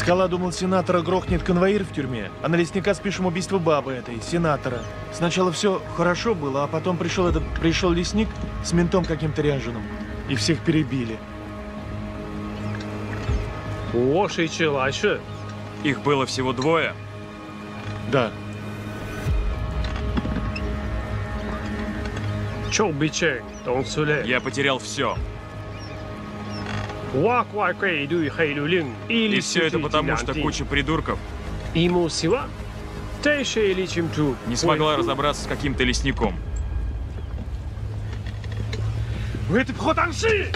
Скала думал, сенатора грохнет конвоир в тюрьме, а на лесника спишем убийство бабы этой, сенатора. Сначала все хорошо было, а потом пришел этот, пришел лесник с ментом каким-то ряженым. И всех перебили. Оши челаши. Их было всего двое? Да. Чел бичей, Тонсуле. Я потерял все. И все это потому, что куча придурков. Не смогла разобраться с каким-то лесником. Это Пхотанши!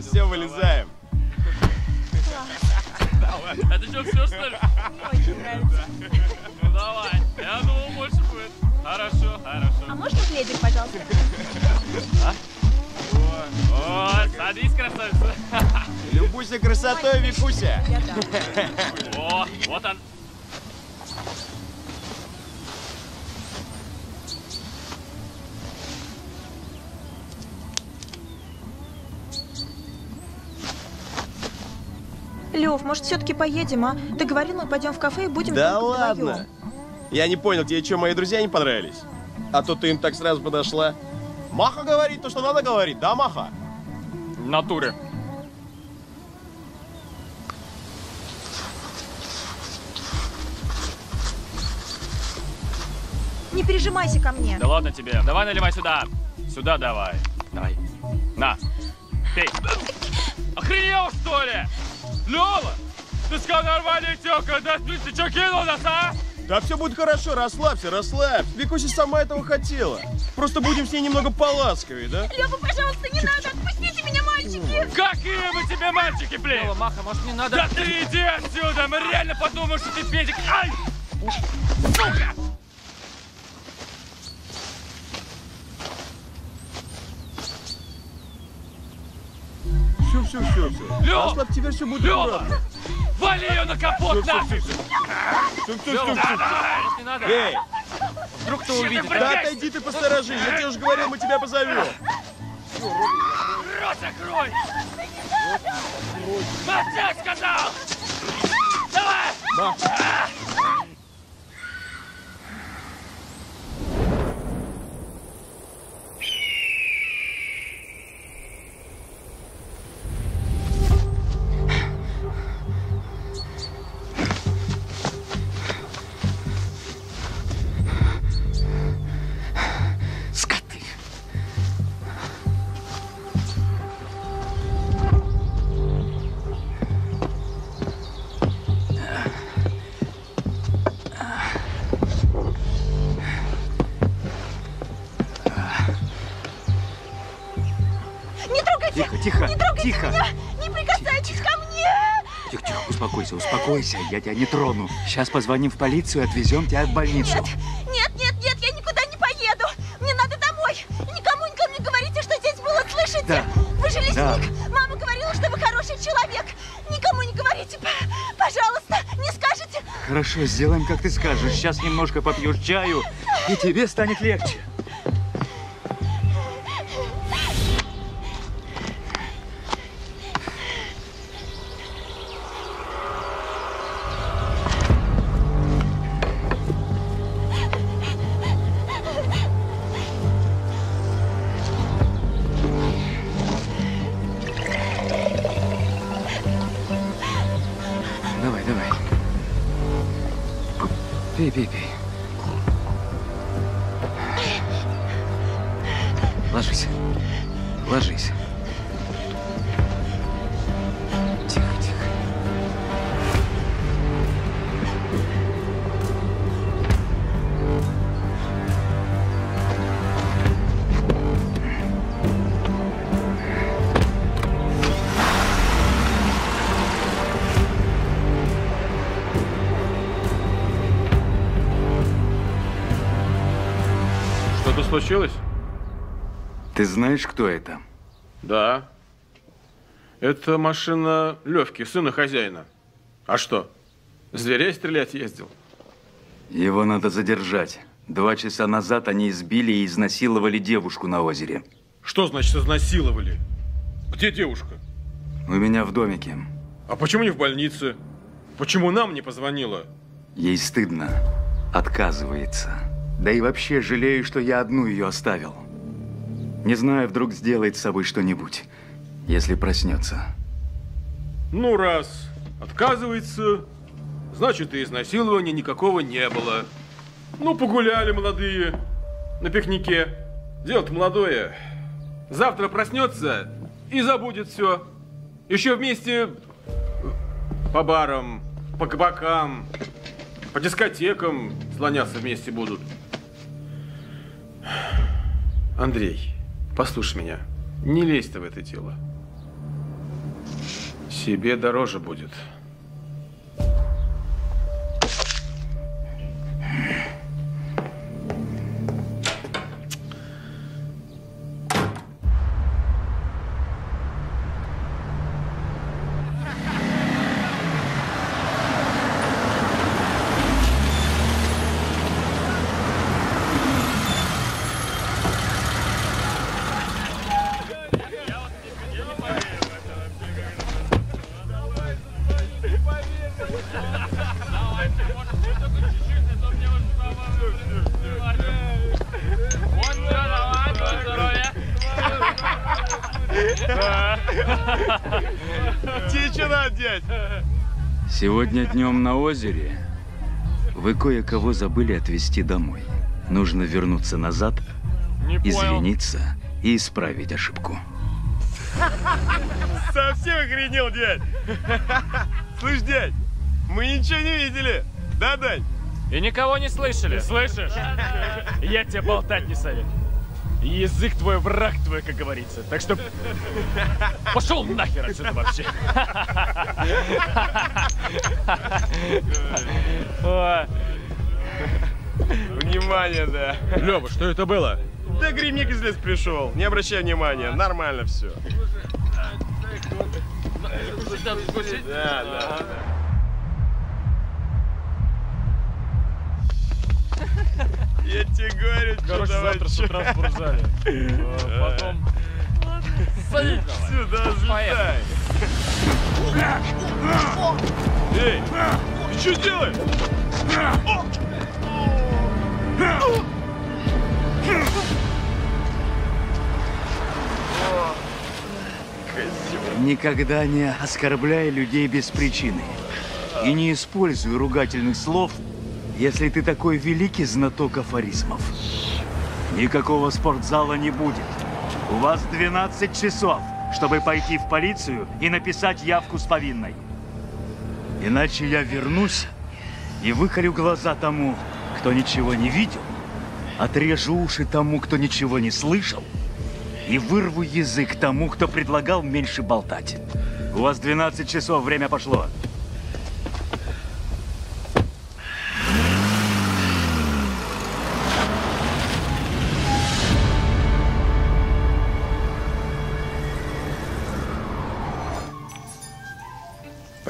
Все, вылезаем. Поедем, а? Ты говорил, мы пойдем в кафе и будем Да только вдвоем. ладно. Я не понял, тебе что, мои друзья не понравились? А то ты им так сразу подошла. Маха говорит то, что надо говорить, да, Маха? В натуре. Не пережимайся ко мне. Да ладно тебе. Давай наливай сюда. Сюда. Давай. Ты сказал нормальная тёлка, да ты чё кинул нас, а? Да все будет хорошо, расслабься, расслабься. Викуся сама этого хотела. Просто будем с ней немного поласковее, да? Лёва, пожалуйста, не надо! Отпустите меня, мальчики! Какие мы тебе мальчики, блин? Лёва, Маха, может не надо? Да ты иди отсюда! Мы реально подумаем, что ты педик! Ай! Сука! Все, все, все, все. Лёв! Расслабь, теперь все будет Лёва! аккуратно. На капот все, Лёва, все. может не надо? Эй, Вдруг кто увидит? да отойди ты посторожи, я тебе уже говорил, мы тебя позовем. Рот закрой! Молчать сказал! Давай! Успокойся, я тебя не трону. Сейчас позвоним в полицию и отвезем тебя в больницу. Нет, нет, нет, нет, я никуда не поеду! Мне надо домой! Никому никому не говорите, что здесь было, слышите? Да. Вы же лесник! Да. Мама говорила, что вы хороший человек! Никому не говорите, пожалуйста, не скажете! Хорошо, сделаем, как ты скажешь. Сейчас немножко попьешь чаю, и тебе станет легче. Случилось? Ты знаешь, кто это? Да. Это машина Левки, сына хозяина. А что? Зверей стрелять ездил? Его надо задержать. Два часа назад они избили и изнасиловали девушку на озере. Что значит изнасиловали? Где девушка? У меня в домике. А почему не в больнице? Почему нам не позвонила? Ей стыдно. Отказывается. Да и вообще жалею, что я одну ее оставил. Не знаю, вдруг сделает с собой что-нибудь, если проснется. Ну, раз отказывается, значит и изнасилования никакого не было. Ну, погуляли молодые на пикнике. Дело-то молодое. Завтра проснется и забудет все. Еще вместе по барам, по кабакам, по дискотекам слоняться вместе будут. Андрей, послушай меня. Не лезь ты в это дело. Себе дороже будет. Сегодня днем на озере вы кое-кого забыли отвезти домой. Нужно вернуться назад, Не понял. извиниться и исправить ошибку. Совсем охренел, дядь? Слышь, дядь, мы ничего не видели. Да, Дань? И никого не слышали. Слышишь? Я тебе болтать не советую. Язык твой враг твой, как говорится. Так что пошел нахер отсюда вообще. Внимание, да. Лёва, что это было? Да грибник из лес пришел. Не обращай внимания, нормально все. Да, да. Я тебе говорю, что Короче, давай, завтра с утра в спортзале. А Потом... Садись. Сюда взлетай. Эй, ты что делаешь? Никогда не оскорбляй людей без причины. И не используй ругательных слов, если ты такой великий знаток афоризмов. Никакого спортзала не будет. У вас 12 часов, чтобы пойти в полицию и написать явку с повинной. Иначе я вернусь и выколю глаза тому, кто ничего не видел, отрежу уши тому, кто ничего не слышал, и вырву язык тому, кто предлагал меньше болтать. У вас 12 часов, время пошло.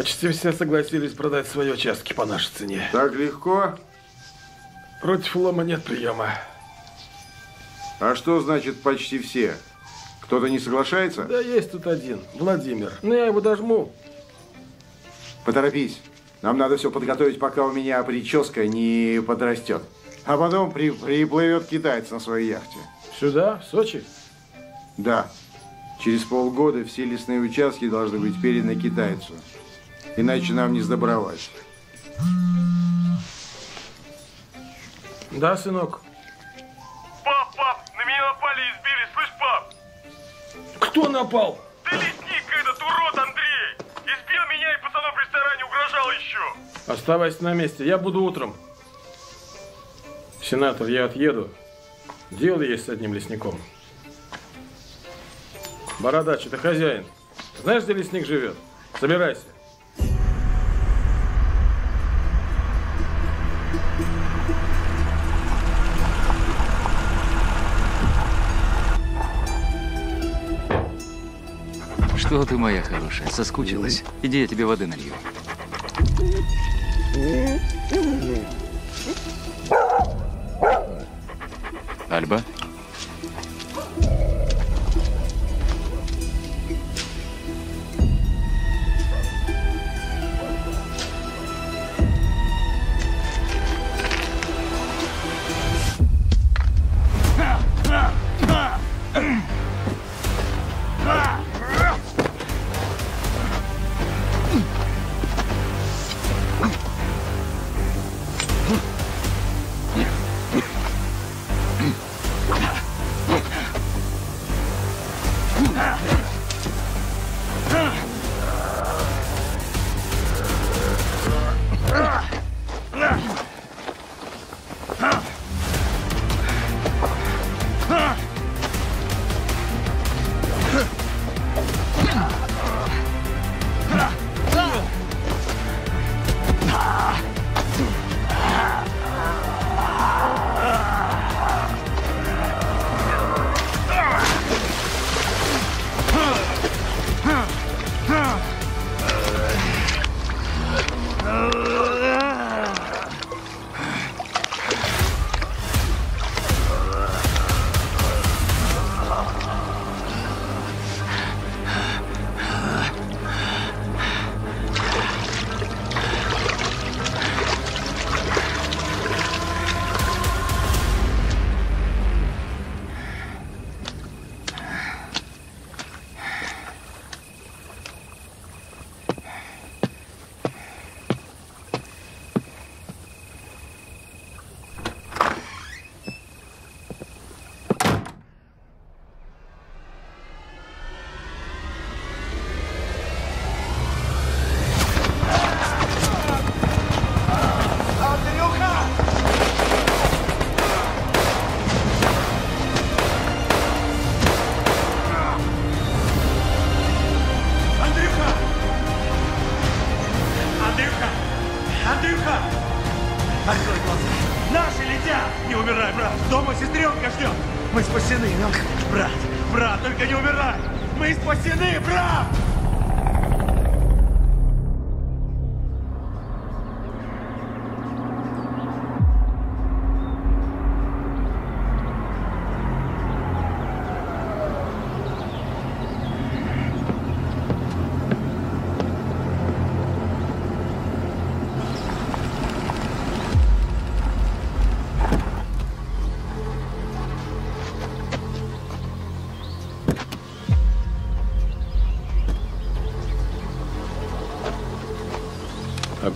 Почти все согласились продать свои участки по нашей цене. Так легко? Против лома нет приема. А что значит почти все? Кто-то не соглашается? Да есть тут один, Владимир. Ну я его дожму. Поторопись. Нам надо все подготовить, пока у меня прическа не подрастет. А потом при, приплывет китаец на своей яхте. Сюда, в Сочи? Да. Через полгода все лесные участки должны быть переданы китайцу. Иначе нам не сдобровать. Да, сынок. Пап, пап, на меня напали и избили, слышь, пап? Кто напал? Да лесник этот урод Андрей! Избил меня и пацанов в ресторане угрожал еще! Оставайся на месте, я буду утром. Сенатор, я отъеду. Дело есть с одним лесником. Бородач, это хозяин. Знаешь, где лесник живет? Собирайся. Что ты, моя хорошая, соскучилась? Иди, я тебе воды налью. Альба?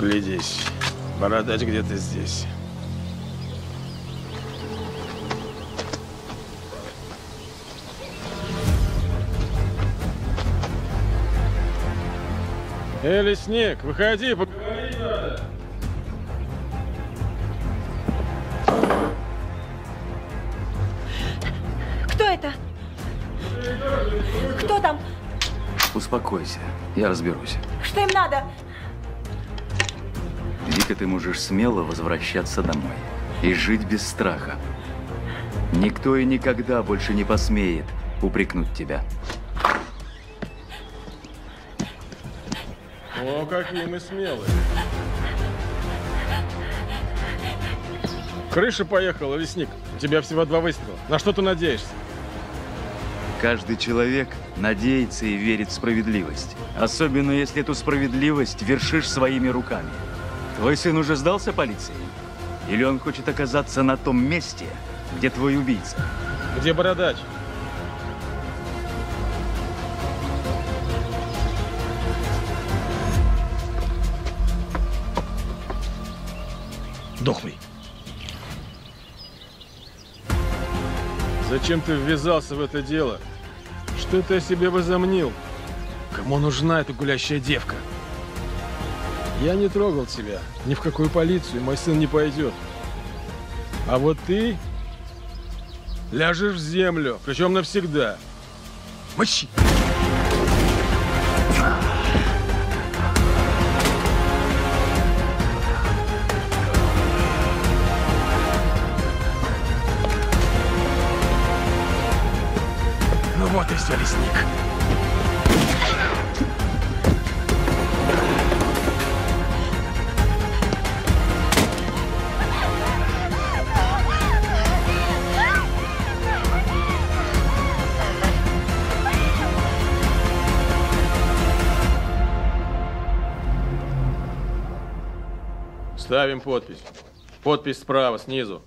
Оглядись. Бородач где-то здесь. Эй, лесник, выходи, поговорить надо. Кто это? Кто там? Успокойся, я разберусь. Вика, ты можешь смело возвращаться домой и жить без страха. Никто и никогда больше не посмеет упрекнуть тебя. О, какие мы смелые. Крыша поехала, лесник. У тебя всего два выстрела. На что ты надеешься? Каждый человек надеется и верит в справедливость. Особенно, если эту справедливость вершишь своими руками. Твой сын уже сдался полиции? Или он хочет оказаться на том месте, где твой убийца? Где бородач? Дохлый. Зачем ты ввязался в это дело? Что ты о себе возомнил? Кому нужна эта гулящая девка? Я не трогал тебя. Ни в какую полицию мой сын не пойдет. А вот ты ляжешь в землю, причем навсегда. Мочи! Ну вот и все, лесник. Ставим подпись. Подпись справа, снизу.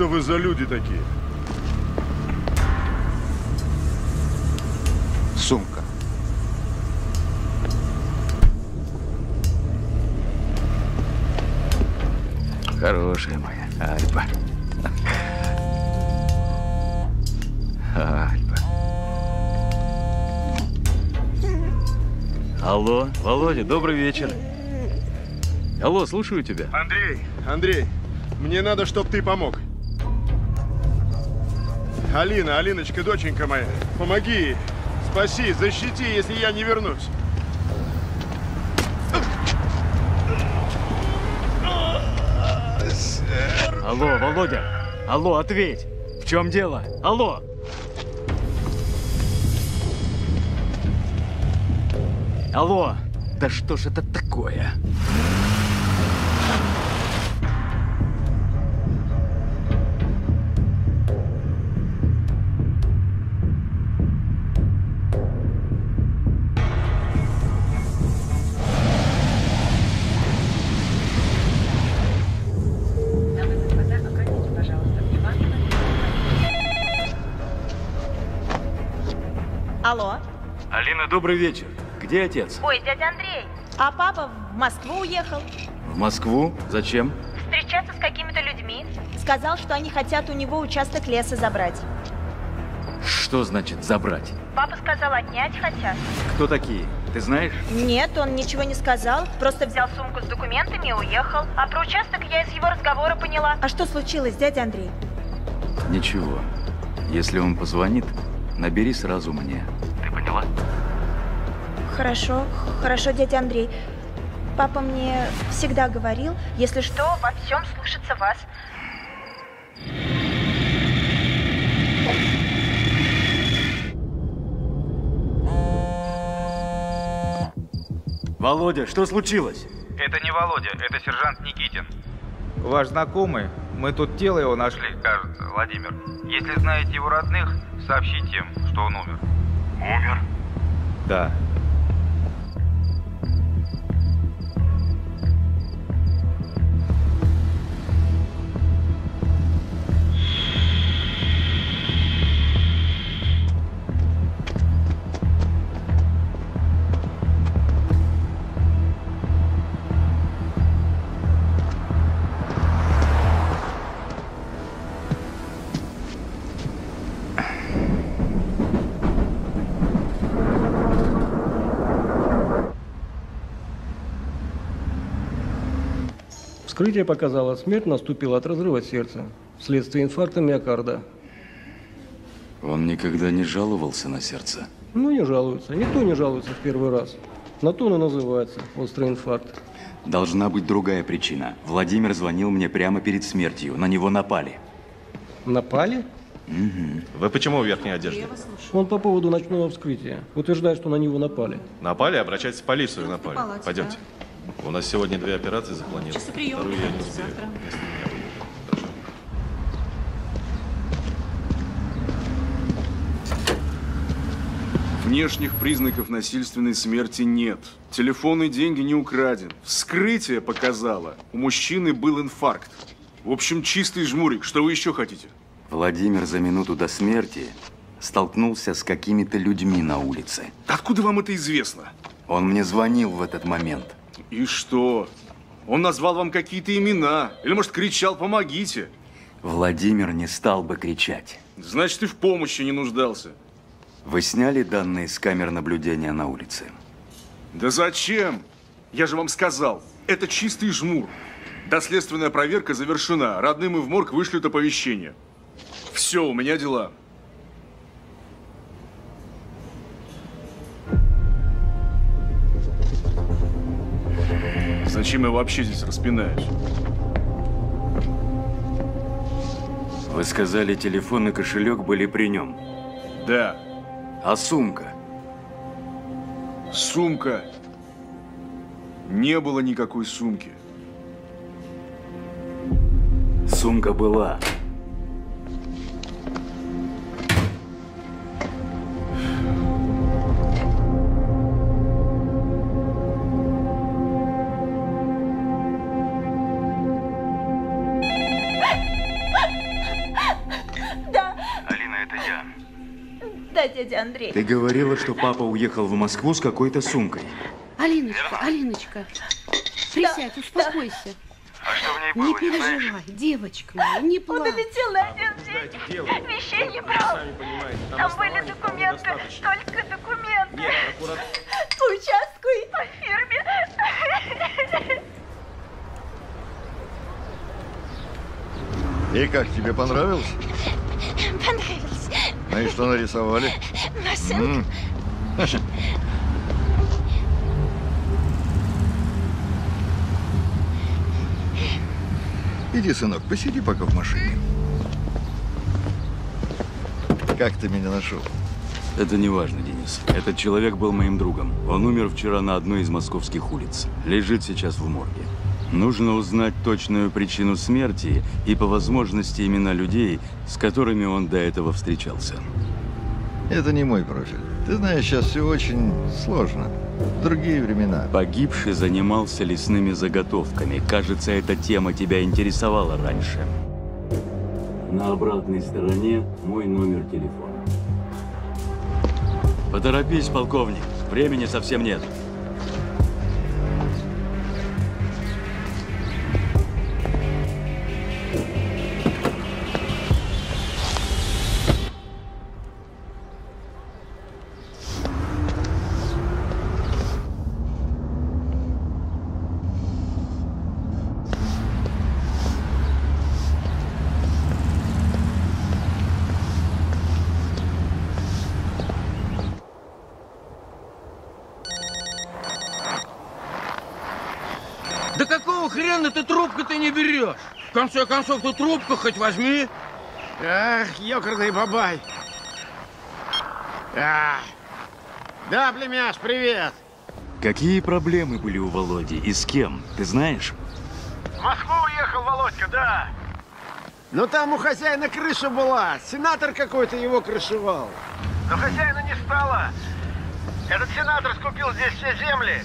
Что вы за люди такие? Сумка. Хорошая моя Альба. Альба. Алло, Володя, добрый вечер. Алло, слушаю тебя. Андрей, Андрей, мне надо, чтобы ты помог. Алина, Алиночка, доченька моя, помоги, спаси, защити, если я не вернусь. Алло, Володя. Алло, ответь. В чем дело? Алло. Алло. Да что ж это такое? Добрый вечер. Где отец? Ой, дядя Андрей, А папа в Москву уехал. В Москву? Зачем? Встречаться с какими-то людьми. Сказал, что они хотят у него участок леса забрать. Что значит забрать? Папа сказал, отнять хотят. Кто такие? Ты знаешь? Нет, он ничего не сказал. Просто взял сумку с документами и уехал. А про участок я из его разговора поняла. А что случилось, дядя Андрей? Ничего. Если он позвонит, набери сразу мне. Хорошо, хорошо, дядя Андрей. Папа мне всегда говорил, если что, во всем слушаться вас. Володя, что случилось? Это не Володя, это сержант Никитин. Ваш знакомый, мы тут тело его нашли, кажется, Владимир. Если знаете его родных, сообщите им, что он умер. Умер? Да. Вскрытие показало, смерть наступила от разрыва сердца вследствие инфаркта миокарда. Он никогда не жаловался на сердце. Ну, не жалуется. Никто не жалуется в первый раз. На то он и называется острый инфаркт. Должна быть другая причина. Владимир звонил мне прямо перед смертью. На него напали. Напали? Угу. Вы почему в верхней одежде? Он по поводу ночного вскрытия. Утверждает, что на него напали. Напали, обращайтесь в полицию, напали. палате, Пойдемте. У нас сегодня две операции запланированы. Часы приема Вторую я не успею. завтра. Внешних признаков насильственной смерти нет. Телефон и деньги не украден. Вскрытие показало. У мужчины был инфаркт. В общем, чистый жмурик. Что вы еще хотите? Владимир за минуту до смерти столкнулся с какими-то людьми на улице. Откуда вам это известно? Он мне звонил в этот момент. И что? Он назвал вам какие-то имена. Или, может, кричал «помогите». Владимир не стал бы кричать. Значит, и в помощи не нуждался. Вы сняли данные с камер наблюдения на улице? Да зачем? Я же вам сказал, это чистый жмур. Доследственная проверка завершена. Родным и в морг вышлют оповещение. Все, у меня дела. Зачем я вообще здесь распинаюсь? Вы сказали, телефон и кошелек были при нем. Да. А сумка? Сумка. Не было никакой сумки. Сумка была. Дядя Андрей. Ты говорила, что папа уехал в Москву с какой-то сумкой. Алиночка, Алиночка, присядь, успокойся. А что в ней Не переживай, девочка моя, не Он плачь. улетел на один день. Вещей не брал. Там были документы, только документы. По участку и по фирме. И как, тебе понравилось? Понравилось. Ну и что нарисовали? М. Иди, сынок, посиди пока в машине. Как ты меня нашел? Это не важно, Денис. Этот человек был моим другом. Он умер вчера на одной из московских улиц. Лежит сейчас в морге. Нужно узнать точную причину смерти и, по возможности, имена людей, с которыми он до этого встречался. Это не мой профиль. Ты знаешь, сейчас все очень сложно. Другие времена. Погибший занимался лесными заготовками. Кажется, эта тема тебя интересовала раньше. На обратной стороне мой номер телефона. Поторопись, полковник. Времени совсем нет. Конце концов, ты трубку хоть возьми. Ах, ёкарный бабай. А. Да, племяш, привет. Какие проблемы были у Володи и с кем, ты знаешь? В Москву уехал Володька, да. Ну там у хозяина крыша была. Сенатор какой-то его крышевал. Но хозяина не стало. Этот сенатор скупил здесь все земли,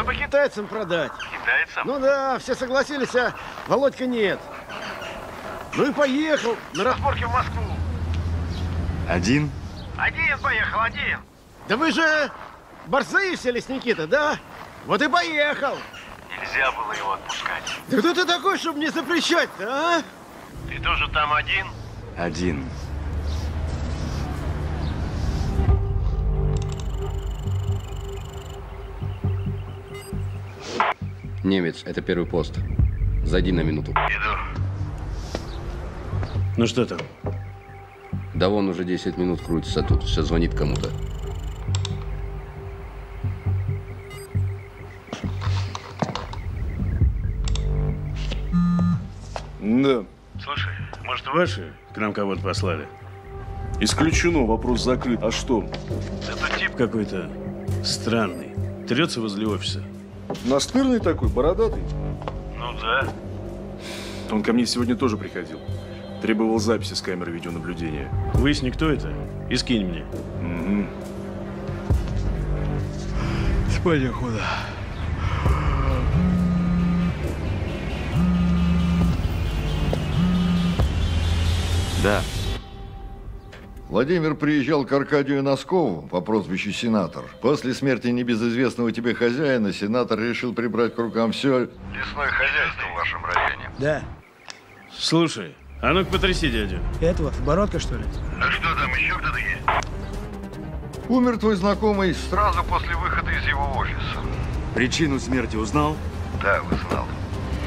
чтобы китайцам продать. Китайцам? Ну да, все согласились, а Володька нет. Ну и поехал на разборки в Москву. Один? Один поехал, один. Да вы же борзые все лесники-то, да? Вот и поехал. Нельзя было его отпускать. Да кто ты такой, чтобы не запрещать-то, а? Ты тоже там один? Один. Немец, это первый пост. Зайди на минуту. Иду. Ну что там? Да вон уже 10 минут крутится тут, сейчас звонит кому-то. Да. Слушай, может, ваши к нам кого-то послали? Исключено, вопрос закрыт. А что? Это тип какой-то странный. Трется возле офиса. Настырный такой, бородатый. Ну да. Он ко мне сегодня тоже приходил. Требовал записи с камеры видеонаблюдения. Выясни, кто это, и скинь мне. Угу. Спать охота. Да. Владимир приезжал к Аркадию Носкову по прозвищу Сенатор. После смерти небезызвестного тебе хозяина сенатор решил прибрать к рукам все. Лесное хозяйство в вашем районе. Да. Слушай, а ну-ка потряси дядю. Этого, Бородка, что ли? Ну что там, еще кто-то есть? Умер твой знакомый Сразу после выхода из его офиса. Причину смерти узнал? Да, узнал.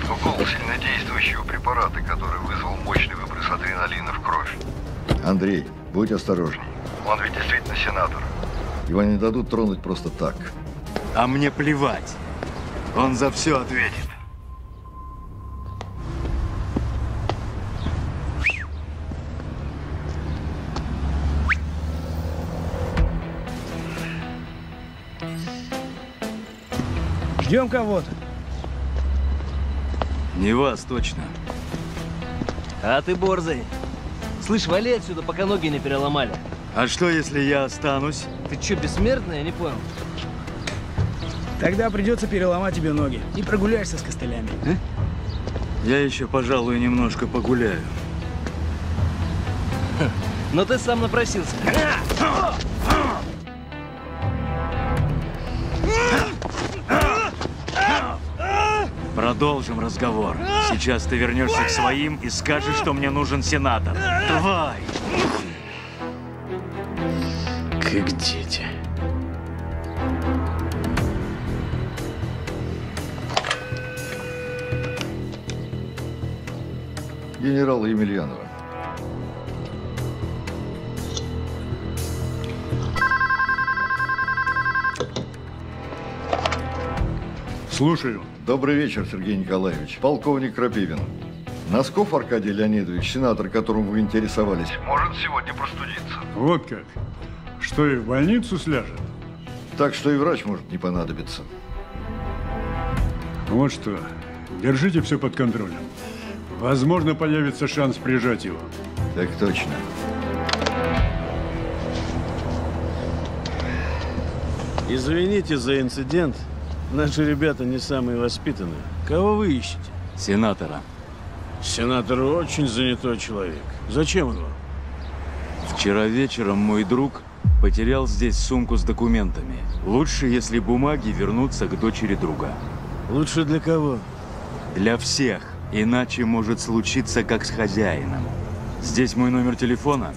Укол сильнодействующего препарата, который вызвал мощный выброс адреналина в кровь. Андрей, будь осторожней. Он ведь действительно сенатор. Его не дадут тронуть просто так. А мне плевать. Он за все ответит. Ждем кого-то. Не вас точно. А ты борзый. Слышь, вали отсюда, пока ноги не переломали. А что, если я останусь? Ты что, бессмертный? Я не понял. Тогда придется переломать тебе ноги. И прогуляешься с костылями. Я еще, пожалуй, немножко погуляю. Но ты сам напросился. Продолжим разговор. Сейчас ты вернешься к своим и скажешь, что мне нужен сенатор. Давай! Как дети. Генерала Емельянова. Слушаю. Добрый вечер, Сергей Николаевич. Полковник Крапивин. Носков Аркадий Леонидович, сенатор, которым вы интересовались. Может сегодня простудиться. Вот как. Что и в больницу сляжет? Так что и врач может не понадобиться. Вот что. Держите все под контролем. Возможно, появится шанс прижать его. Так точно. Извините за инцидент. Наши ребята не самые воспитанные. Кого вы ищете? Сенатора. Сенатор очень занятой человек. Зачем он вам? Вчера вечером мой друг потерял здесь сумку с документами. Лучше, если бумаги вернутся к дочери друга. Лучше для кого? Для всех. Иначе может случиться, как с хозяином. Здесь мой номер телефона.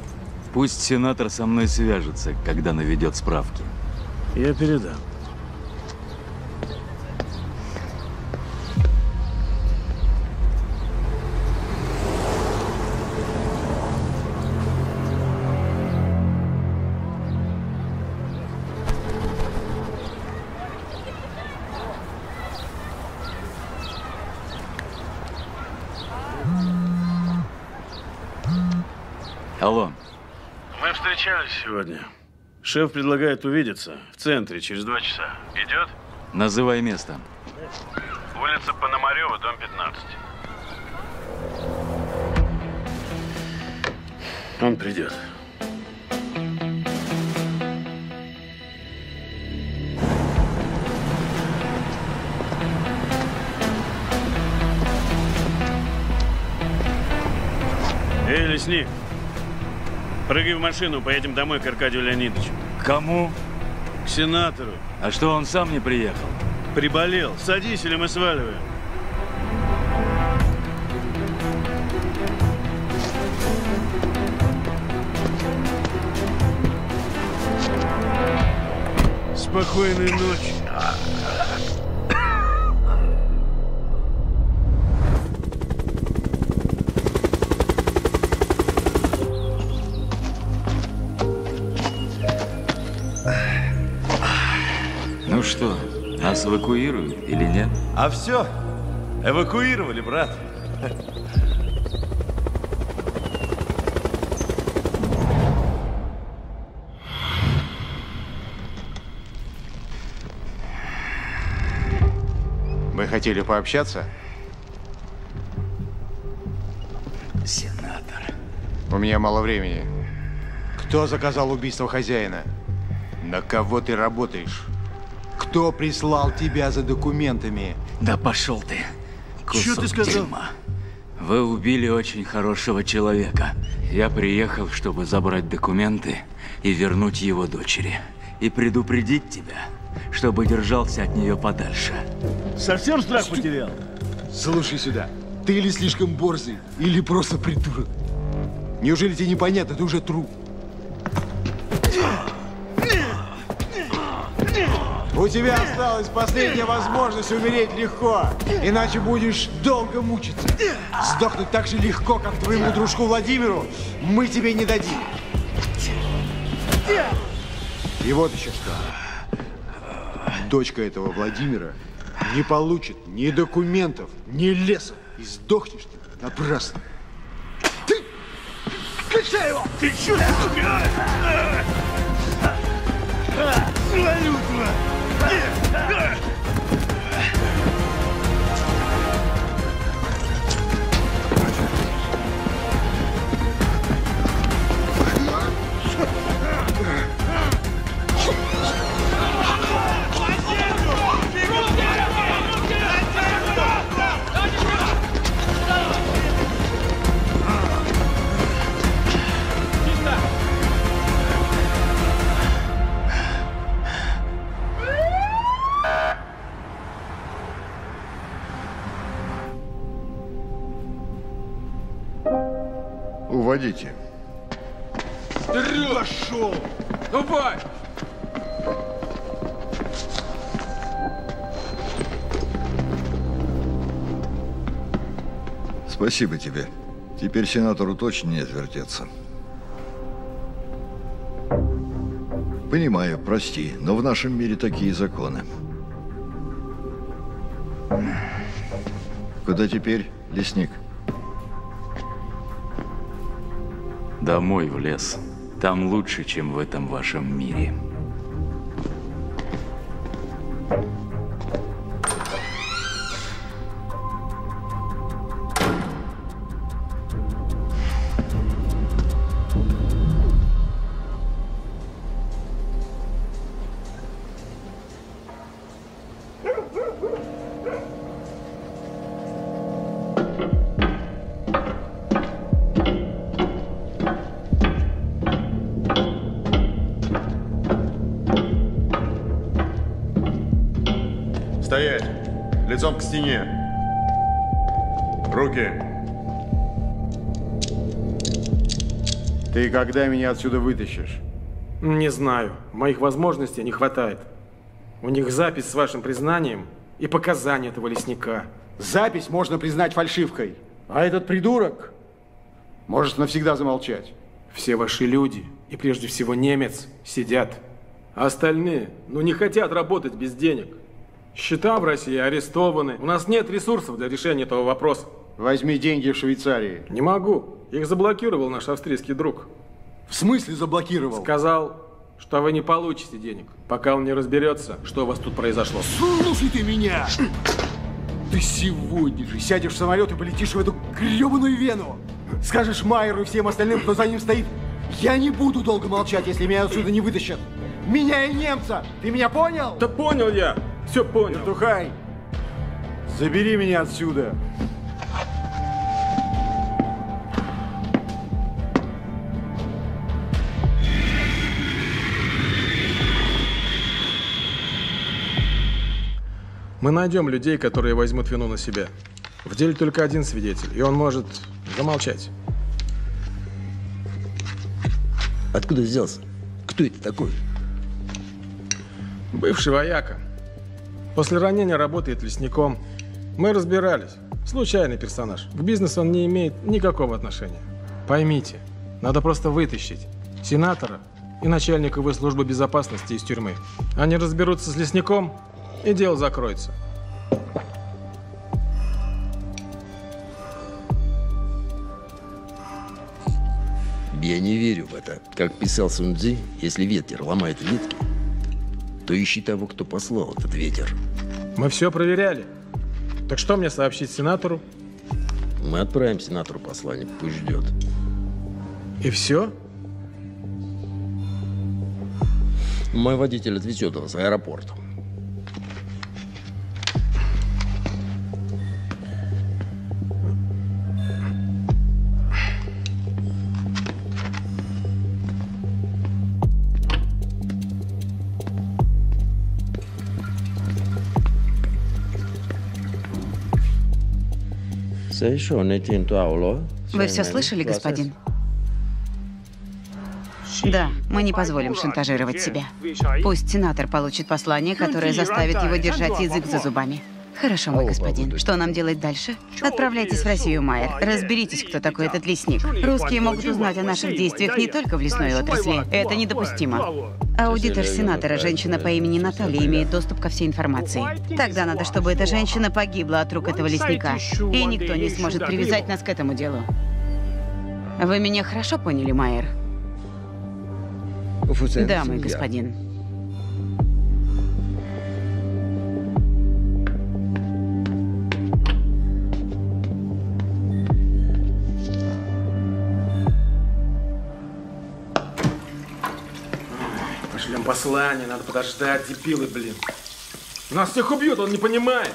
Пусть сенатор со мной свяжется, когда наведет справки. Я передам. Шеф предлагает увидеться в центре через два часа. Идет? Называй место. Улица Пономарева, дом 15. Он придет. Эй, лесник, прыгай в машину, поедем домой к Аркадию Леонидовичу. Кому? К сенатору. А что, он сам не приехал? Приболел. Садись, или мы сваливаем. Спокойной ночи. Что, нас эвакуируют или нет? А все, эвакуировали, брат. Вы хотели пообщаться? Сенатор. У меня мало времени. Кто заказал убийство хозяина? На кого ты работаешь? Кто прислал тебя за документами? Да пошел ты. Кусок ты сказал? дерьма. Вы убили очень хорошего человека. Я приехал, чтобы забрать документы и вернуть его дочери. И предупредить тебя, чтобы держался от нее подальше. Совсем страх потерял? Слушай сюда. Ты или слишком борзый, или просто придурок. Неужели тебе непонятно? Ты уже труп. У тебя осталась последняя возможность умереть легко, иначе будешь долго мучиться. Сдохнуть так же легко, как твоему дружку Владимиру, мы тебе не дадим. И вот еще что. Дочка этого Владимира не получит ни документов, ни леса. И сдохнешь ты напрасно. Качай его! Ты что, сука? Валютно! Yeah. Уводите. Пошел! Давай! Спасибо тебе. Теперь сенатору точно не отвертеться. Понимаю, прости, но в нашем мире такие законы. Куда теперь, лесник? Домой в лес. Там лучше, чем в этом вашем мире. Стоять! Стене. Руки. Ты когда меня отсюда вытащишь? Не знаю. Моих возможностей не хватает. У них запись с вашим признанием и показания этого лесника. Запись можно признать фальшивкой. А этот придурок может навсегда замолчать. Все ваши люди, и прежде всего немец, сидят. А остальные, ну не хотят работать без денег. Счета в России арестованы. У нас нет ресурсов для решения этого вопроса. Возьми деньги в Швейцарии. Не могу. Их заблокировал наш австрийский друг. В смысле заблокировал? Сказал, что вы не получите денег, пока он не разберется, что у вас тут произошло. Слушай ты меня! Ты сегодня же сядешь в самолет и полетишь в эту гребаную Вену. Скажешь Майеру и всем остальным, кто за ним стоит, я не буду долго молчать, если меня отсюда не вытащат. Меня и немца! Ты меня понял? Да понял я! Все понял. Тухай, забери меня отсюда. Мы найдем людей, которые возьмут вину на себя. В деле только один свидетель, и он может замолчать. Откуда взялся? Кто это такой? Бывший вояка. После ранения работает лесником. Мы разбирались. Случайный персонаж. К бизнесу он не имеет никакого отношения. Поймите, надо просто вытащить сенатора и начальника его службы безопасности из тюрьмы. Они разберутся с лесником, и дело закроется. Я не верю в это. Как писал Сун Цзи, если ветер ломает ветки, то ищи того, кто послал этот ветер. Мы все проверяли. Так что мне сообщить сенатору? Мы отправим сенатору послание, пусть ждет. И все? Мой водитель отвезет вас в Вы все слышали, господин? Да, мы не позволим шантажировать себя. Пусть сенатор получит послание, которое заставит его держать язык за зубами. Хорошо, мой господин. Что нам делать дальше? Отправляйтесь в Россию, Майер. Разберитесь, кто такой этот лесник. Русские могут узнать о наших действиях не только в лесной отрасли. Это недопустимо. Аудитор сенатора, женщина по имени Наталья, имеет доступ ко всей информации. Тогда надо, чтобы эта женщина погибла от рук этого лесника. И никто не сможет привязать нас к этому делу. Вы меня хорошо поняли, Майер? Да, мой господин. Послание, надо подождать, дебилы, блин. Нас всех убьют, он не понимает.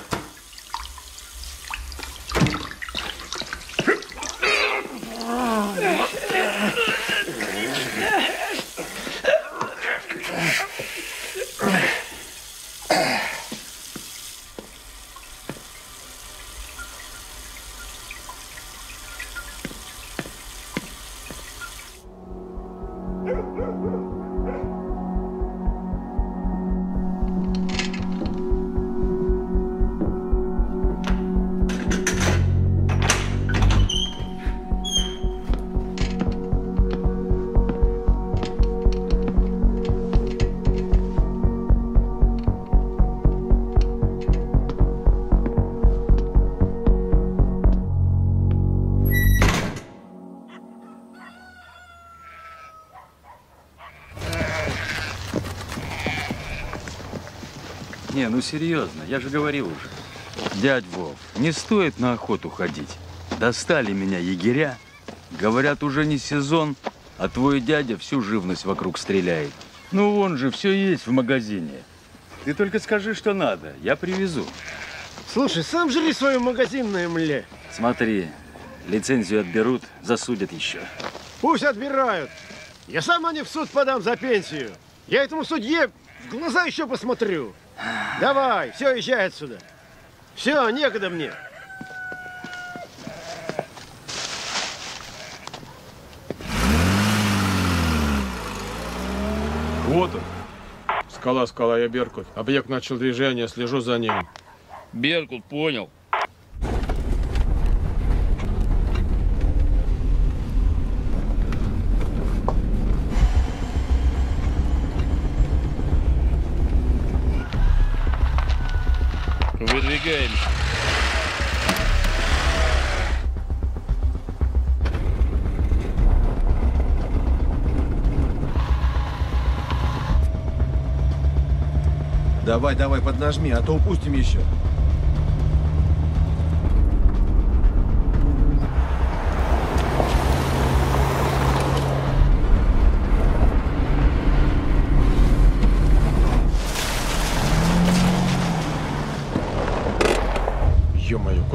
Ну серьезно, я же говорил уже. Дядь Вов, не стоит на охоту ходить. Достали меня егеря. Говорят, уже не сезон, а твой дядя всю живность вокруг стреляет. Ну, вон же, все есть в магазине. Ты только скажи, что надо, я привезу. Слушай, сам жри свое магазинное мле. Смотри, лицензию отберут, засудят еще. Пусть отбирают. Я сам них в суд подам за пенсию. Я этому судье в глаза еще посмотрю. Давай, все, езжай отсюда. Все, некогда мне. Вот он. Скала, скала, я Беркут. Объект начал движение, слежу за ним. Беркут, понял. Выдвигаем. Давай, давай, поднажми, а то упустим еще.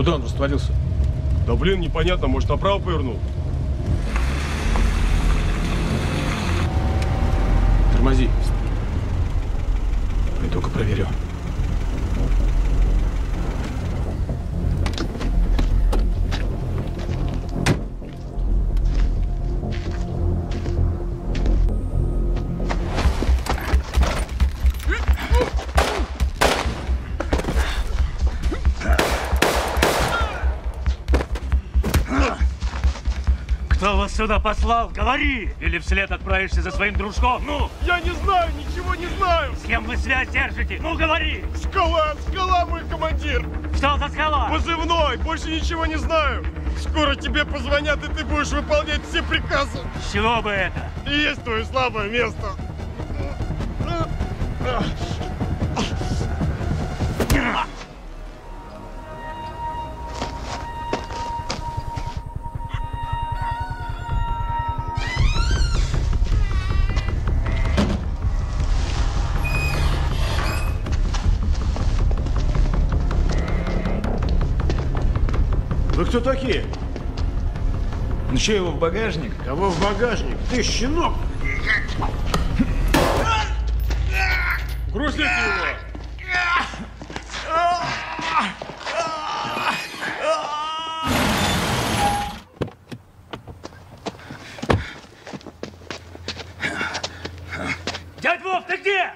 Куда он растворился? Да блин, непонятно, может направо повернул? Тормози. Я только проверю. Сюда послал? Говори! Или вслед отправишься за своим дружком? Ну! Я не знаю, ничего не знаю! С кем вы связь держите? Ну, говори! Скала, скала мой командир! Что за скала? Позывной, больше ничего не знаю! Скоро тебе позвонят, и ты будешь выполнять все приказы! С чего бы это? И есть твое слабое место! Вы кто такие? Ну что, его в багажник? Кого в багажник? Ты щенок! Грузите его! Дядь Вов, ты где?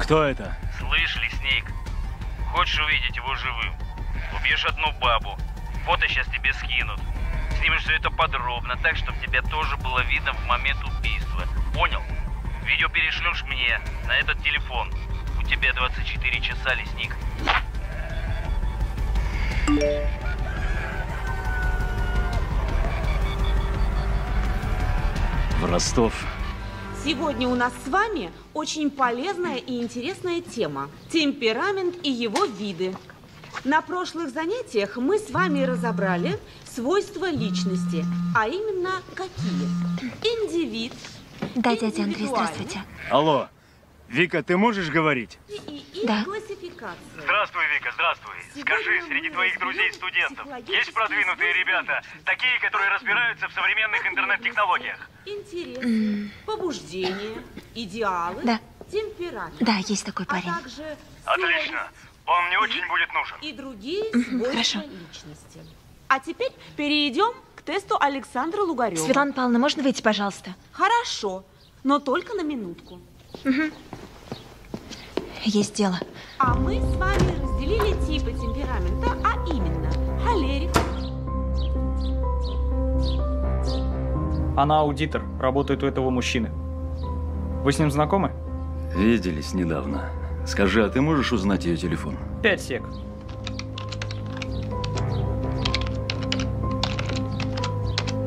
Кто это? Подробно, так, чтобы тебя тоже было видно в момент убийства. Понял? Видео перешлешь мне на этот телефон. У тебя 24 часа, лесник. В Ростов. Сегодня у нас с вами очень полезная и интересная тема – темперамент и его виды. На прошлых занятиях мы с вами разобрали свойства личности, а именно какие? Индивид, Да, дядя Андрей, здравствуйте. Алло, Вика, ты можешь говорить? и, и Да. классификация. Здравствуй, Вика, здравствуй. Скажи, среди твоих друзей-студентов есть продвинутые ребята, такие, которые разбираются в современных интернет-технологиях? Интерес, побуждение, идеалы, Да. темперамент. Да, есть такой а парень. также Отлично. Он мне очень будет нужен. и другие свойства хорошо. личности. А теперь перейдем к тесту Александра Лугарева. Светлана Павловна, можно выйти, пожалуйста? Хорошо, но только на минутку. Мгм. Есть дело. А мы с вами разделили типы темперамента, а именно холерик, Она аудитор, работает у этого мужчины. Вы с ним знакомы? Виделись недавно. Скажи, а ты можешь узнать ее телефон? Пять сек.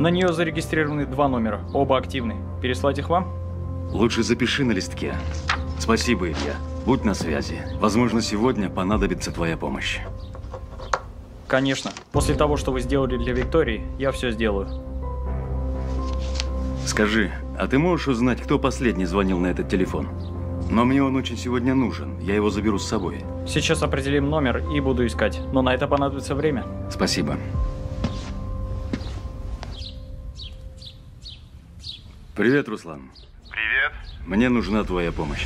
На нее зарегистрированы два номера, оба активны. Переслать их вам? Лучше запиши на листке. Спасибо, Илья. Будь на связи. Возможно, сегодня понадобится твоя помощь. Конечно. После того, что вы сделали для Виктории, я все сделаю. Скажи, а ты можешь узнать, кто последний звонил на этот телефон? Но мне он очень сегодня нужен. Я его заберу с собой. Сейчас определим номер и буду искать. Но на это понадобится время. Спасибо. Привет, Руслан. Привет. Мне нужна твоя помощь.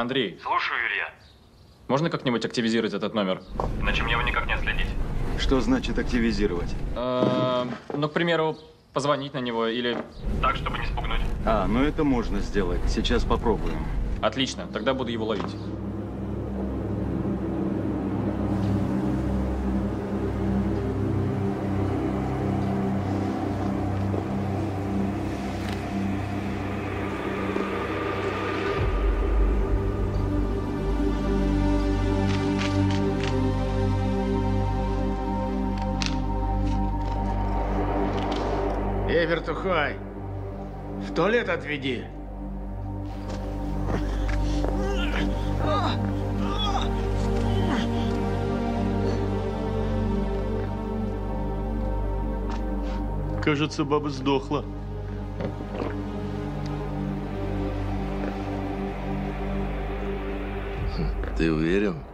Андрей, Слушаю, Илья. можно как-нибудь активизировать этот номер? Иначе мне его никак не отследить. Что значит активизировать? Э, ну, к примеру, позвонить на него или... Так, чтобы не спугнуть. А, ну это можно сделать. Сейчас попробуем. Отлично, тогда буду его ловить. Туалет отведи. Кажется, баба сдохла. Ты уверен?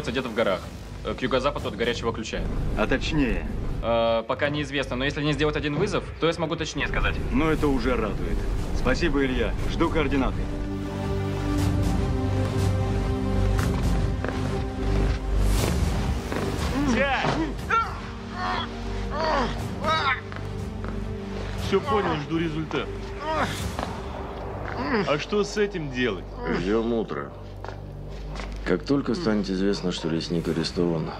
Находится где-то в горах. э, К юго-западу от горячего ключа. А точнее? Э, пока неизвестно, но если не сделать один вызов, то я смогу точнее сказать. Ну это уже радует. Спасибо, Илья. Жду координаты. Все понял, жду результат. А что с этим делать? Ждем утра. Как только станет известно, что лесник арестован,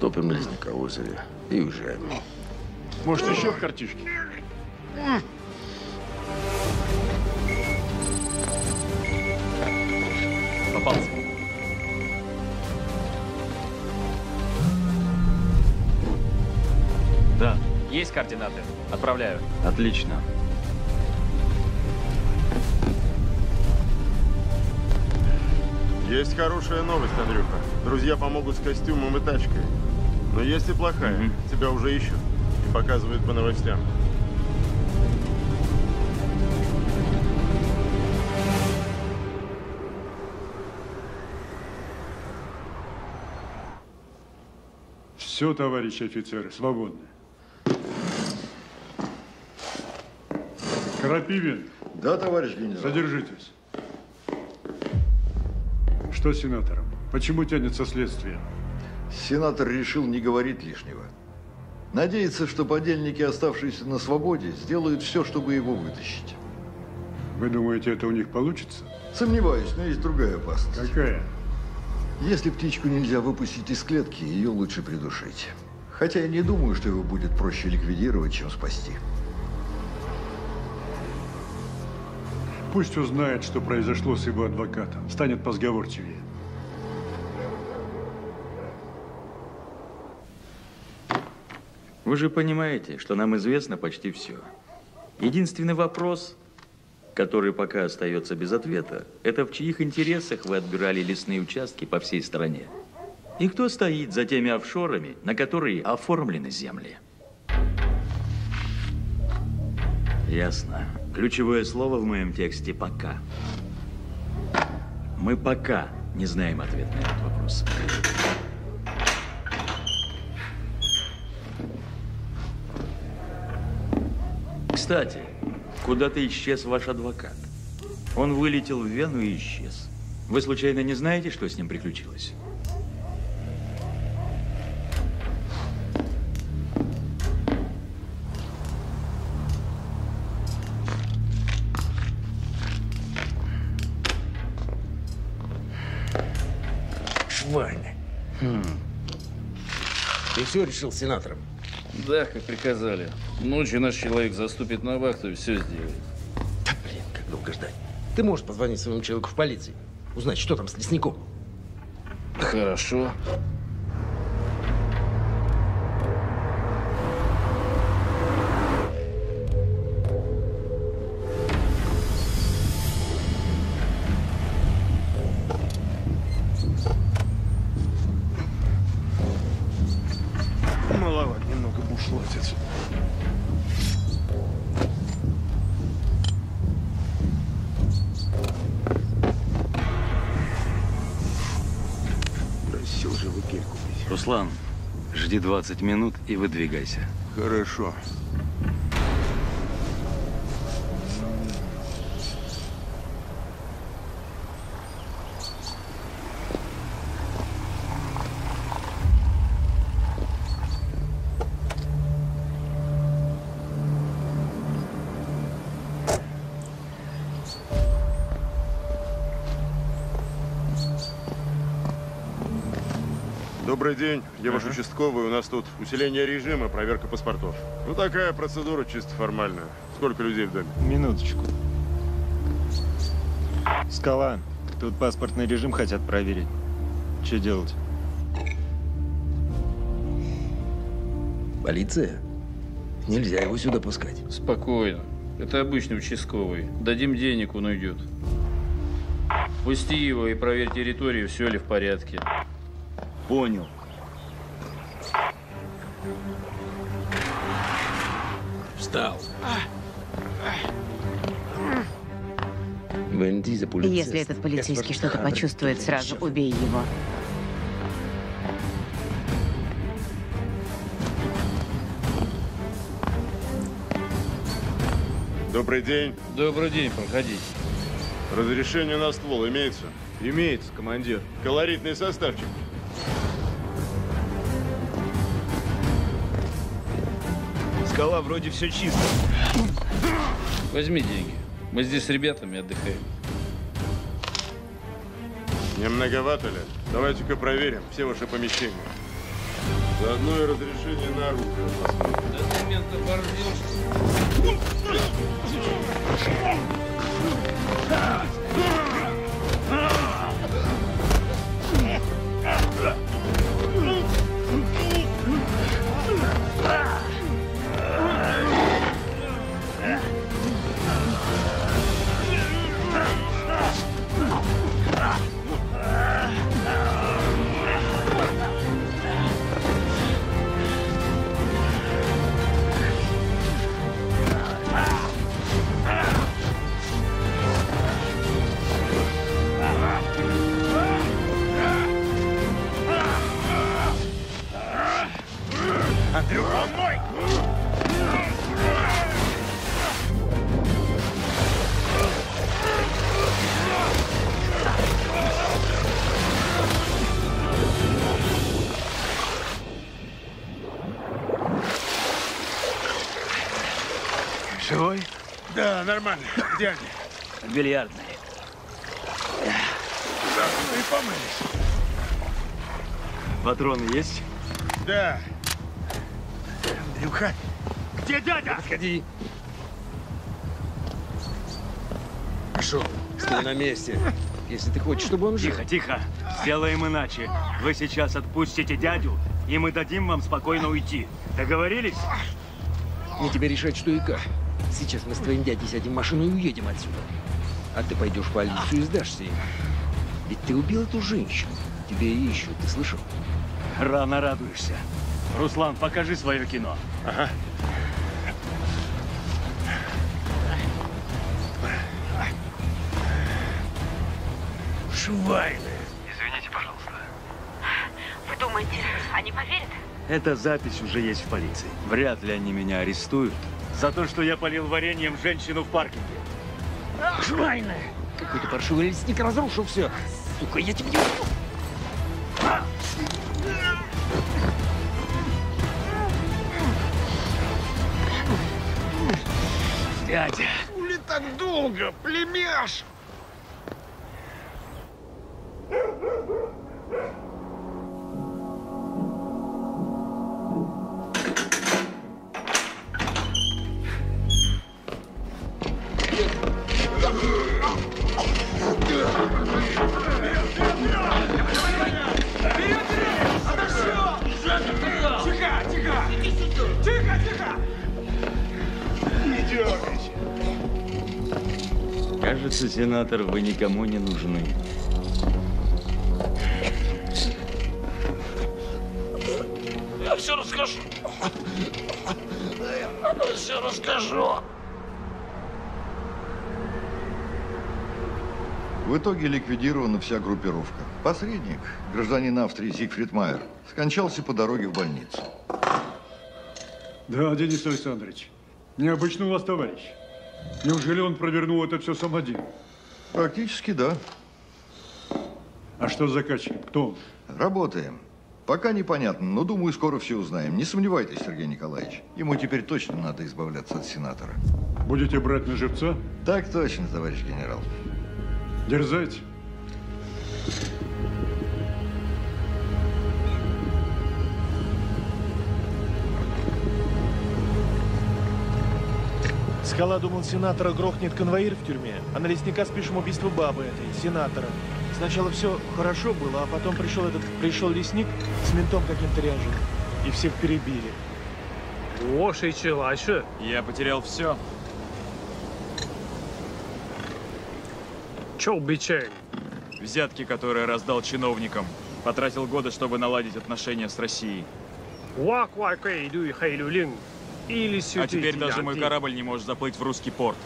топим лесника в озере и уезжаем. Может, еще в картишке? Попался. Да. Есть координаты? Отправляю. Отлично. Есть хорошая новость, Андрюха. Друзья помогут с костюмом и тачкой. Но есть и плохая. Тебя уже ищут и показывают по новостям. Все, товарищи офицеры, свободны. Крапивин. Да, товарищ генерал. Задержитесь. Что с сенатором? Почему тянется следствие? Сенатор решил не говорить лишнего. Надеется, что подельники, оставшиеся на свободе, сделают все, чтобы его вытащить. Вы думаете, это у них получится? Сомневаюсь, но есть другая опасность. Какая? Если птичку нельзя выпустить из клетки, ее лучше придушить. Хотя я не думаю, что его будет проще ликвидировать, чем спасти. Пусть узнает, что произошло с его адвокатом. Станет позговорчивее. Вы же понимаете, что нам известно почти все. Единственный вопрос, который пока остается без ответа, это в чьих интересах вы отбирали лесные участки по всей стране? И кто стоит за теми офшорами, на которые оформлены земли? Ясно. Ключевое слово в моем тексте «пока». Мы пока не знаем ответ на этот вопрос. Кстати, куда-то исчез ваш адвокат. Он вылетел в Вену и исчез. Вы случайно не знаете, что с ним приключилось? Все решил сенатором? Да, как приказали. Ночью наш человек заступит на вахту и все сделает. Блин, как долго ждать. Ты можешь позвонить своему человеку в полиции, узнать, что там с лесником. Хорошо. 20 минут и выдвигайся. Хорошо. День, я ваш участковый. У нас тут усиление режима, проверка паспортов. Ну, такая процедура чисто формальная. Сколько людей в доме? Минуточку. Скала, тут паспортный режим хотят проверить. Что делать? Полиция? Нельзя его сюда пускать. Спокойно. Это обычный участковый. Дадим денег, он уйдет. Пусти его и проверь территорию, все ли в порядке. Понял. Полицейским. Если этот полицейский что-то почувствует, сразу убей его. Добрый день. Добрый день, проходите. Разрешение на ствол имеется? Имеется, командир. Колоритный составчик. Скала вроде все чисто. Возьми деньги. Мы здесь с ребятами отдыхаем. Не многовато ли? Давайте-ка проверим все ваши помещения. Заодно и разрешение на оружие. Документ оборвешь. Андрюха, нормально. Где они? Бильярдный. Ну и помылись. Патроны есть? Да. Андрюха, где дядя? Подходи. Пошел. Стой на месте. Если ты хочешь, чтобы он жил. Тихо, тихо. Сделаем иначе. Вы сейчас отпустите дядю, и мы дадим вам спокойно уйти. Договорились? Не тебе решать, что и как. Сейчас мы с твоим дядей сядем в машину и уедем отсюда. А ты пойдешь в полицию и сдашься им. Ведь ты убил эту женщину. Тебя ищут, ты слышал? Рано радуешься. Руслан, покажи свое кино. Ага. Швайны. Извините, пожалуйста. Вы думаете, они поверят? Эта запись уже есть в полиции. Вряд ли они меня арестуют за то, что я полил вареньем женщину в паркинге. Швайны! Какой-то паршивый лесник разрушил все. Сука, я тебе не убью. Дядя! Хули так долго, племяш? Сенатор, вы никому не нужны. Я все расскажу. Я все расскажу. В итоге ликвидирована вся группировка. Посредник, гражданин Австрии Зигфрид Майер, скончался по дороге в больницу. Да, Денис Александрович. Необычно у вас товарищ. Неужели он провернул это все сам один? Практически да. А что с заказчиком? Кто он? Работаем. Пока непонятно, но думаю, скоро все узнаем. Не сомневайтесь, Сергей Николаевич. Ему теперь точно надо избавляться от сенатора. Будете брать на живца? Так точно, товарищ генерал. Дерзайте. Скала думал, сенатора грохнет конвоир в тюрьме, а на лесника спишем убийство бабы этой, сенатора. Сначала все хорошо было, а потом пришел этот, пришел лесник с ментом каким-то ряжем, и всех перебили. Я потерял все. Взятки, которые раздал чиновникам. Потратил годы, чтобы наладить отношения с Россией. А теперь даже мой корабль не может заплыть в русский порт.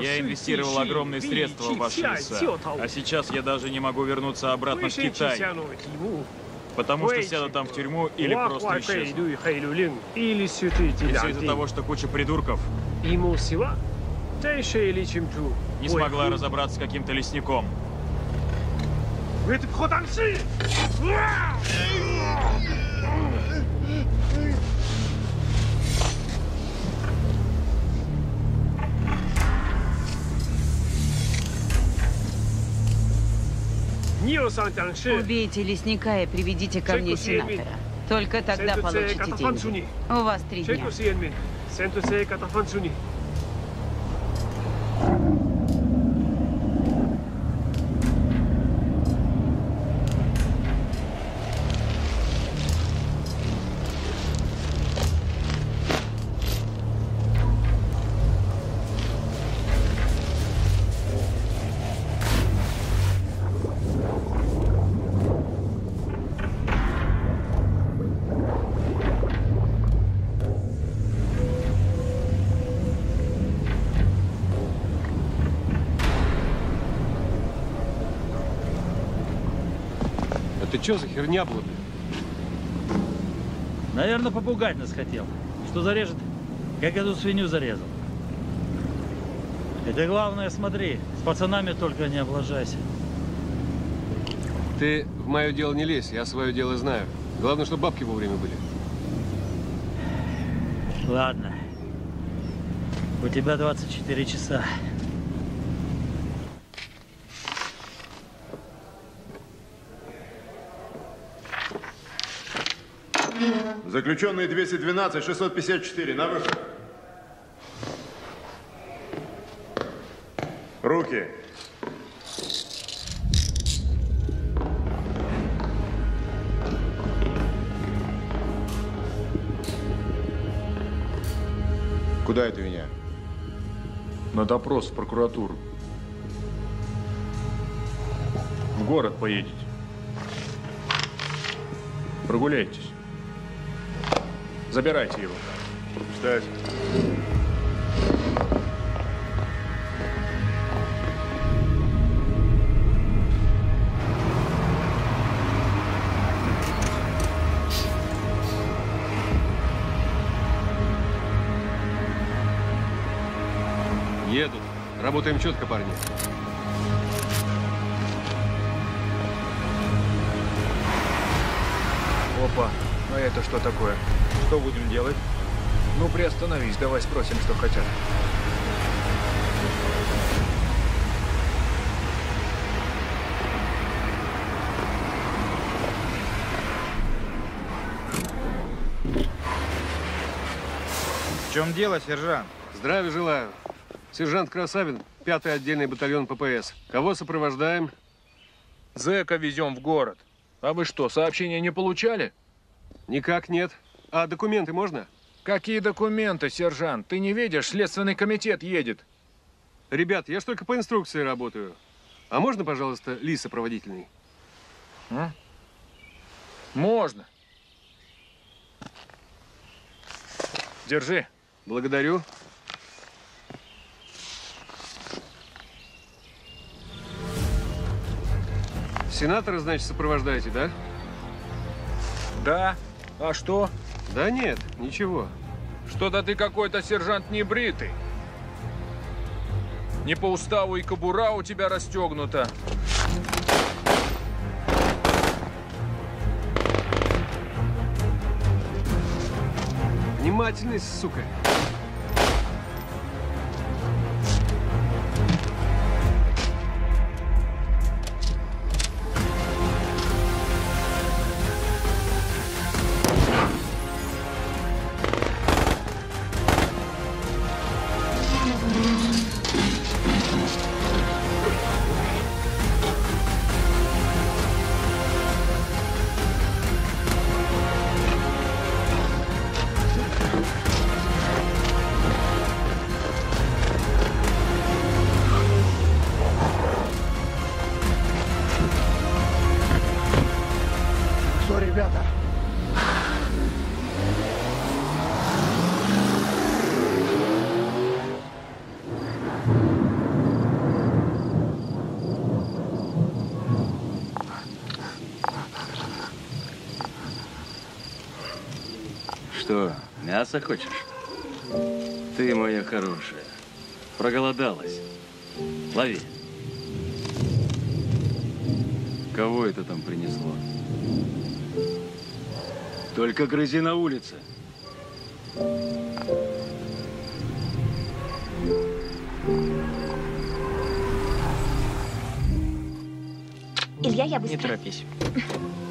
Я инвестировал огромные средства в ваши леса, а сейчас я даже не могу вернуться обратно в Китай, потому что сяду там в тюрьму или просто исчезну. И все из-за того, что куча придурков не смогла разобраться с каким-то лесником. Убейте лесника и приведите ко мне сенатора. Только тогда получите деньги. У вас три дня. Что за херня была? Наверное, попугать нас хотел. Что зарежет, как эту свинью зарезал. Это главное, смотри, с пацанами только не облажайся. Ты в мое дело не лезь, я свое дело знаю. Главное, чтобы бабки вовремя были. Ладно. У тебя 24 часа. Заключенные 212, 654, на выход. Руки. Куда это меня? На допрос в прокуратуру. В город поедете. Прогуляйтесь. Забирайте его. Встать. Едут. Работаем четко, парни. Это что такое? Что будем делать? Ну, приостановись, давай спросим, что хотят. В чем дело, сержант? Здравия желаю. Сержант Красавин, пятый отдельный батальон ППС. Кого сопровождаем? Зэка везем в город. А вы что, сообщения не получали? Никак нет. А документы можно? Какие документы, сержант? Ты не видишь, Следственный комитет едет. Ребят, я ж только по инструкции работаю. А можно, пожалуйста, лист сопроводительный? А? Можно. Держи. Благодарю. Сенатора, значит, сопровождаете, да? Да. А что? Да нет, ничего. Что-то ты какой-то сержант небритый. Не по уставу и кобура у тебя расстегнута. Внимательность, сука. Мясо хочешь? Ты моя хорошая. Проголодалась. Лови. Кого это там принесло? Только грызи на улице. Илья, я быстро. Не торопись.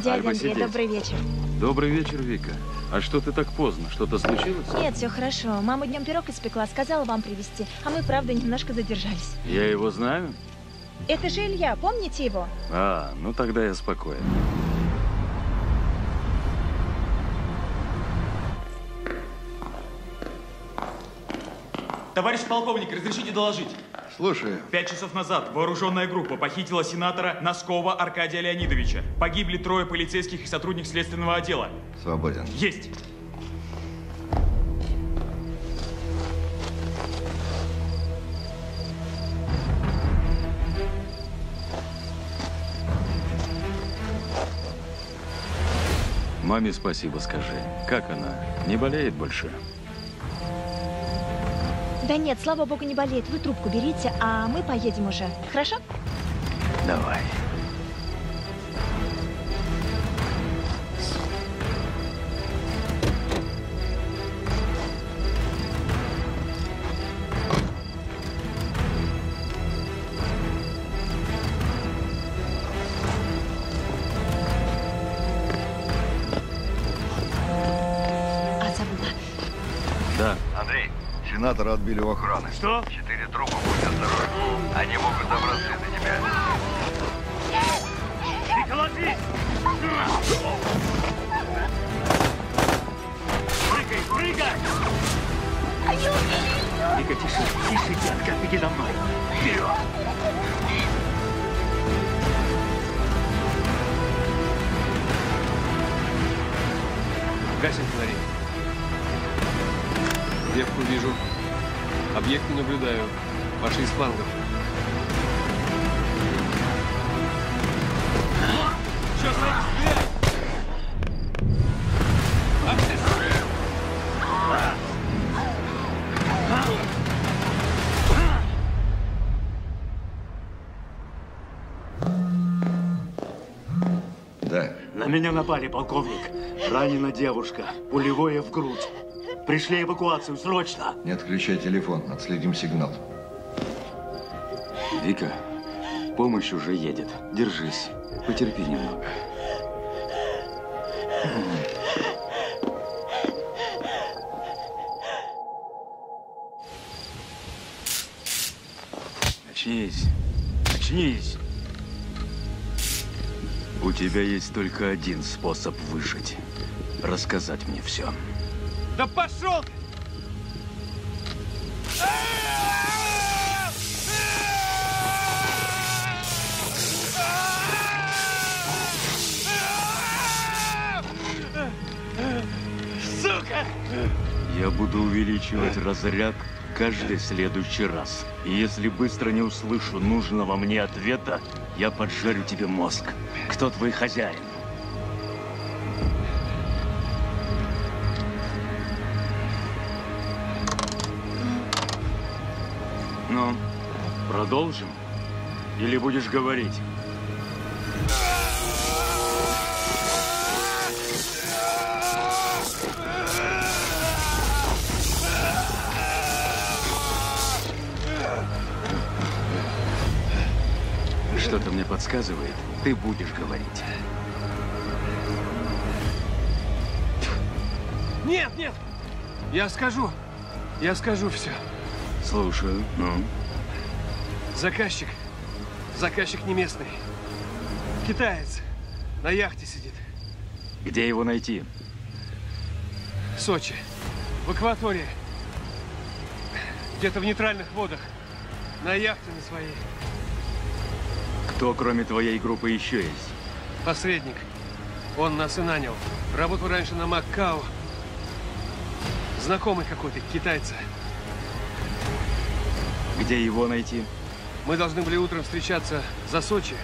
Дядя Альба, Андрей, сидеть. добрый вечер. Добрый вечер, Вика. А что ты так поздно? Что-то случилось? Нет, все хорошо. Мама днем пирог испекла, сказала вам привезти. А мы, правда, немножко задержались. Я его знаю? Это же Илья, помните его? А, ну тогда я спокоен. Товарищ полковник, разрешите доложить? Слушаю. Пять часов назад вооруженная группа похитила сенатора Носкова Аркадия Леонидовича. Погибли трое полицейских и сотрудник следственного отдела. Свободен. Есть. Маме спасибо скажи. Как она? Не болеет больше? Да нет, слава богу, не болеет. Вы трубку берите, а мы поедем уже. Хорошо? Давай. Отбили у охраны. Что? Меня напали, полковник. Ранена девушка. Пулевое в грудь. Пришли эвакуацию, срочно. Не отключай телефон, отследим сигнал. Вика, помощь уже едет. Держись. Потерпи немного. Тебя есть только один способ выжить. Рассказать мне все. Да пошел! ты! Сука! увеличивать разряд каждый следующий раз. И если быстро не услышу нужного мне ответа, я поджарю тебе мозг. Кто твой хозяин? Ну, продолжим? Или будешь говорить? Подсказывает, ты будешь говорить. Нет, нет! Я скажу. Я скажу все. Слушаю. Ну? Заказчик. Заказчик не местный. Китаец. На яхте сидит. Где его найти? Сочи. В акватории. Где-то в нейтральных водах. На яхте на своей. Кто, кроме твоей группы, еще есть? Посредник. Он нас и нанял. Работал раньше на Маккао. Знакомый какой-то, китайца. Где его найти? Мы должны были утром встречаться за Сочи.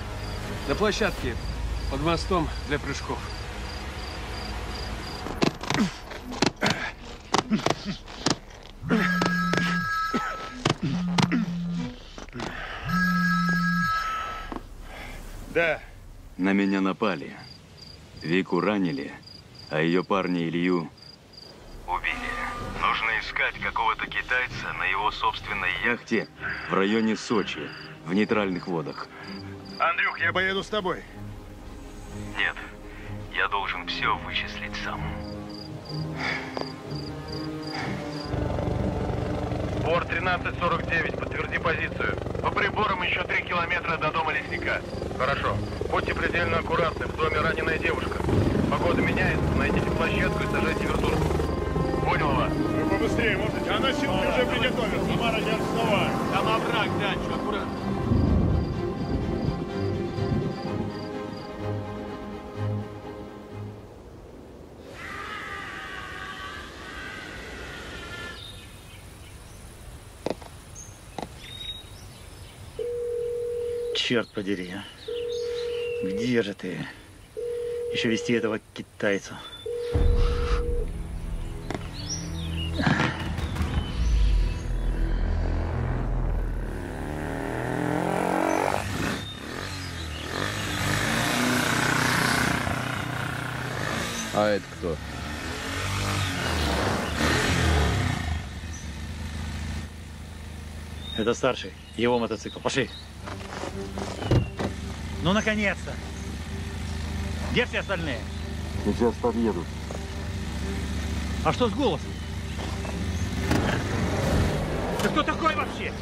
На площадке под мостом для прыжков. Да. На меня напали. Вику ранили, а ее парня Илью убили. Нужно искать какого-то китайца на его собственной яхте в районе Сочи, в нейтральных водах. Андрюх, я поеду с тобой. Нет, я должен все вычислить сам. Борт 1349, подтверди позицию. По приборам еще три километра до дома лесника. Хорошо. Будьте предельно аккуратны, в доме раненая девушка. Погода меняется, найдите площадку и сажайте вертушку. Понял вас? Вы побыстрее можете, а носилки уже приготовил. Самара, не отставай. Там овраг, дачу, аккуратно. Черт подери, а. Где же ты? Еще вести этого китайца. А это кто? Это старший. Его мотоцикл. Пошли. Ну, наконец-то! Где все остальные? Сейчас подъедут. А что с голосом? Ты кто такой вообще?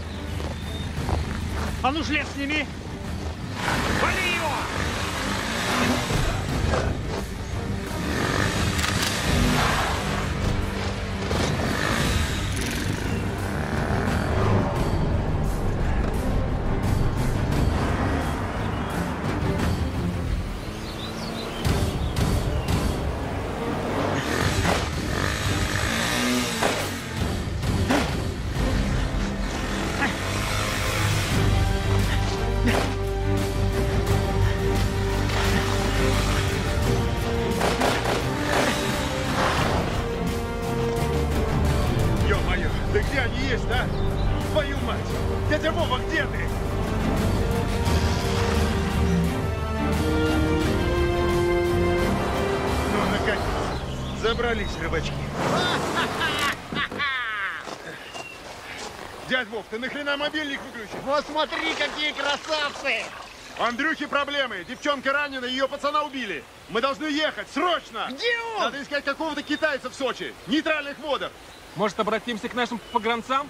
А ну, шлем сними! Смотри, какие красавцы! Андрюхи проблемы. Девчонка ранена, ее пацана убили. Мы должны ехать, срочно! Где он? Надо искать какого-то китайца в Сочи. В нейтральных водах. Может, обратимся к нашим погранцам?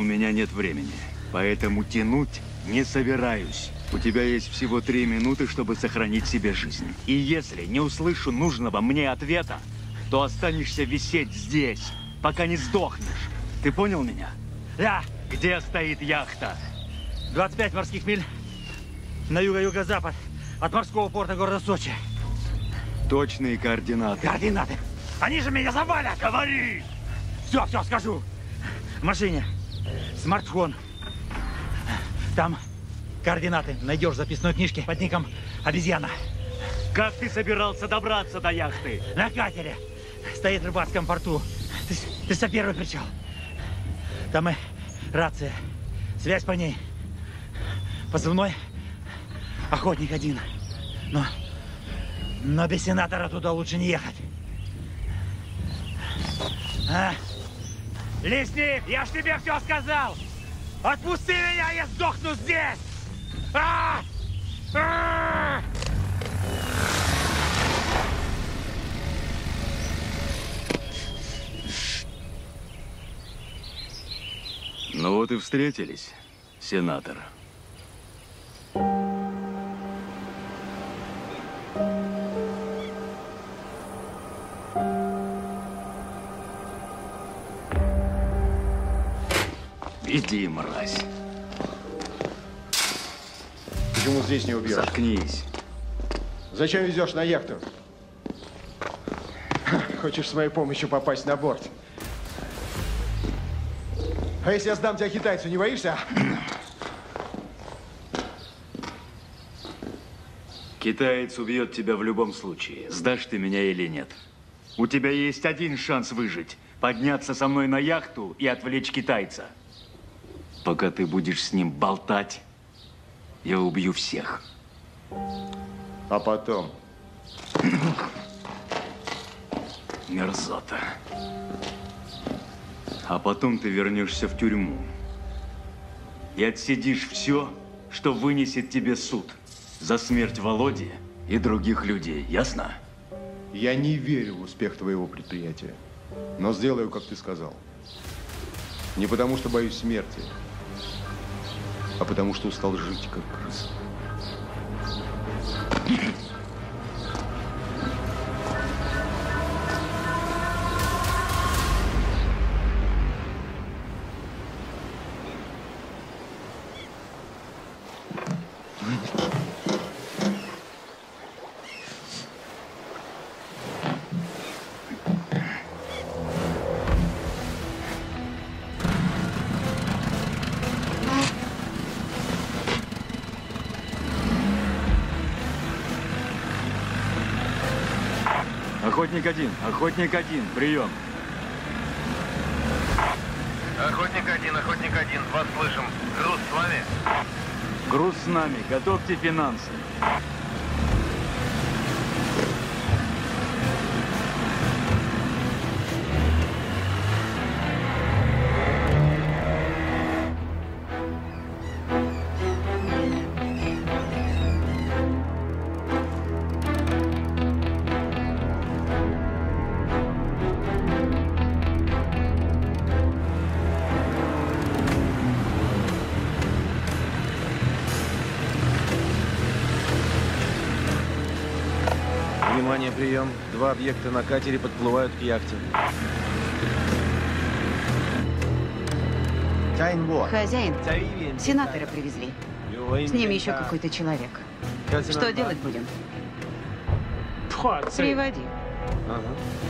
У меня нет времени, поэтому тянуть не собираюсь. У тебя есть всего три минуты, чтобы сохранить себе жизнь. И если не услышу нужного мне ответа, то останешься висеть здесь, пока не сдохнешь. Ты понял меня? Да. Где стоит яхта? 25 морских миль на юго-юго-запад от морского порта города Сочи. Точные координаты. Координаты. Они же меня завалят! Говори! Все, все, скажу. В машине. Смартфон. Там координаты. Найдешь в записной книжке под ником обезьяна. Как ты собирался добраться до яхты? На катере. Стоит в рыбацком порту. Ты, ты что первый причал? Там и рация. Связь по ней. Позывной охотник один. Но, но без сенатора туда лучше не ехать. А? Лесник, я ж тебе все сказал! Отпусти меня, я сдохну здесь! А! А! Ну вот и встретились, сенатор. Иди, мразь. Почему здесь не убьешь? Заткнись. Зачем везешь на яхту? Хочешь с моей помощью попасть на борт? А если я сдам тебя китайцу, не боишься? Китаец убьет тебя в любом случае, сдашь ты меня или нет. У тебя есть один шанс выжить. Подняться со мной на яхту и отвлечь китайца. Пока ты будешь с ним болтать, я убью всех. А потом? Мерзота. А потом ты вернешься в тюрьму. И отсидишь все, что вынесет тебе суд. За смерть Володи и других людей. Ясно? Я не верю в успех твоего предприятия. Но сделаю, как ты сказал. Не потому, что боюсь смерти, а потому, что устал жить, как крыса. Охотник один, охотник один, прием. Охотник один, охотник один, вас слышим. Груз с вами? Груз с нами, готовьте финансы. Два объекта на катере подплывают к яхте. Хозяин, сенатора привезли. С ним еще какой-то человек. Что делать будем? Приводи. Вперед.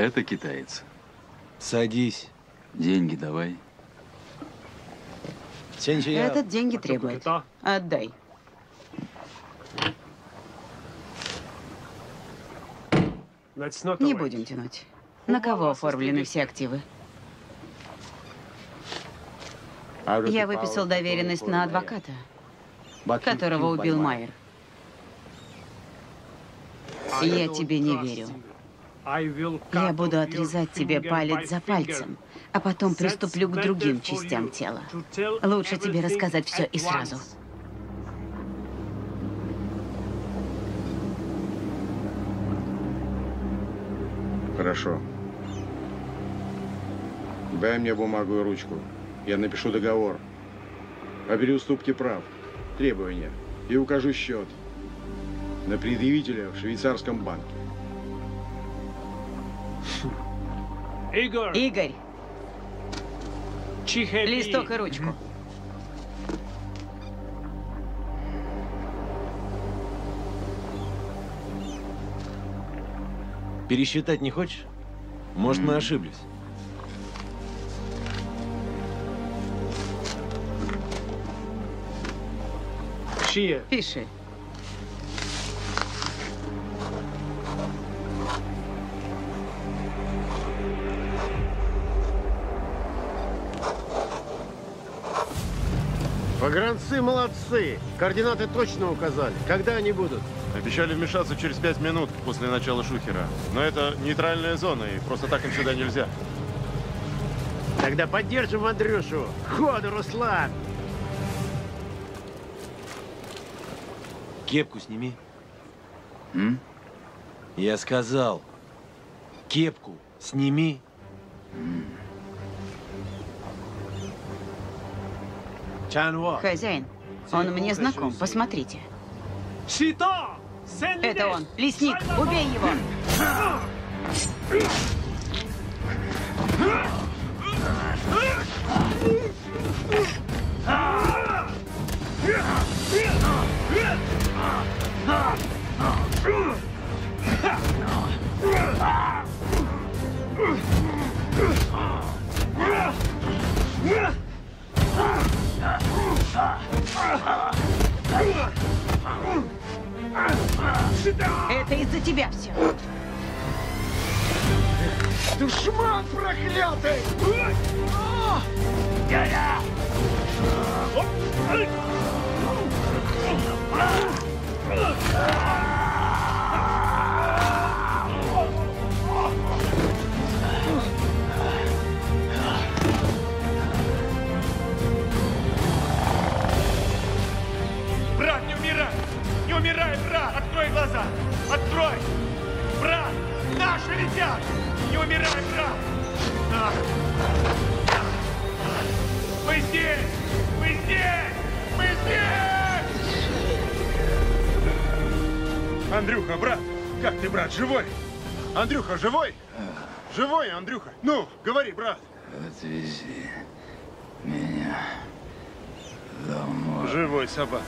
Это китаец. Садись. Деньги давай. Этот деньги требует. Отдай. Не будем тянуть. На кого оформлены все активы? Я выписал доверенность на адвоката, которого убил Майер. Я тебе не верю. Я буду отрезать тебе палец за пальцем, а потом приступлю к другим частям тела. Лучше тебе рассказать все и сразу. Хорошо. Дай мне бумагу и ручку. Я напишу договор. О переуступке прав, требования и укажу счет на предъявителя в швейцарском банке. Игорь! Игорь! Листок и ручку. Пересчитать не хочешь? Может, мы ошиблись? Пиши. Погранцы молодцы. Координаты точно указали. Когда они будут? Обещали вмешаться через пять минут после начала шухера. Но это нейтральная зона, и просто так им сюда нельзя. Тогда поддержим Андрюшу. Ходу, Руслан! Кепку сними. М? Я сказал, кепку сними. Хозяин, он мне знаком, посмотрите. Это он, лесник, убей его! Это из-за тебя все. Душман проклятый! Брат, умирай, брат! Открой глаза! Открой! Брат! Наши летят! Не умирай, брат! А. Мы здесь! Мы здесь! Мы здесь! Андрюха, брат! Как ты, брат, живой? Андрюха, живой? Живой, Андрюха? Ну, говори, брат. Отвези меня домой. Живой собака.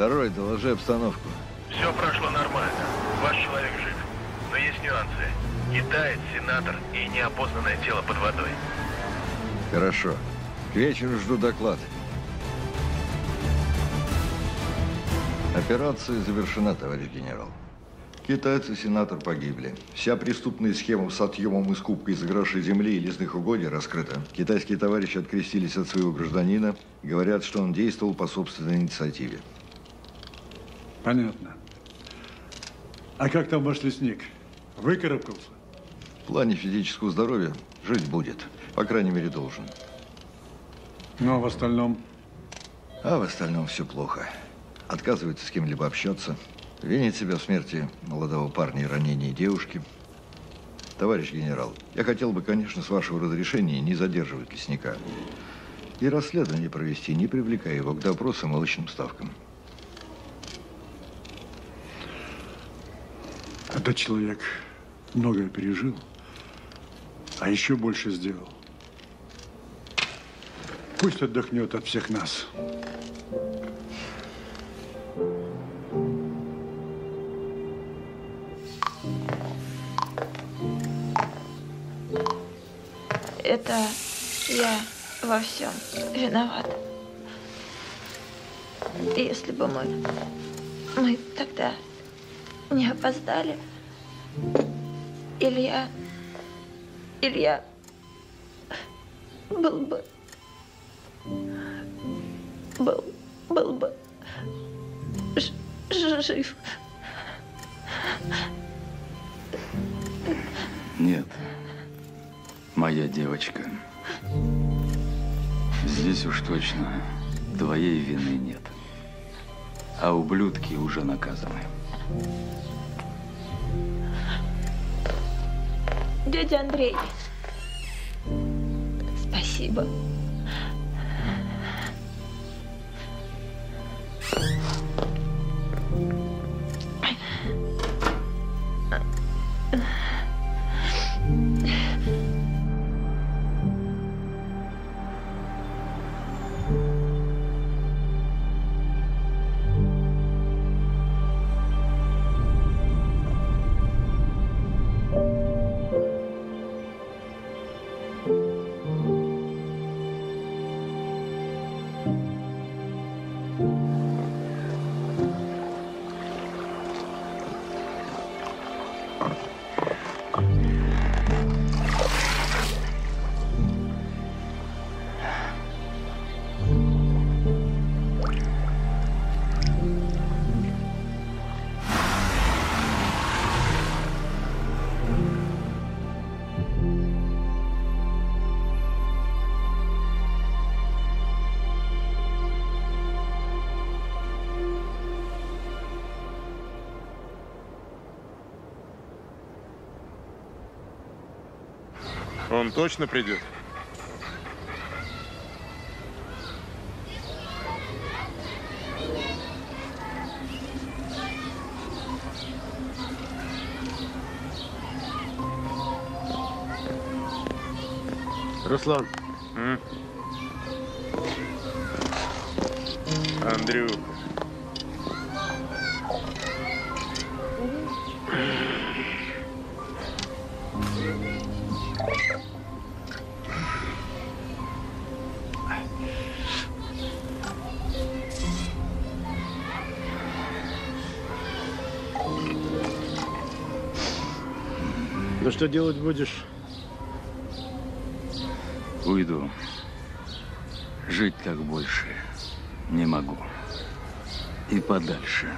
Второй, доложи обстановку. Все прошло нормально. Ваш человек жив. Но есть нюансы. Китаец, сенатор и неопознанное тело под водой. Хорошо. К вечеру жду доклад. Операция завершена, товарищ генерал. Китаец и сенатор погибли. Вся преступная схема с отъемом и скупкой за гроши земли и лесных угодий раскрыта. Китайские товарищи открестились от своего гражданина. Говорят, что он действовал по собственной инициативе. Понятно. А как там ваш лесник? Выкарабкался? В плане физического здоровья жить будет. По крайней мере, должен. Ну, а в остальном? А в остальном все плохо. Отказывается с кем-либо общаться. Винит себя в смерти молодого парня и ранении девушки. Товарищ генерал, я хотел бы, конечно, с вашего разрешения не задерживать лесника. И расследование провести, не привлекая его к допросам и личным ставкам. Этот человек многое пережил, а еще больше сделал. Пусть отдохнет от всех нас. Это я во всем виноват. Если бы мы, мы тогда не опоздали, Илья Илья был бы, был, был бы ж- жив. Нет, моя девочка. Здесь уж точно твоей вины нет. А ублюдки уже наказаны. Дядя Андрей, спасибо. Точно придет? Руслан. Что делать будешь? Уйду. Жить так больше не могу. И подальше.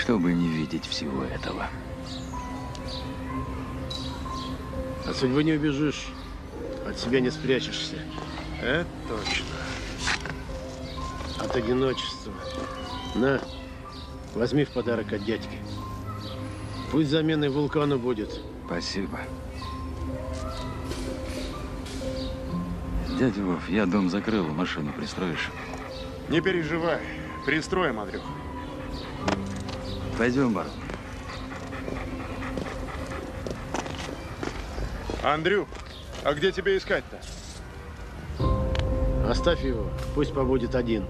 Чтобы не видеть всего этого. От судьбы не убежишь, от себя не спрячешься. Это точно. От одиночества. На, возьми в подарок от дядьки. Пусть заменой вулкану будет. Спасибо. Дядя Вов, я дом закрыл, машину пристроишь? Не переживай. Пристроим, Андрюх. Пойдем, барон. Андрюх, а где тебя искать-то? Оставь его, пусть побудет один.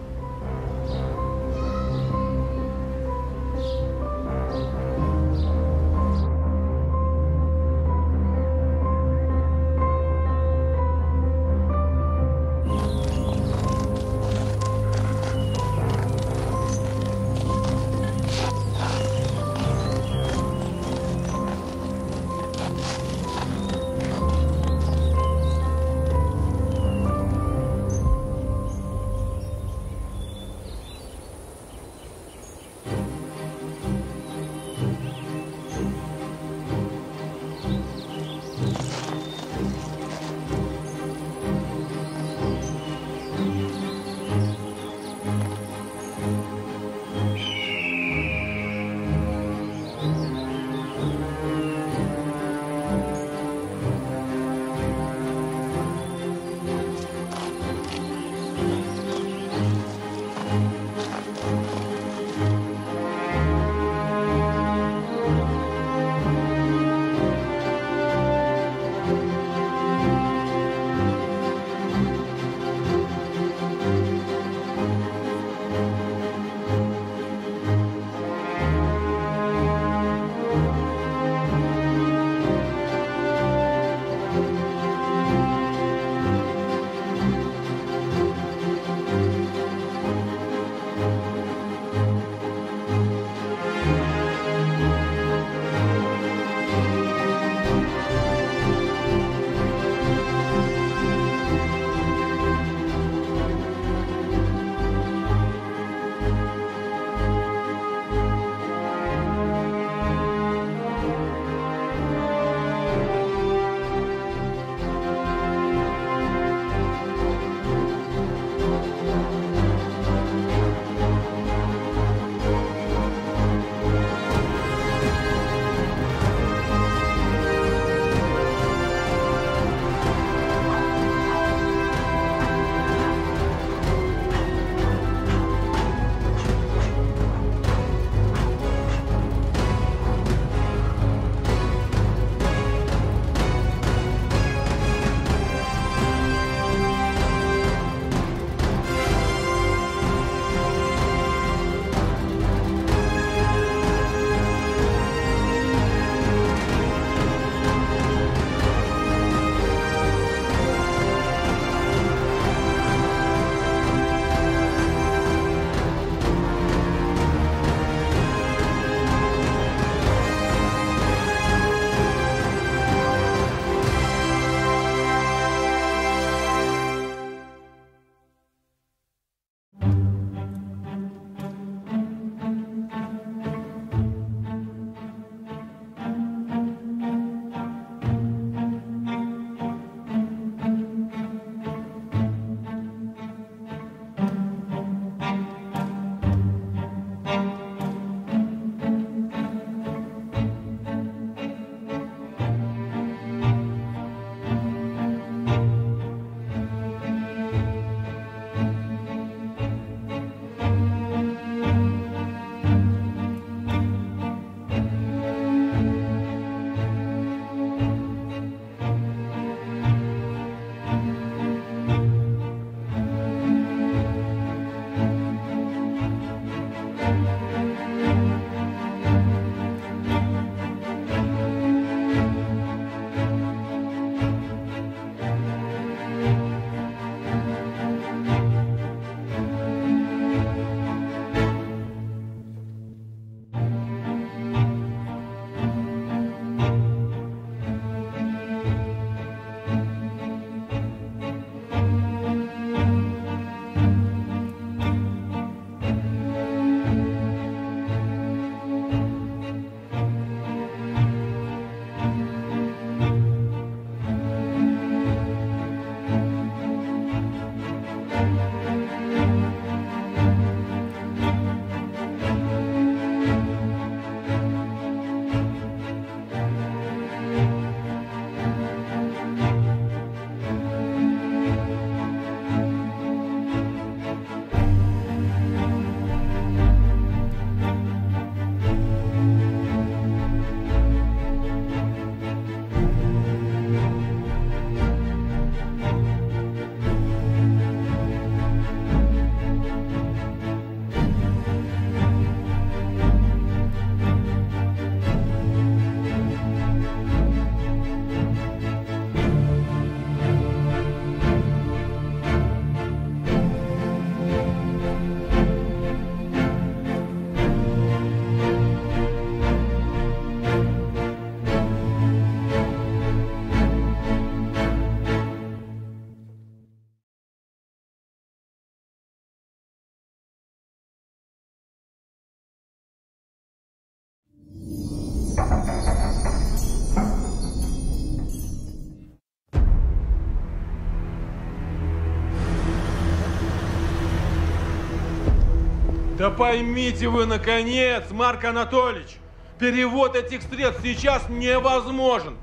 Да поймите вы, наконец, Марк Анатольевич, перевод этих средств сейчас невозможен.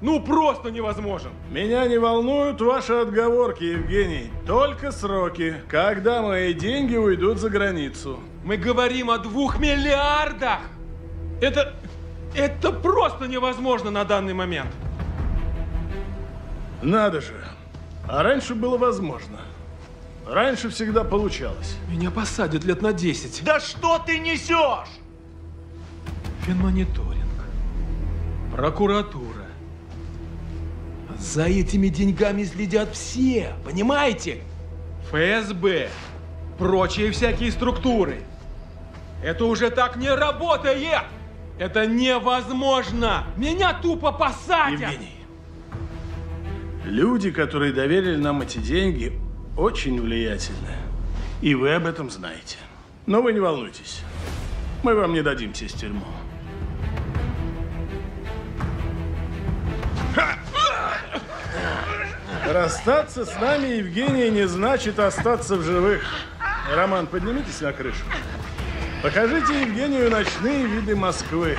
Ну, просто невозможен. Меня не волнуют ваши отговорки, Евгений. Только сроки. Когда мои деньги уйдут за границу? Мы говорим о двух миллиардах. Это, это просто невозможно на данный момент. Надо же. А раньше было возможно. Раньше всегда получалось. Меня посадят лет на 10. Да что ты несешь? Финмониторинг. Прокуратура. За этими деньгами следят все, понимаете? ФСБ, прочие всякие структуры. Это уже так не работает! Это невозможно! Меня тупо посадят! Евгений, люди, которые доверили нам эти деньги, очень влиятельны. И вы об этом знаете. Но вы не волнуйтесь. Мы вам не дадим сесть в тюрьму. Расстаться с нами, Евгения, не значит остаться в живых. Роман, поднимитесь на крышу. Покажите Евгению ночные виды Москвы.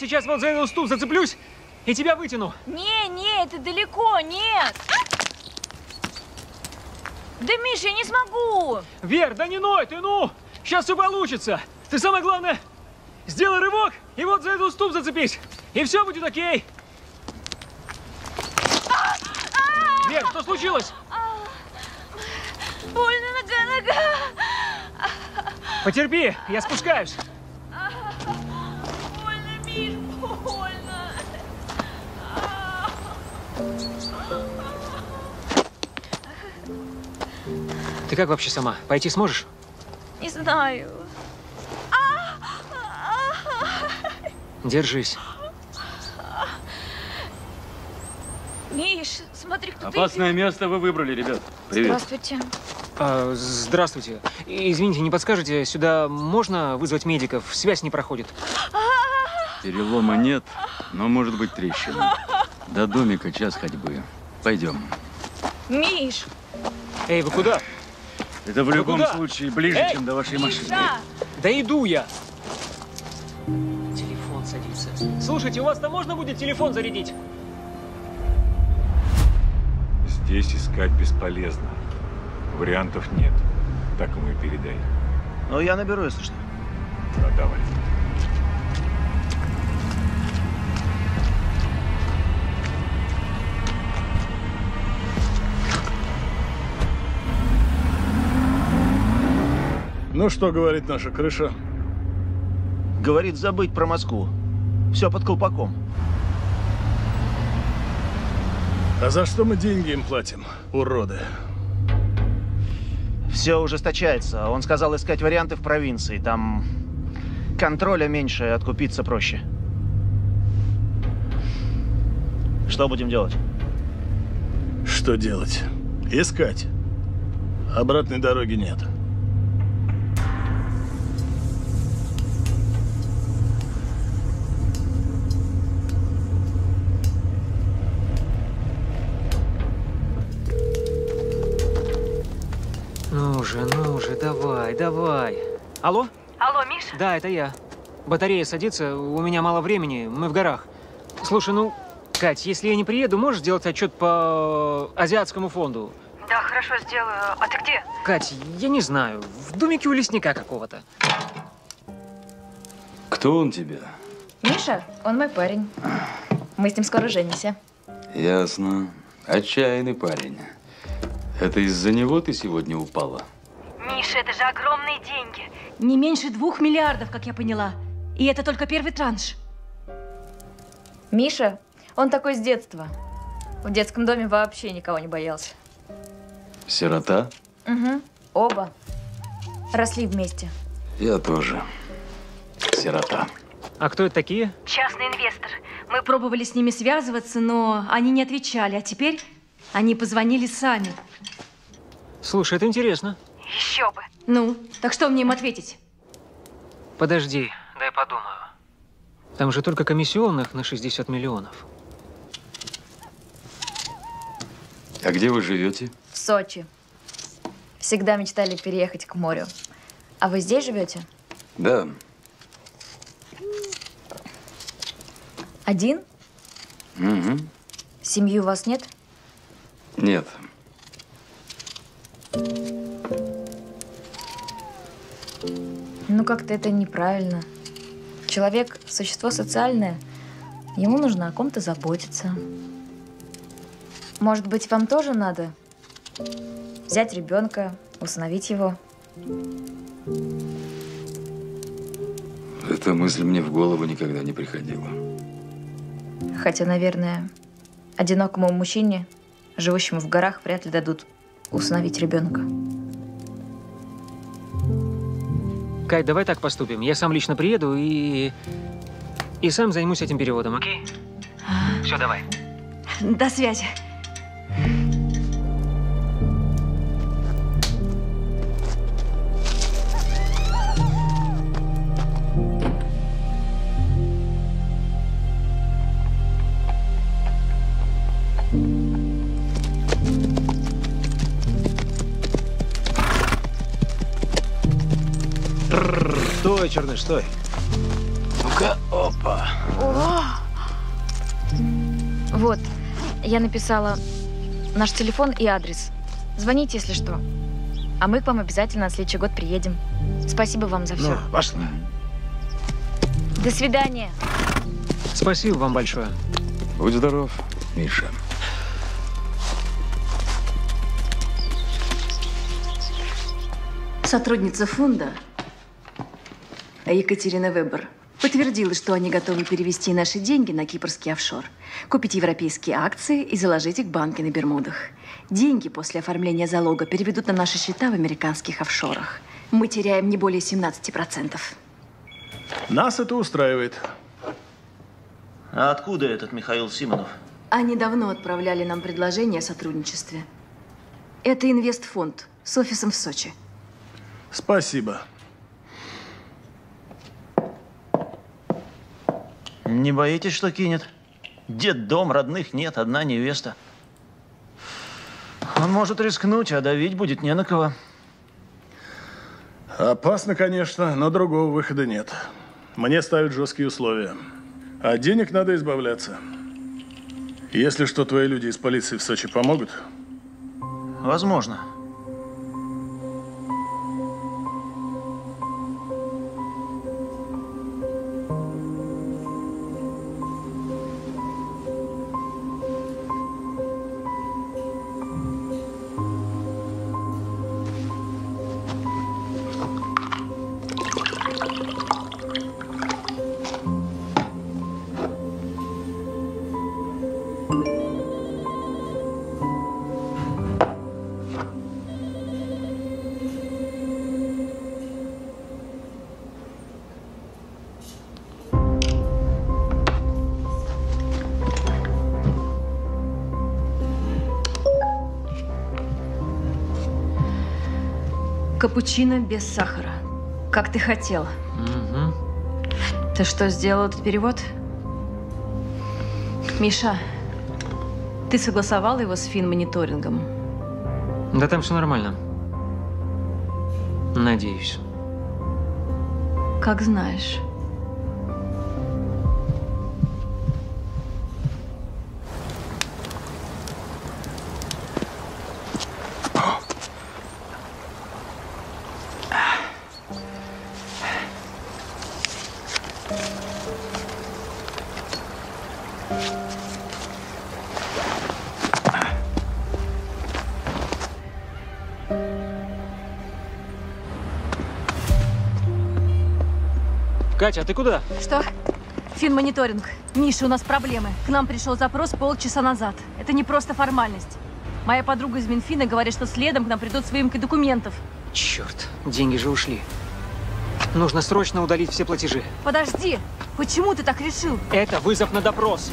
Сейчас вот за этот уступ зацеплюсь и тебя вытяну. Не, не, это далеко, нет. Да, Миш, я не смогу. Вер, да не ной ты, ну! Сейчас все получится. Ты самое главное, сделай рывок и вот за этот уступ зацепись. И все будет окей. Вер, что случилось? Больно нога, нога. Потерпи, я спускаюсь. Как вообще сама? Пойти сможешь? Не знаю. Держись. Миш, смотри, кто Опасное место вы выбрали, ребят. Здравствуйте. А, здравствуйте. Извините, не подскажете, сюда можно вызвать медиков? Связь не проходит. Перелома нет, но может быть трещина. До домика час ходьбы. Пойдем. Миш! Эй, вы куда? Это в Вы любом куда? случае ближе, Эй, чем до вашей машины. Миша! Да иду я. Телефон садится. Слушайте, у вас там можно будет телефон зарядить? Здесь искать бесполезно. Вариантов нет. Так ему и передай. Ну, я наберу, если что. Да, давай. Ну что говорит наша крыша? Говорит, забыть про Москву. Все под колпаком. А за что мы деньги им платим, уроды? Все ужесточается. Он сказал искать варианты в провинции. Там контроля меньше, откупиться проще. Что будем делать? Что делать? Искать. Обратной дороги нет. Ну же, ну же, давай, давай. Алло? Алло, Миша? Да, это я. Батарея садится, у меня мало времени, мы в горах. Слушай, ну, Кать, если я не приеду, можешь сделать отчет по Азиатскому фонду? Да, хорошо, сделаю. А ты где? Кать, я не знаю, в домике у лесника какого-то. Кто он тебе? Миша, он мой парень. Мы с ним скоро женимся. Ясно. Отчаянный парень. Это из-за него ты сегодня упала? Миша, это же огромные деньги. Не меньше двух миллиардов, как я поняла. И это только первый транш. Миша, он такой с детства. В детском доме вообще никого не боялся. Сирота? Угу. Оба. Росли вместе. Я тоже. Сирота. А кто это такие? Частный инвестор. Мы пробовали с ними связываться, но они не отвечали. А теперь они позвонили сами. Слушай, это интересно. Еще бы. Ну, так что мне им ответить? Подожди, дай подумаю. Там же только комиссионных на 60 миллионов. А где вы живете? В Сочи. Всегда мечтали переехать к морю. А вы здесь живете? Да. Один? Угу. Семьи у вас нет? Нет. Ну, как-то это неправильно. Человек – существо социальное. Ему нужно о ком-то заботиться. Может быть, вам тоже надо взять ребенка, усыновить его? Эта мысль мне в голову никогда не приходила. Хотя, наверное, одинокому мужчине, живущему в горах, вряд ли дадут усыновить ребенка. Кать, давай так поступим. Я сам лично приеду и... И сам займусь этим переводом, окей? Все, давай. До связи. Стой, черныш, стой. Ну-ка, опа. Вот, я написала наш телефон и адрес. Звоните, если что. А мы к вам обязательно на следующий год приедем. Спасибо вам за все. Ну, пошли. До свидания. Спасибо вам большое. Будь здоров, Миша. Сотрудница фонда Екатерина Вебер подтвердила, что они готовы перевести наши деньги на кипрский офшор, купить европейские акции и заложить их в банки на Бермудах. Деньги после оформления залога переведут на наши счета в американских офшорах. Мы теряем не более 17%. Нас это устраивает. А откуда этот Михаил Симонов? Они давно отправляли нам предложение о сотрудничестве. Это инвестфонд с офисом в Сочи. Спасибо. Не боитесь, что кинет? Дед дом, родных нет, одна невеста. Он может рискнуть, а давить будет не на кого. Опасно, конечно, но другого выхода нет. Мне ставят жесткие условия. А денег надо избавляться. Если что, твои люди из полиции в Сочи помогут? Возможно. Капучино без сахара. Как ты хотел. Угу. Ты что, сделал этот перевод? Миша, ты согласовал его с финмониторингом? Да там все нормально. Надеюсь. Как знаешь. Катя, а ты куда? Что? Финмониторинг. Миша, у нас проблемы. К нам пришел запрос полчаса назад. Это не просто формальность. Моя подруга из Минфина говорит, что следом к нам придут с выемкой документов. Черт, деньги же ушли. Нужно срочно удалить все платежи. Подожди! Почему ты так решил? Это вызов на допрос.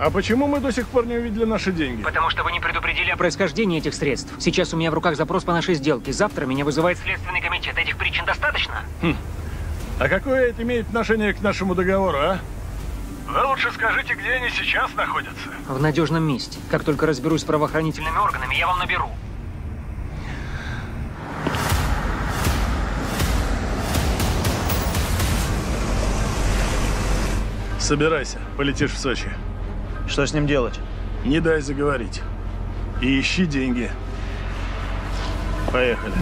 А почему мы до сих пор не увидели наши деньги? Потому что вы не предупредили о происхождении этих средств. Сейчас у меня в руках запрос по нашей сделке. Завтра меня вызывает Следственный комитет. Этих причин достаточно? Хм. А какое это имеет отношение к нашему договору, а? Вы лучше скажите, где они сейчас находятся. В надежном месте. Как только разберусь с правоохранительными органами, я вам наберу. Собирайся, полетишь в Сочи. Что с ним делать? Не дай заговорить. И ищи деньги. Поехали.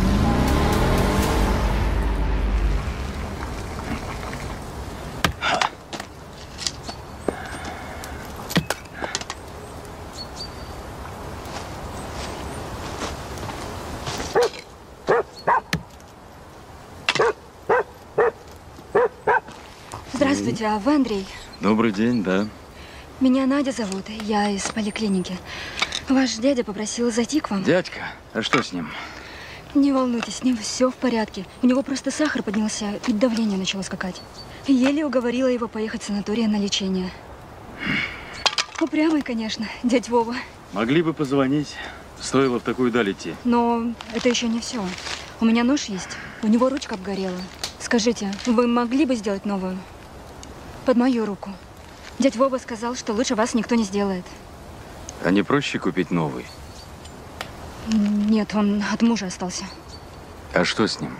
Здравствуйте, а вы Андрей? Добрый день, да. Меня Надя зовут, я из поликлиники. Ваш дядя попросил зайти к вам. Дядька, а что с ним? Не волнуйтесь, с ним все в порядке. У него просто сахар поднялся и давление начало скакать. Еле уговорила его поехать в санаторий на лечение. Упрямый, конечно, дядь Вова. Могли бы позвонить. Стоило в такую даль идти. Но это еще не все. У меня нож есть. У него ручка обгорела. Скажите, вы могли бы сделать новую? Под мою руку. Дядь Вова сказал, что лучше вас никто не сделает. А не проще купить новый? Нет, он от мужа остался. А что с ним?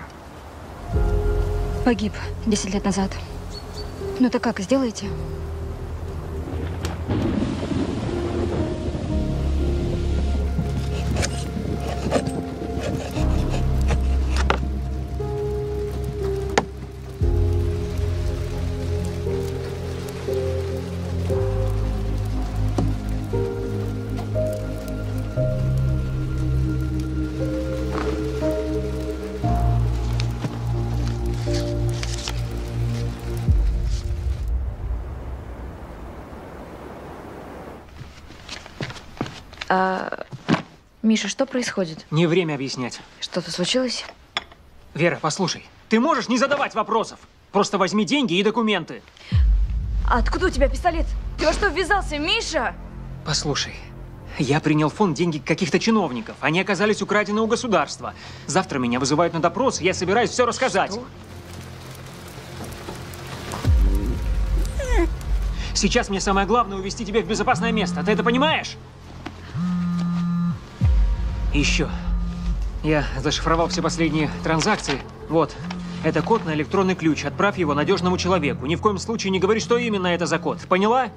Погиб 10 лет назад. Ну так как, сделаете? Миша, что происходит? Не время объяснять. Что-то случилось? Вера, послушай, ты можешь не задавать вопросов. Просто возьми деньги и документы. А откуда у тебя пистолет? Ты во что ввязался, Миша? Послушай, я принял фонд деньги каких-то чиновников. Они оказались украдены у государства. Завтра меня вызывают на допрос, и я собираюсь все рассказать. Что? Сейчас мне самое главное увести тебя в безопасное место. Ты это понимаешь? И еще. Я зашифровал все последние транзакции. Вот. Это код на электронный ключ. Отправь его надежному человеку. Ни в коем случае не говори, что именно это за код. Поняла?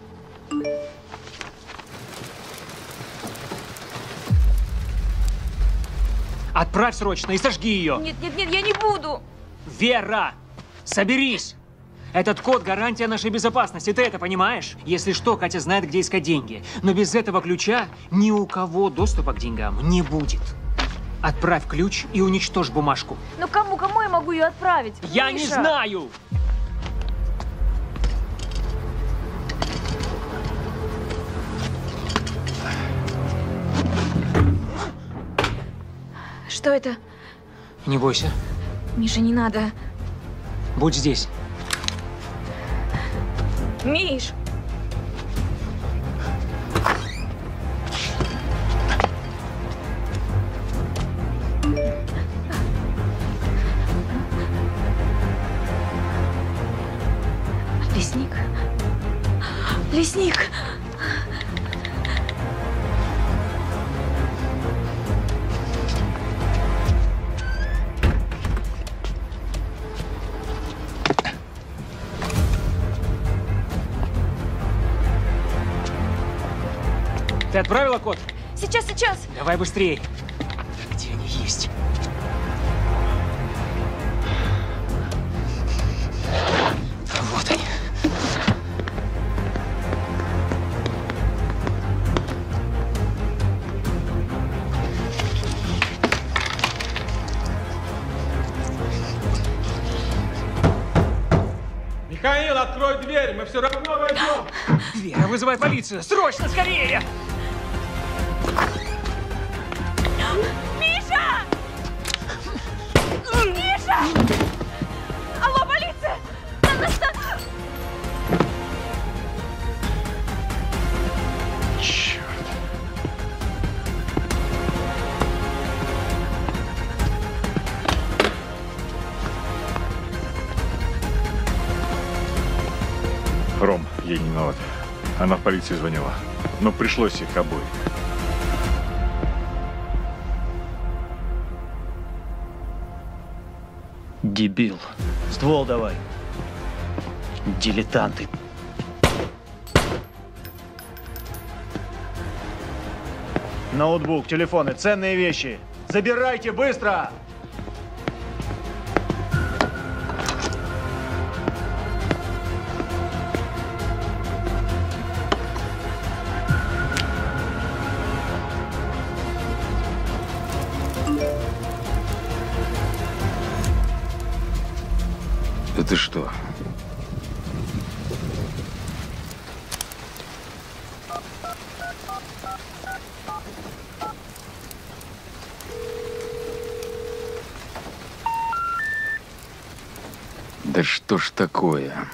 Отправь срочно и сожги ее. Нет, нет, нет, я не буду. Вера, соберись. Этот код – гарантия нашей безопасности, ты это понимаешь? Если что, Катя знает, где искать деньги. Но без этого ключа ни у кого доступа к деньгам не будет. Отправь ключ и уничтожь бумажку. Ну кому, кому я могу ее отправить? Я Миша? не знаю! Что это? Не бойся. Миша, не надо. Будь здесь. Миш! Давай быстрее. Где они есть? Вот они. Михаил, открой дверь, мы все равно войдем. Вера, вызывай полицию! Срочно, скорее! Полицию звонила. Но пришлось их обоих. Дебил. Ствол давай. Дилетанты. Ноутбук, телефоны, ценные вещи. Забирайте быстро! Это что? Да что ж такое?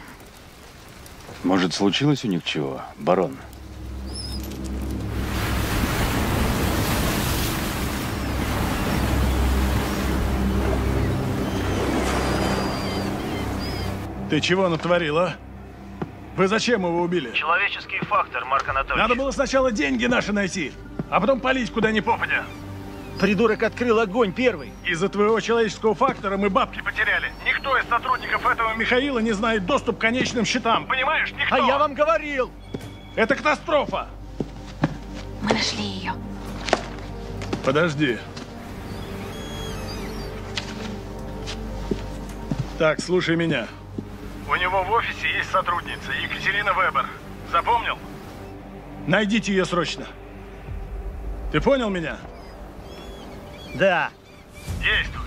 Может, случилось у них чего, барон? Ты чего натворил, а? Вы зачем его убили? Человеческий фактор, Марк Анатольевич. Надо было сначала деньги наши найти, а потом палить куда ни попадя. Придурок открыл огонь первый. Из-за твоего человеческого фактора мы бабки потеряли. Никто из сотрудников этого Михаила не знает доступ к конечным счетам. Понимаешь? Никто. А я вам говорил. Это катастрофа. Мы нашли ее. Подожди. Так, слушай меня. У него в офисе есть сотрудница, Екатерина Вебер. Запомнил? Найдите ее срочно. Ты понял меня? Да. Действуй.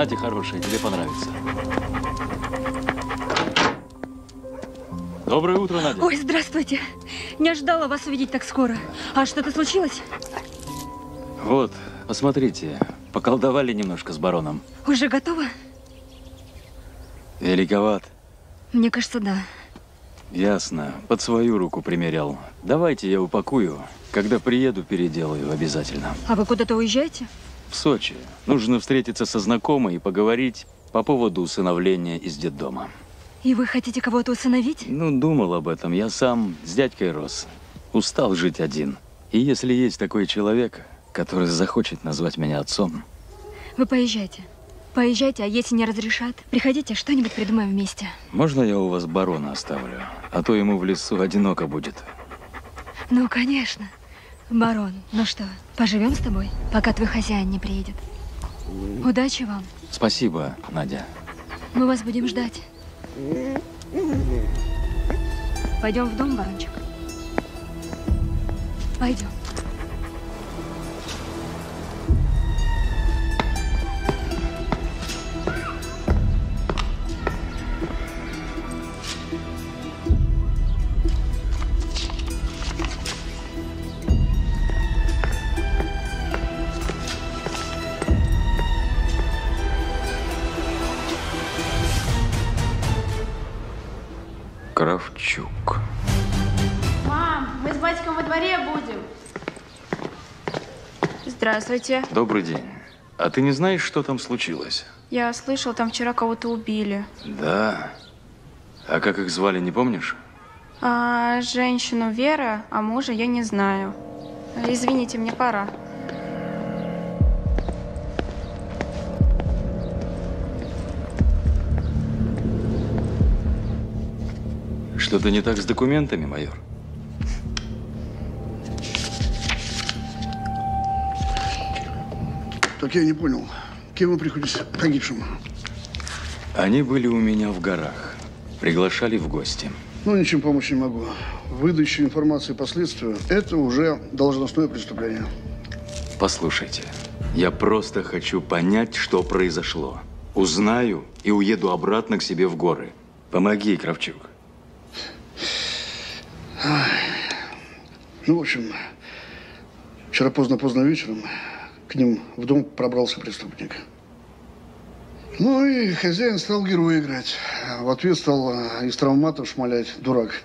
Надя хорошая, тебе понравится. Доброе утро, Надя. Ой, здравствуйте. Не ожидала вас увидеть так скоро. А что-то случилось? Вот, посмотрите. Поколдовали немножко с бароном. Уже готово? Великоват. Мне кажется, да. Ясно. Под свою руку примерял. Давайте я упакую. Когда приеду, переделаю обязательно. А вы куда-то уезжаете? В Сочи. Нужно встретиться со знакомой и поговорить по поводу усыновления из детдома. И вы хотите кого-то усыновить? Ну, думал об этом. Я сам с дядькой рос. Устал жить один. И если есть такой человек, который захочет назвать меня отцом, Вы поезжайте. Поезжайте, а если не разрешат, приходите, что-нибудь придумаем вместе. можно я у вас барона оставлю? А то ему в лесу одиноко будет. Ну, конечно. Барон, ну что, поживем с тобой, пока твой хозяин не приедет? Удачи вам. Спасибо, Надя. Мы вас будем ждать. Пойдем в дом, барончик? Пойдем. Кравчук. Мам, мы с батьком во дворе будем. Здравствуйте. Добрый день. А ты не знаешь, что там случилось? Я слышал, там вчера кого-то убили. Да. А как их звали, не помнишь? А женщину Вера, а мужа я не знаю. Извините, мне пора. Что-то не так с документами, майор? Так я не понял, кем вы приходите погибшему? Они были у меня в горах. Приглашали в гости. Ну, ничем помочь не могу. Выдача информации по следствию – это уже должностное преступление. Послушайте, я просто хочу понять, что произошло. Узнаю и уеду обратно к себе в горы. Помоги, Кравчук. Ну, в общем, вчера поздно-поздно вечером к ним в дом пробрался преступник. Ну и хозяин стал героя играть. В ответ стал э, из травматов шмалять дурак.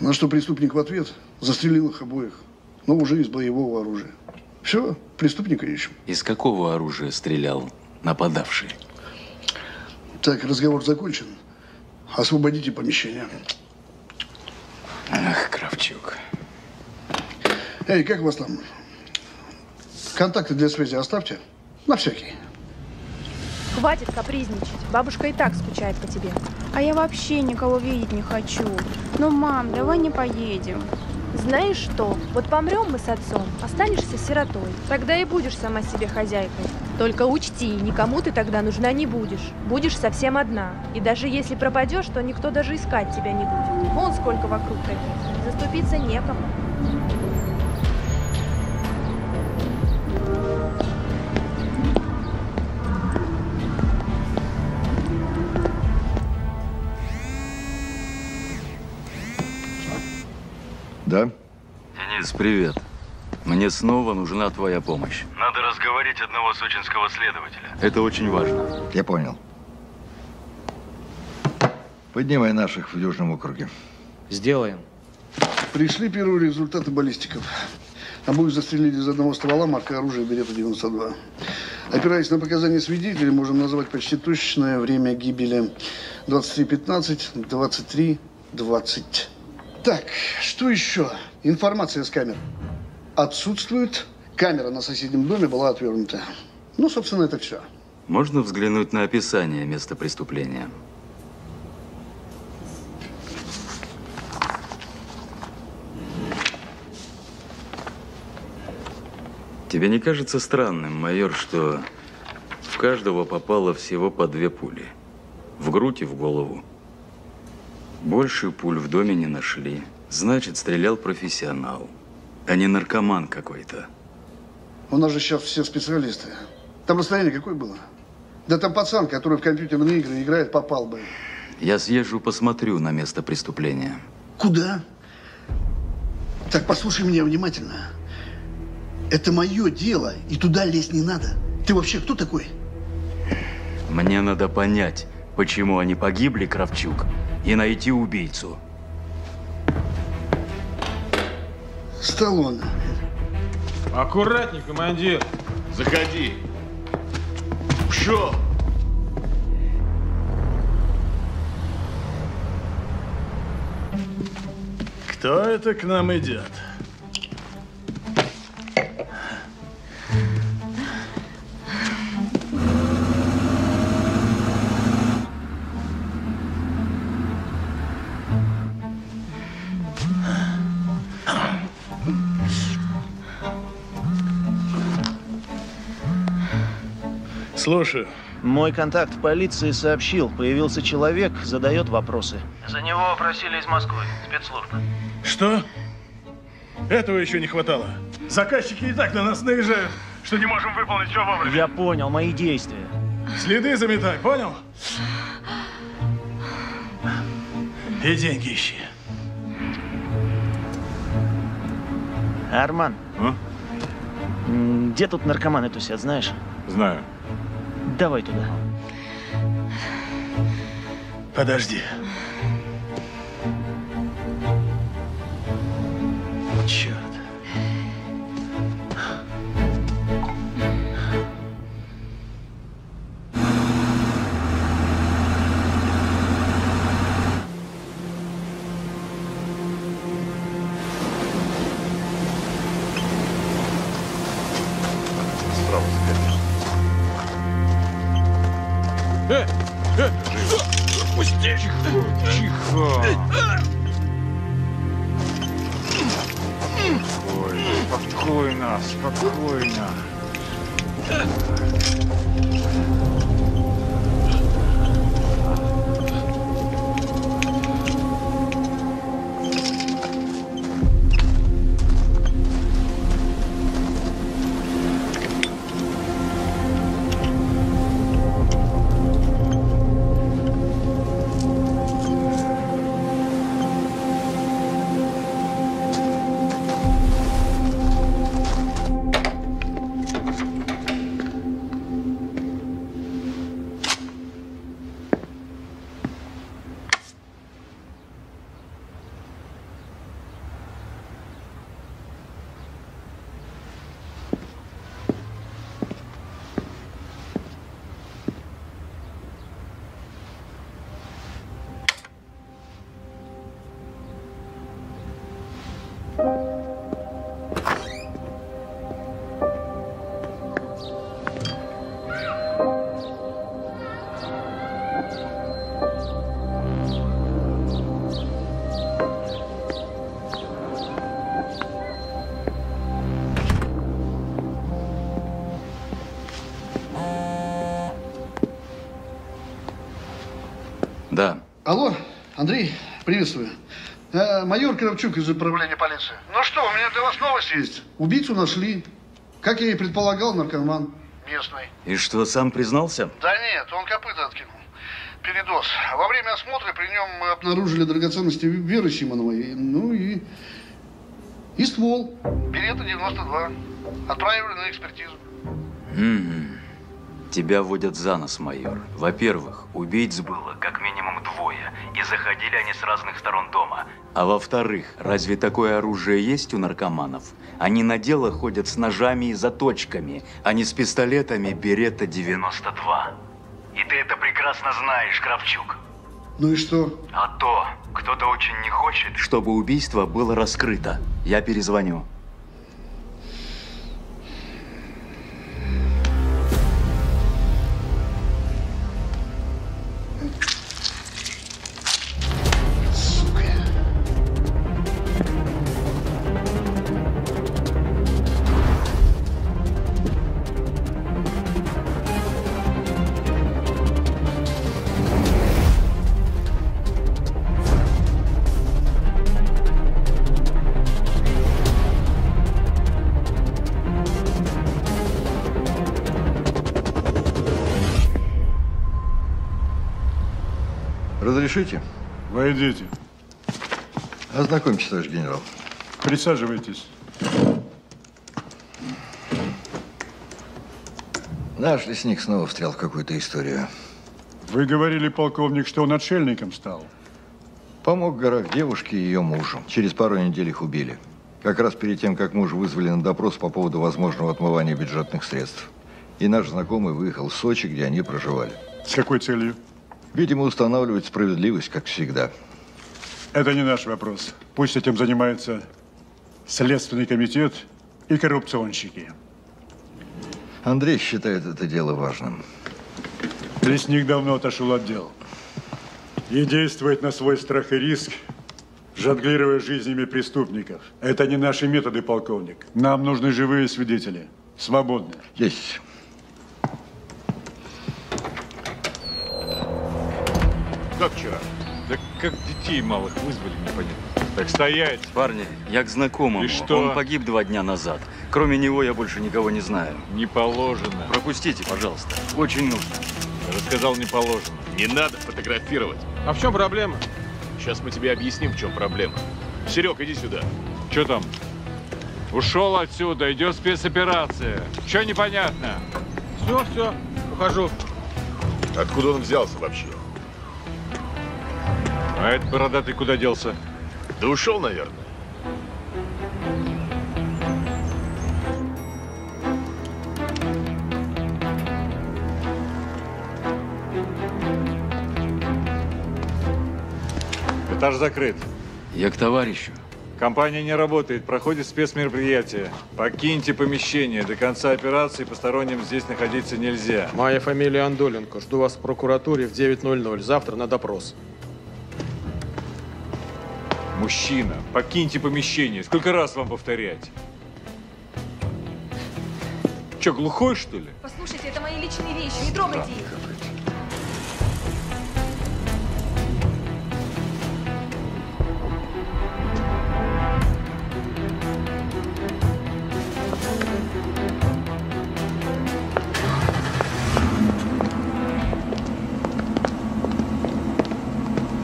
На что преступник в ответ застрелил их обоих, но уже из боевого оружия. Все, преступника ищем. Из какого оружия стрелял нападавший? Так, разговор закончен. Освободите помещение. Ах, Кравчук. Эй, как вас там? Контакты для связи оставьте. На всякий. Хватит капризничать. Бабушка и так скучает по тебе. А я вообще никого видеть не хочу. Ну, мам, давай не поедем. Знаешь что? Вот помрем мы с отцом, останешься сиротой. Тогда и будешь сама себе хозяйкой. Только учти, никому ты тогда нужна не будешь. Будешь совсем одна. И даже если пропадешь, то никто даже искать тебя не будет. Вон сколько вокруг таких. Заступиться некому. Да? Денис, привет. Мне снова нужна твоя помощь. Надо разговорить одного сочинского следователя. Это очень важно. Я понял. Поднимай наших в Южном округе. Сделаем. Пришли первые результаты баллистиков. Обоих застрелили из одного ствола, марка оружия Берета 92. Опираясь на показания свидетелей, можем назвать почти точное время гибели 23.15, 23.20. Так, что еще? Информация с камер. Отсутствует. Камера на соседнем доме была отвернута. Ну, собственно, это все. Можно взглянуть на описание места преступления? Тебе не кажется странным, майор, что в каждого попало всего по две пули? В грудь и в голову. Большую пуль в доме не нашли. Значит, стрелял профессионал, а не наркоман какой-то. У нас же сейчас все специалисты. Там расстояние какое было? Да там пацан, который в компьютерные игры играет, попал бы. Я съезжу, посмотрю на место преступления. Куда? Так, послушай меня внимательно. Это мое дело, и туда лезть не надо. Ты вообще кто такой? Мне надо понять, почему они погибли, Кравчук, и найти убийцу. Сталлоне. Аккуратней, командир. Заходи. Что? Кто это к нам идет? Слушаю. Мой контакт в полиции сообщил, появился человек, задает вопросы. За него опросили из Москвы, спецслужбы. Что? Этого еще не хватало. Заказчики и так на нас наезжают, что не можем выполнить все вовремя. Я понял, мои действия. Следы заметай, понял? И деньги ищи. Арман. М, Где тут наркоманы тусят, знаешь? Знаю. Давай туда. Подожди. Черт. Алло, Андрей, приветствую. Э, майор Кравчук из управления полиции. Ну что, у меня для вас новость есть. Убийцу нашли. Как я и предполагал, наркоман. Местный. И что, сам признался? Да нет, он копыта откинул. Передоз. Во время осмотра при нем мы обнаружили драгоценности Веры Симоновой. Ну и... И ствол. Берета 92. Отправили на экспертизу. М-м. Тебя водят за нос, майор. Во-первых, убийц было как минимум двое, и заходили они с разных сторон дома. А во-вторых, разве такое оружие есть у наркоманов? Они на дело ходят с ножами и заточками, а не с пистолетами Берета 92. И ты это прекрасно знаешь, Кравчук. Ну и что? А то, кто-то очень не хочет, чтобы убийство было раскрыто. Я перезвоню. Разрешите? Войдите. Ознакомьтесь, товарищ генерал. Присаживайтесь. Наш лесник снова встрял в какую-то историю. Вы говорили, полковник, что он отшельником стал. Помог в горах девушке и ее мужу. Через пару недель их убили. Как раз перед тем, как муж вызвали на допрос по поводу возможного отмывания бюджетных средств. И наш знакомый выехал в Сочи, где они проживали. С какой целью? Видимо, устанавливать справедливость, как всегда. Это не наш вопрос. Пусть этим занимается Следственный комитет и коррупционщики. Андрей считает это дело важным. Лесник давно отошел от дел. И действует на свой страх и риск, жонглируя жизнями преступников. Это не наши методы, полковник. Нам нужны живые свидетели. Свободны. Есть. Как вчера? Да как детей малых вызвали, непонятно. Так стоять. Парни, я к знакомому. И что? Он погиб два дня назад. Кроме него я больше никого не знаю. Не положено. Пропустите, пожалуйста. Очень нужно. Я же сказал, не положено. Не надо фотографировать. А в чем проблема? Сейчас мы тебе объясним, в чем проблема. Серег, иди сюда. Что там? Ушел отсюда, идет спецоперация. Что непонятно? Все, все, ухожу. Откуда он взялся вообще? А этот бородатый куда делся? Да ушел, наверное. Этаж закрыт. Я к товарищу. Компания не работает, проходит спецмероприятие. Покиньте помещение. До конца операции посторонним здесь находиться нельзя. Моя фамилия Андоленко. Жду вас в прокуратуре в 9.00. Завтра на допрос. Мужчина, покиньте помещение. Сколько раз вам повторять? Че, глухой, что ли? Послушайте, это мои личные вещи, не трогайте их.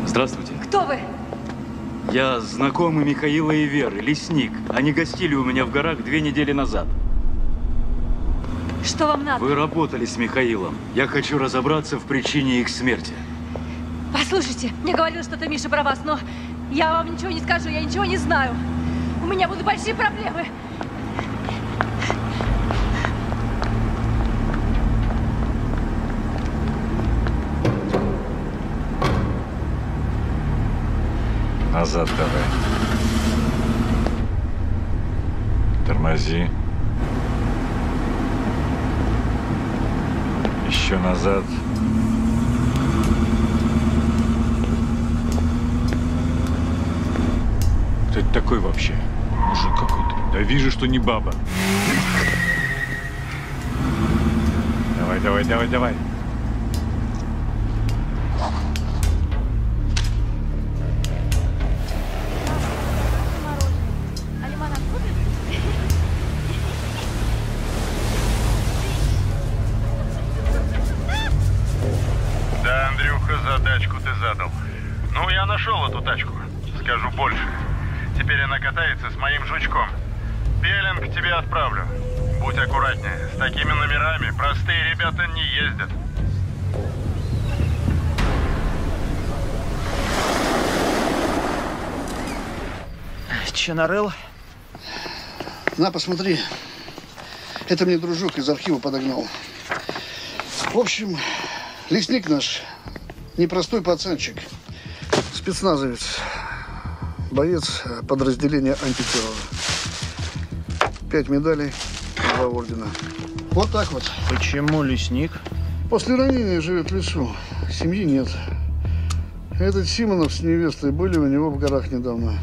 Здравствуйте. Кто вы? Я знакомый Михаила и Веры, лесник. Они гостили у меня в горах две недели назад. Что вам надо? Вы работали с Михаилом. Я хочу разобраться в причине их смерти. Послушайте, мне говорил что-то Миша про вас, но я вам ничего не скажу, я ничего не знаю. У меня будут большие проблемы. Назад давай. Тормози. Еще назад. Кто это такой вообще? Мужик какой-то. Да вижу, что не баба. Давай, давай, давай, давай. Скажу больше. Теперь она катается с моим жучком. Пеленг тебе отправлю. Будь аккуратнее. С такими номерами простые ребята не ездят. Че нарыл? На, посмотри. Это мне дружок из архива подогнал. В общем, лесник наш непростой пацанчик. Спецназовец. Боец подразделения антитеррора. Пять медалей, два ордена. Вот так вот. Почему лесник? После ранения живет в лесу. Семьи нет. Этот Симонов с невестой были у него в горах недавно.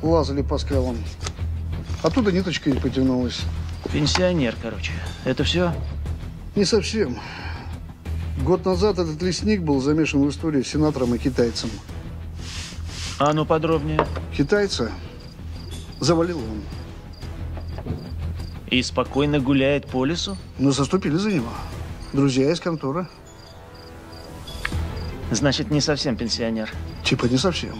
Лазали по скалам. Оттуда ниточка и потянулась. Пенсионер, короче. Это все? Не совсем. Год назад этот лесник был замешан в истории с сенатором и китайцем. А ну подробнее. Китайца завалил он. И спокойно гуляет по лесу? Мы заступили за него. Друзья из конторы. Значит, не совсем пенсионер. Типа не совсем.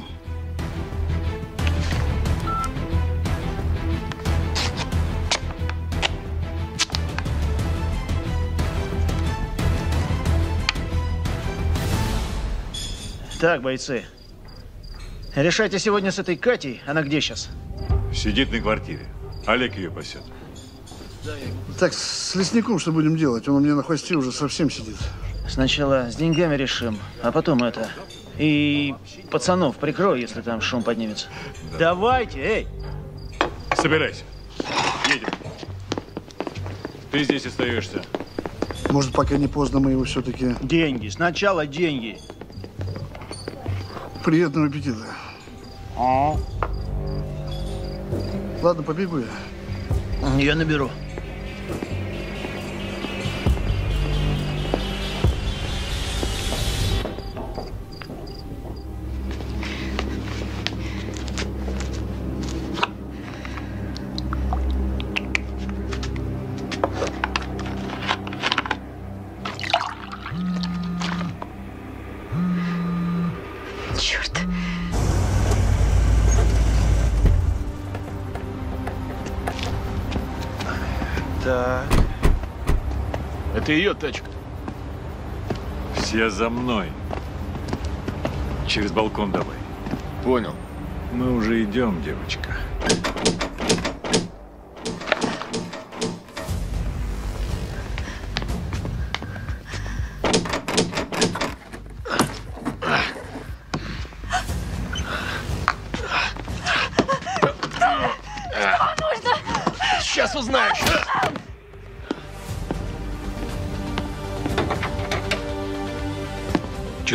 Так, бойцы. Решайте сегодня с этой Катей. Она где сейчас? Сидит на квартире. Олег ее пасет. Так, с лесником что будем делать? Он у меня на хвосте уже совсем сидит. Сначала с деньгами решим, а потом это. И пацанов прикрой, если там шум поднимется. Давайте, эй! Собирайся. Едем. Ты здесь остаешься. Может, пока не поздно, мы его все-таки... Деньги. Сначала деньги. Приятного аппетита. Ладно, побегу я. Я наберу. Это ее тачка. Все за мной. Через балкон давай. Понял. Мы уже идем, девочка.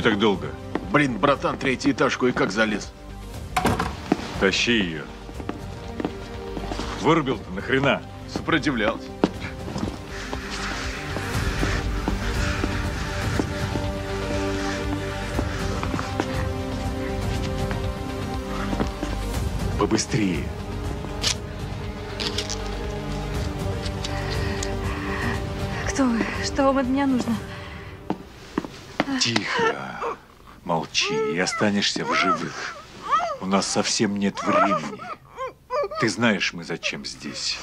Так долго? Блин, братан, третий этаж кое-как залез. Тащи ее. Вырубил-то нахрена? Сопротивлялся. Побыстрее. Кто вы? Что вам от меня нужно? Тихо. Останешься в живых. У нас совсем нет времени. Ты знаешь, мы зачем здесь.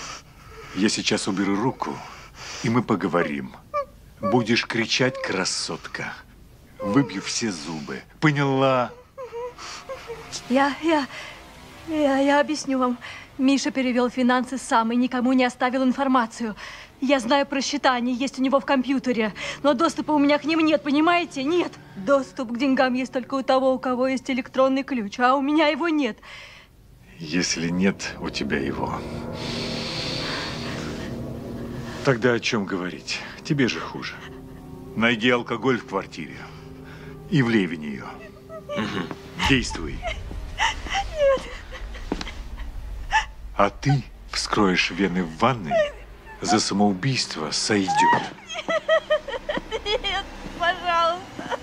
Я сейчас уберу руку, и мы поговорим. Будешь кричать, красотка. Выбью все зубы. Поняла? Я, я, я, я объясню вам. Миша перевел финансы сам и никому не оставил информацию. Я знаю про счета, они есть у него в компьютере. Но доступа у меня к ним нет, понимаете? Нет. Доступ к деньгам есть только у того, у кого есть электронный ключ, а у меня его нет. Если нет у тебя его, тогда о чем говорить? Тебе же хуже. Найди алкоголь в квартире и влей в нее. Действуй. Нет. А ты вскроешь вены в ванной, за самоубийство сойдет. Нет, пожалуйста.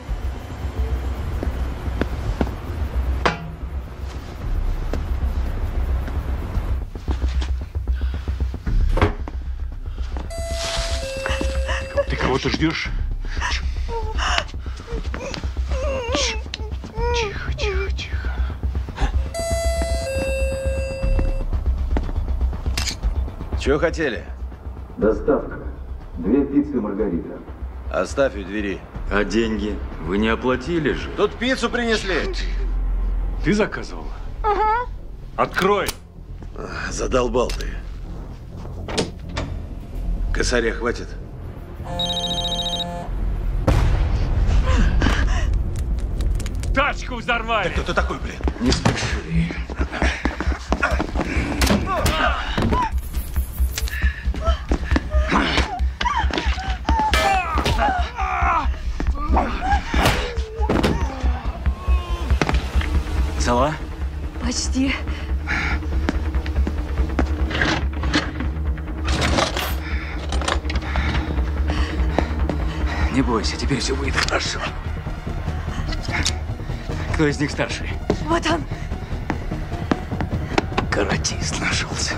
Ты кого-то ждешь? Тихо, тихо, тихо. Чего хотели? Доставка. Две пиццы Маргарита. Оставь у двери. А деньги? Вы не оплатили же? Тут пиццу принесли. Ты заказывала? Открой! Задолбал ты. Косаря хватит? Тачку взорвали! Кто ты такой, блин? Не спеши. Цела? Почти. Не бойся, теперь все будет хорошо. Кто из них старший? Вот он. Каратист нашелся.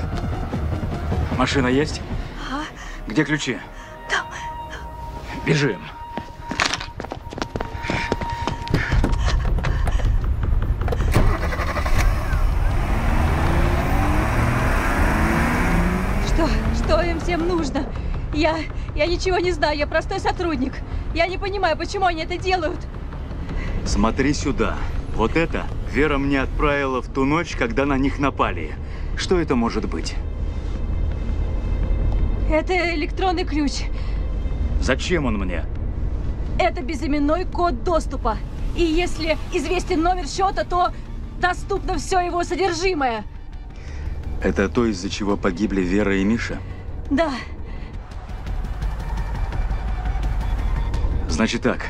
Машина есть? А? Где ключи? Бежим. Что? Что им всем нужно? Я, я ничего не знаю, я простой сотрудник. Я не понимаю, почему они это делают. Смотри сюда. Вот это Вера мне отправила в ту ночь, когда на них напали. Что это может быть? Это электронный ключ. Зачем он мне? Это безименной код доступа. И если известен номер счета, то доступно все его содержимое. Это то, из-за чего погибли Вера и Миша? Да, Значит так,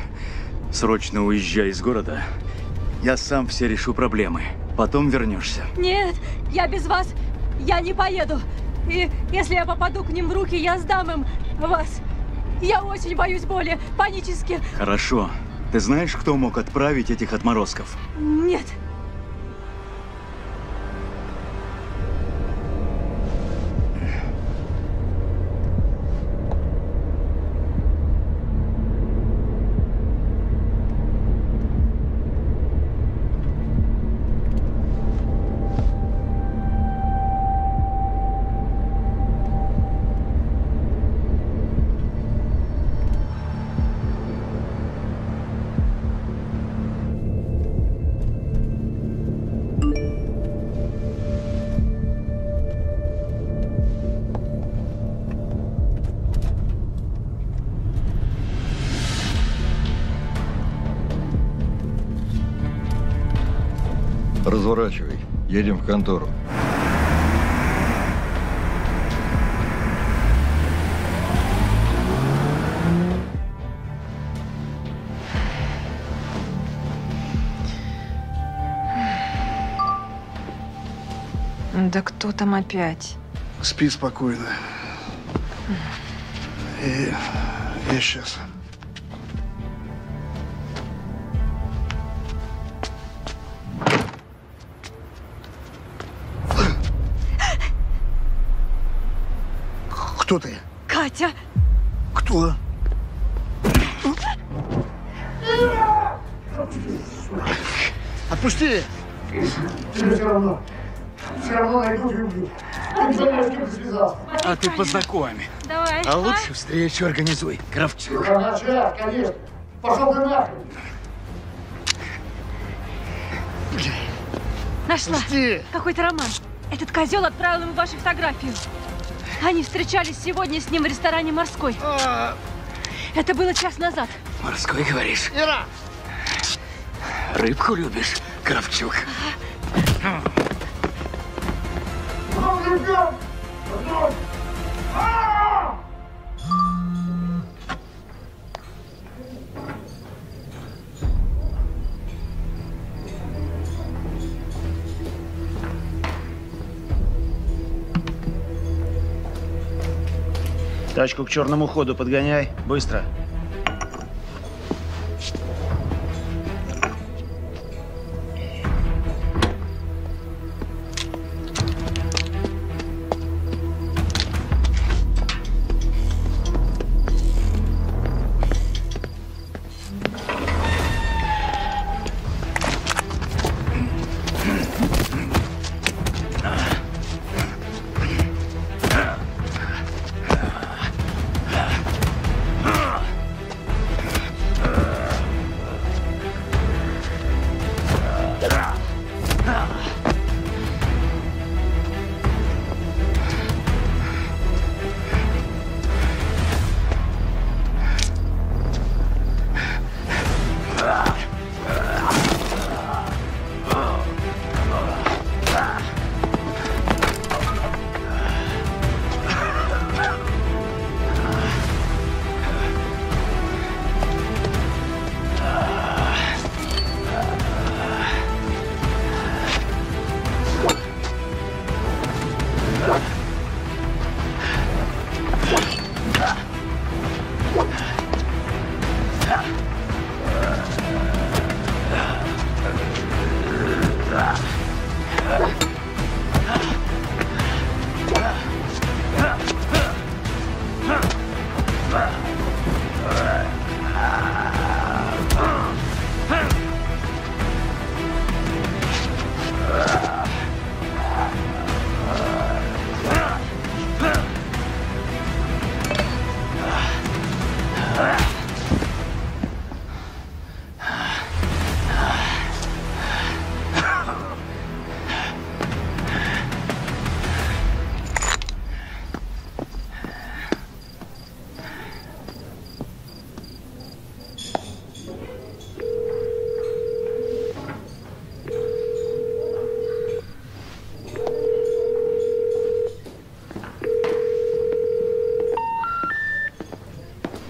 срочно уезжай из города. Я сам все решу проблемы. Потом вернешься. нет, я без вас, я не поеду. И если я попаду к ним в руки, я сдам им вас. Я очень боюсь боли, панически. Хорошо. Ты знаешь, кто мог отправить этих отморозков? Нет. Едем в контору. Да кто там опять? Спи спокойно. И я сейчас. Кто? Отпусти! Тебе все равно. Все равно найду и убью. А ты познакомь. Давай. А лучше встречу организуй. Кравчук. Начать, конечно. Пошел ты нахрен. Нашла. Какой-то роман. Этот козел отправил ему вашу фотографию. Они встречались сегодня с ним в ресторане «Морской». Это было час назад. Морской, говоришь? Ира! Рыбку любишь, Кравчук? Тачку к черному ходу подгоняй. Быстро.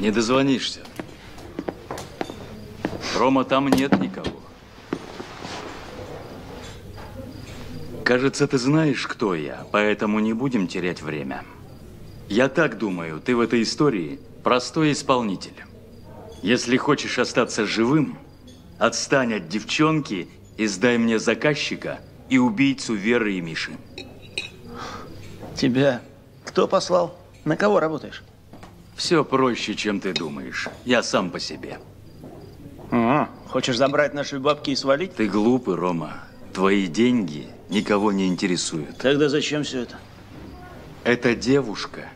Не дозвонишься. Рома, там нет никого. Кажется, ты знаешь, кто я, поэтому не будем терять время. Я так думаю, ты в этой истории простой исполнитель. Если хочешь остаться живым, отстань от девчонки и сдай мне заказчика и убийцу Веры и Миши. Тебя кто послал? На кого работаешь? Все проще, чем ты думаешь. Я сам по себе. А, хочешь забрать наши бабки и свалить? Ты глупый, Рома. Твои деньги никого не интересуют. Тогда зачем все это? Эта девушка,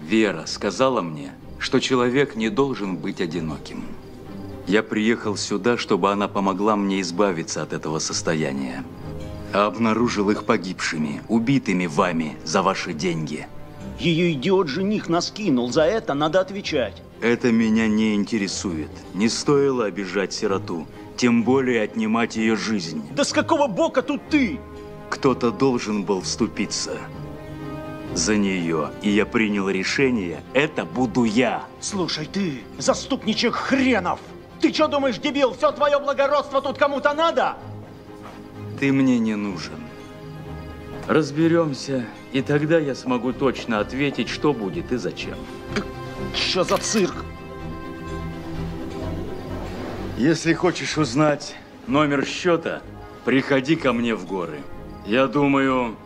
Вера, сказала мне, что человек не должен быть одиноким. Я приехал сюда, чтобы она помогла мне избавиться от этого состояния. А обнаружил их погибшими, убитыми вами за ваши деньги. Ее идиот-жених нас кинул, за это надо отвечать. Это меня не интересует. Не стоило обижать сироту, тем более отнимать ее жизнь. Да с какого бока тут ты? Кто-то должен был вступиться за нее, и я принял решение, это буду я. Слушай, ты, заступничек хренов! Ты что думаешь, дебил, все твое благородство тут кому-то надо? Ты мне не нужен. Разберемся, и тогда я смогу точно ответить, что будет и зачем. Что за цирк? Если хочешь узнать номер счета, приходи ко мне в горы. Я думаю,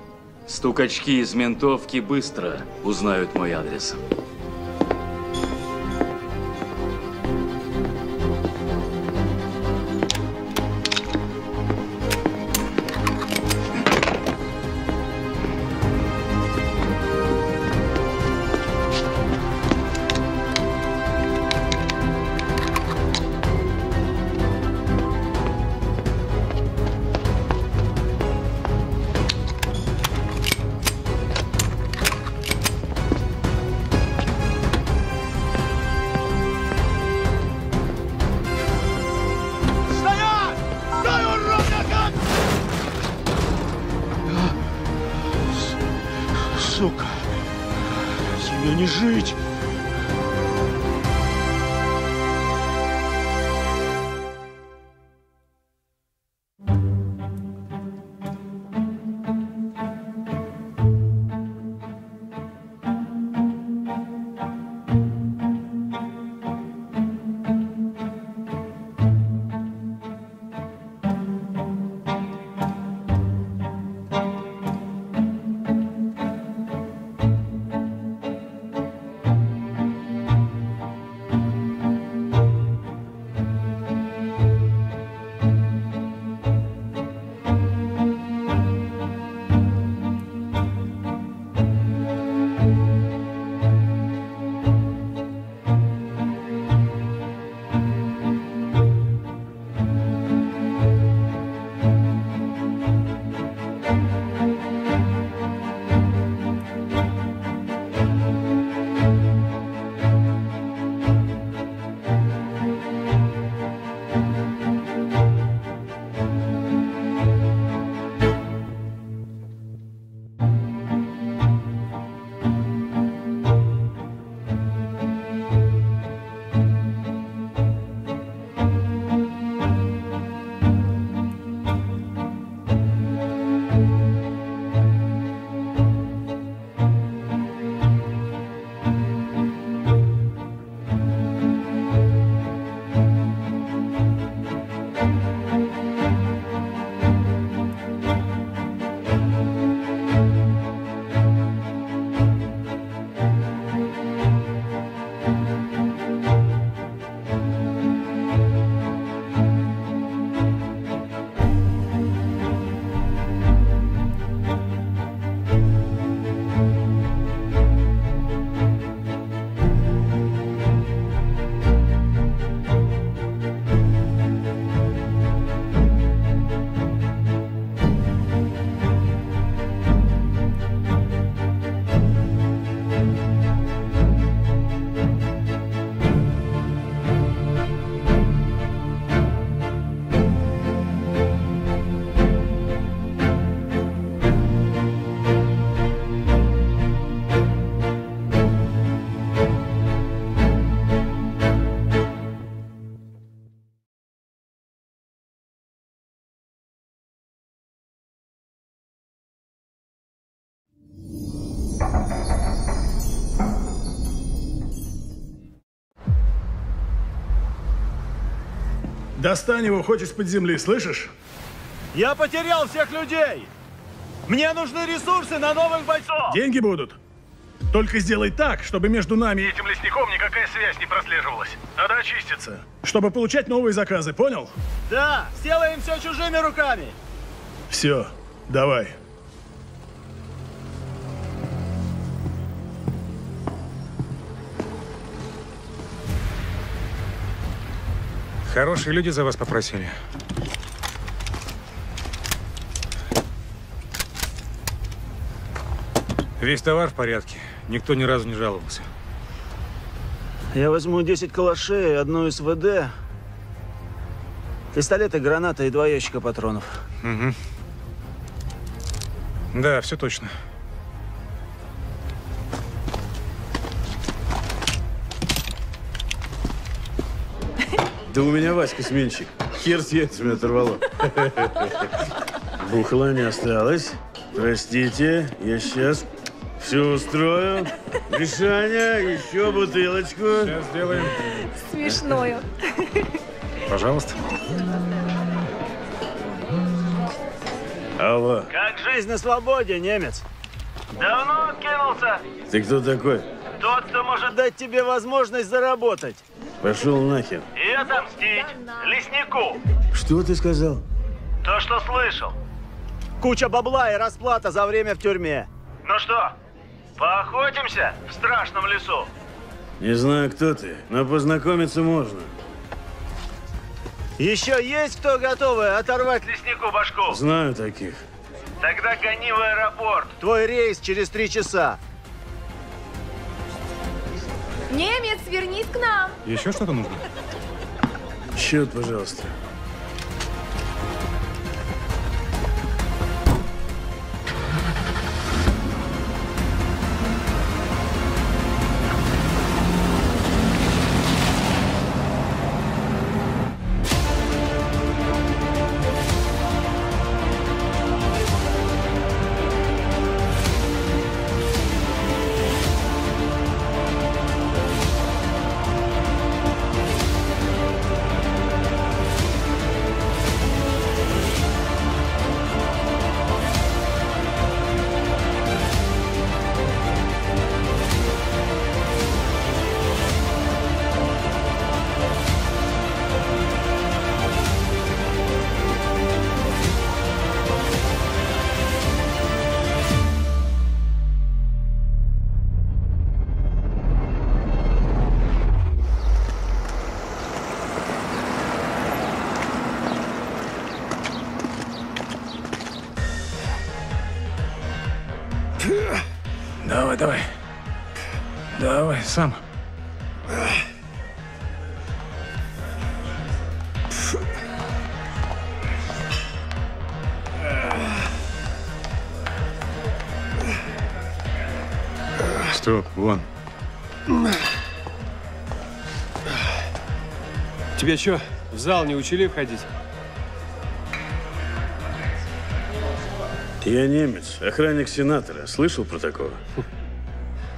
стукачки из ментовки быстро узнают мой адрес. Достань его хоть из-под земли, слышишь? Я потерял всех людей! Мне нужны ресурсы на новых бойцов! Деньги будут. Только сделай так, чтобы между нами и Этим лесником никакая связь не прослеживалась. Надо очиститься. чтобы получать новые заказы, понял? Да, сделаем все чужими руками! Все, давай. Хорошие люди за вас попросили. Весь товар в порядке. Никто ни разу не жаловался. Я возьму 10 калашей, одну СВД, пистолеты, гранаты и два ящика патронов. Угу. Да, все точно. Да у меня Васька сменщик. Хер с яйцами оторвало. Бухла не осталось. Простите, я сейчас все устрою. Мишаня, еще бутылочку. Сейчас сделаем. Смешное. Пожалуйста. Алло, Как жизнь на свободе, немец? Давно откинулся? ты кто такой? Тот, кто может дать тебе возможность заработать. Пошел нахер. И отомстить леснику. Что ты сказал? То, что слышал. Куча бабла и расплата за время в тюрьме. Ну что, поохотимся в страшном лесу? Не знаю, кто ты, но познакомиться можно. Еще есть кто готовый оторвать леснику башку? Знаю таких. Тогда гони в аэропорт. Твой рейс через три часа. Немец, вернись к нам. Еще что-то нужно? Счет, пожалуйста. Тебя что, в зал не учили входить? Я немец, охранник сенатора. Слышал про такого?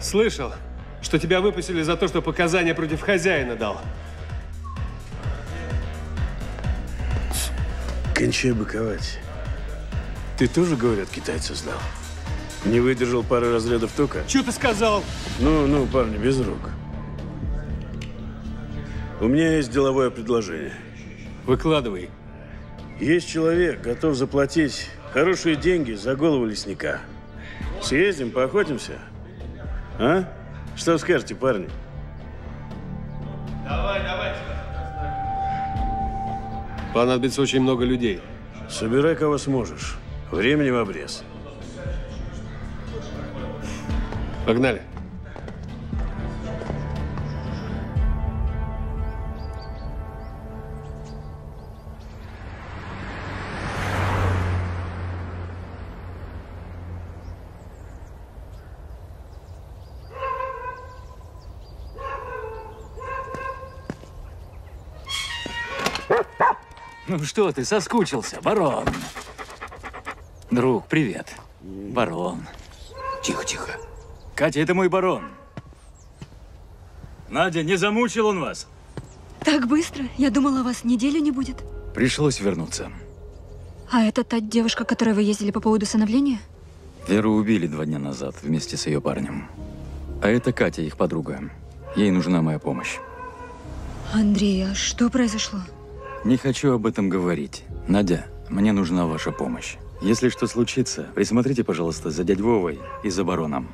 Слышал, что тебя выпустили за то, что показания против хозяина дал. Кончай быковать. Ты тоже, говорят, китайца сдал? Не выдержал пары разрядов тока? Что ты сказал? Ну, ну, парни, без рук. У меня есть деловое предложение. Выкладывай. Есть человек, готов заплатить хорошие деньги за голову лесника. Съездим, поохотимся? А? Что скажете, парни? Давай, давай. Понадобится очень много людей. Собирай, кого сможешь. Времени в обрез. Погнали. Ну что ты, соскучился, барон? Друг, привет. Барон. Тихо, тихо. Катя, это мой барон. Надя, не замучил он вас? Так быстро? Я думала, вас неделю не будет. Пришлось вернуться. А это та девушка, которой вы ездили по поводу усыновления? Веру убили два дня назад вместе с ее парнем. А это Катя, их подруга. Ей нужна моя помощь. Андрей, а что произошло? Не хочу об этом говорить. Надя, мне нужна ваша помощь. Если что случится, присмотрите, пожалуйста, за дядь Вовой и за бароном.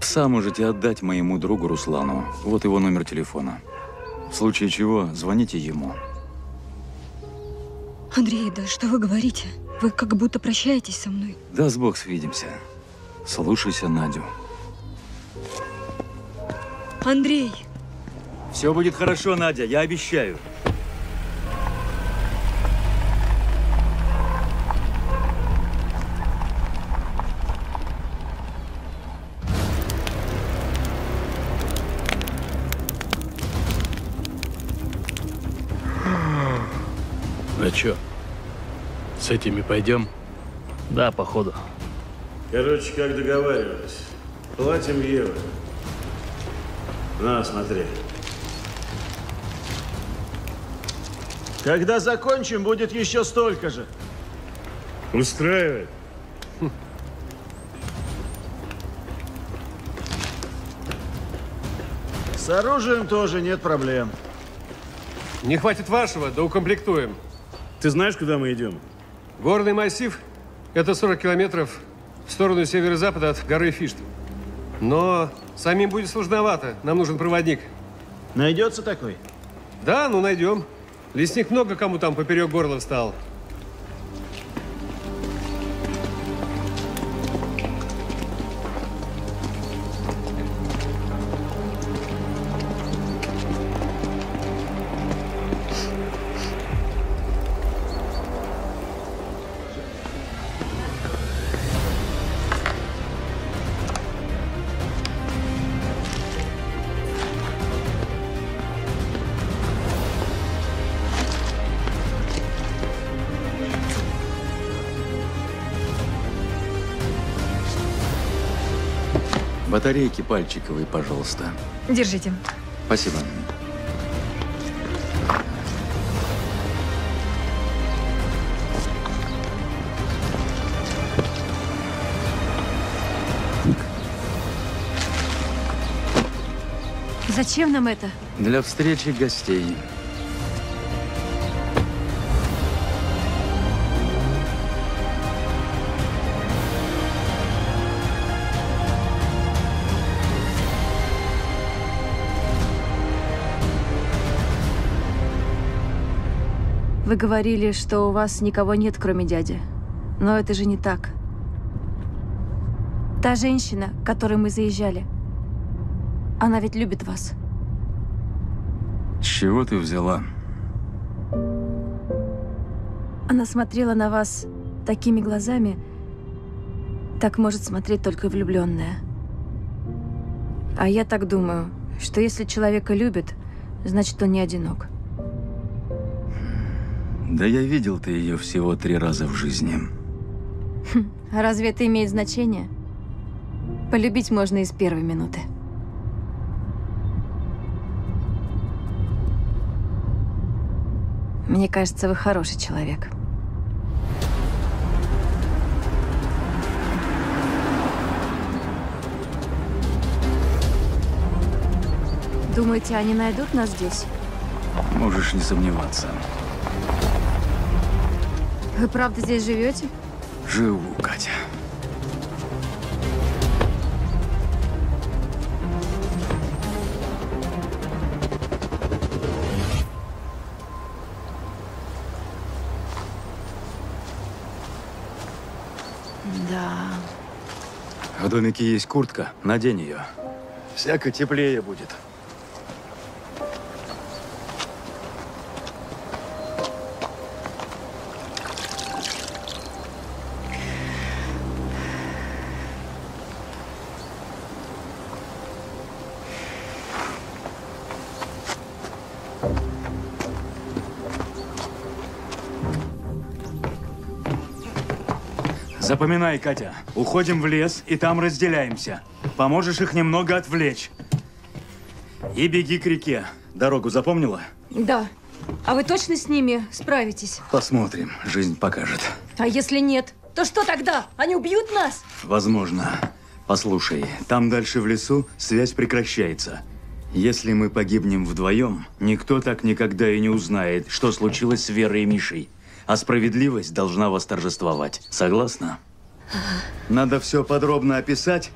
Пса можете отдать моему другу Руслану. Вот его номер телефона. В случае чего, звоните ему. Андрей, да что вы говорите? Вы как будто прощаетесь со мной. Да, с Бог свидимся. Слушайся Надю. Андрей! Все будет хорошо, Надя, я обещаю. Чё, с этими пойдем? Да, походу. Короче, как договаривались. Платим евро. На, смотри. Когда закончим, будет еще столько же. Устраивает? С оружием тоже нет проблем. Не хватит вашего, да укомплектуем. Ты знаешь, куда мы идем? Горный массив – это 40 километров в сторону северо-запада от горы Фишт. Но самим будет сложновато. Нам нужен проводник. Найдется такой? Да, ну найдем. Лесник много кому там поперек горла встал. Батарейки пальчиковые, пожалуйста. Держите. Спасибо. Зачем нам это? Для встречи гостей. Вы говорили, что у вас никого нет, кроме дяди. Но это же не так. Та женщина, к которой мы заезжали, она ведь любит вас. С чего ты взяла? Она смотрела на вас такими глазами, так может смотреть только влюбленная. А я так думаю, что если человека любит, значит, он не одинок. Да я видел ты ее всего три раза в жизни. Хм, а разве это имеет значение? Полюбить можно из первой минуты. Мне кажется, вы хороший человек. Думаете, они найдут нас здесь? Можешь не сомневаться. Вы правда здесь живете? Живу, Катя. Да. В домике есть куртка. Надень ее. Всяко теплее будет. Запоминай, Катя. Уходим в лес и там разделяемся. Поможешь их немного отвлечь. И беги к реке. Дорогу запомнила? Да. А вы точно с ними справитесь? Посмотрим. Жизнь покажет. А если нет, то что тогда? Они убьют нас? Возможно. Послушай, там дальше в лесу связь прекращается. Если мы погибнем вдвоем, никто так никогда и не узнает, что случилось с Верой и Мишей. А справедливость должна восторжествовать. Согласна? Надо все подробно описать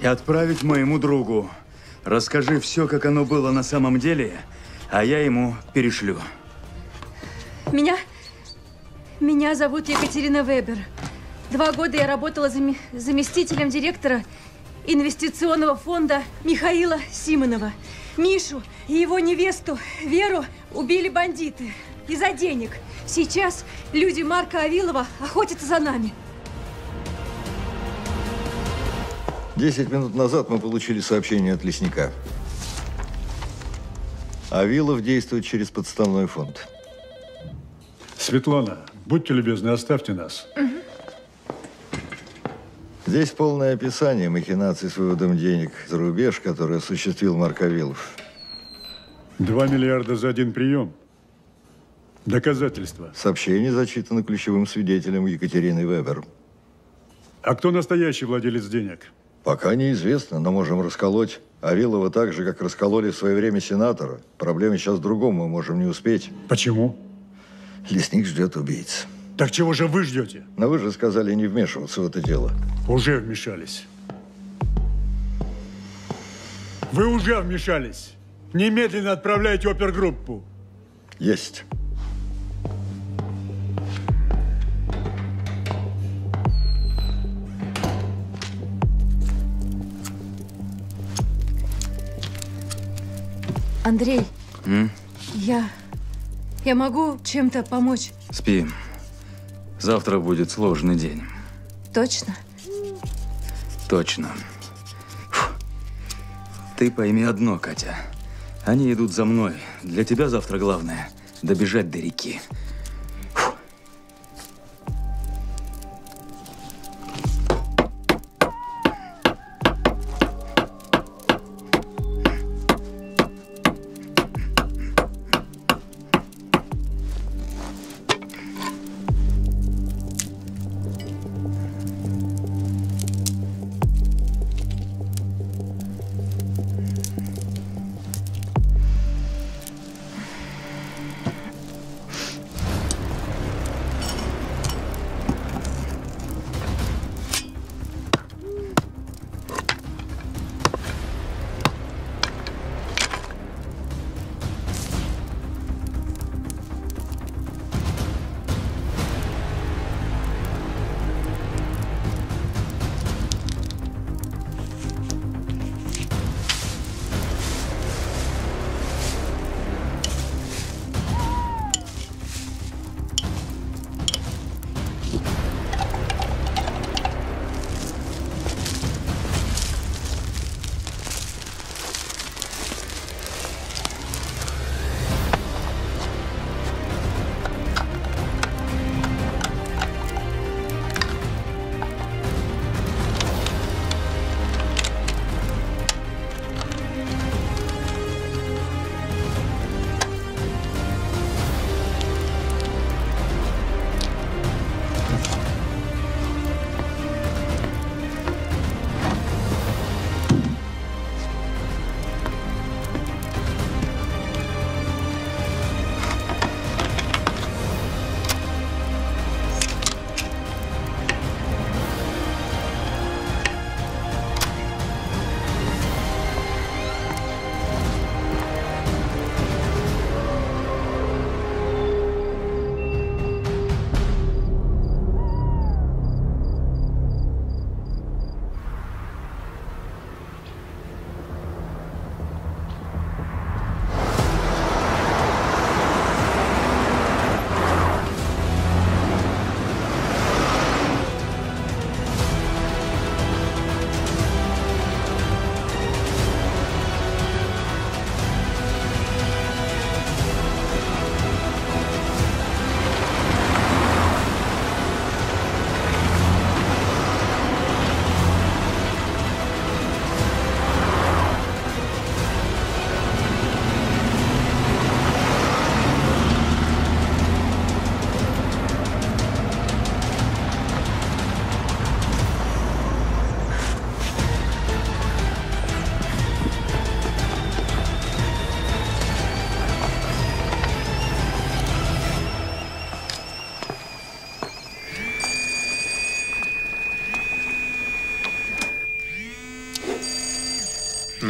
и отправить моему другу. Расскажи все, как оно было на самом деле, а я ему перешлю. Меня... Меня зовут Екатерина Вебер. Два года я работала зам... заместителем директора инвестиционного фонда Михаила Симонова. Мишу и его невесту Веру убили бандиты из-за денег. Сейчас люди Марка Авилова охотятся за нами. Десять минут назад мы получили сообщение от лесника. Авилов действует через подставной фонд. Светлана, будьте любезны, оставьте нас. Здесь полное описание махинаций с выводом денег за рубеж, который осуществил Марковилов. Два миллиарда за один прием. Доказательства. Сообщение зачитано ключевым свидетелем Екатериной Вебер. А кто настоящий владелец денег? Пока неизвестно, но можем расколоть Авилова так же, как раскололи в свое время сенатора. Проблема сейчас в другом, мы можем не успеть. Почему? Лесник ждет убийц. Так чего же вы ждете? Но вы же сказали не вмешиваться в это дело. Уже вмешались. Вы уже вмешались. Немедленно отправляйте опергруппу. Есть. Андрей, М? я... Я могу чем-то помочь? Спи. Завтра будет сложный день. Точно? Точно. Фу. Ты пойми одно, Катя. Они идут за мной. Для тебя завтра главное – добежать до реки.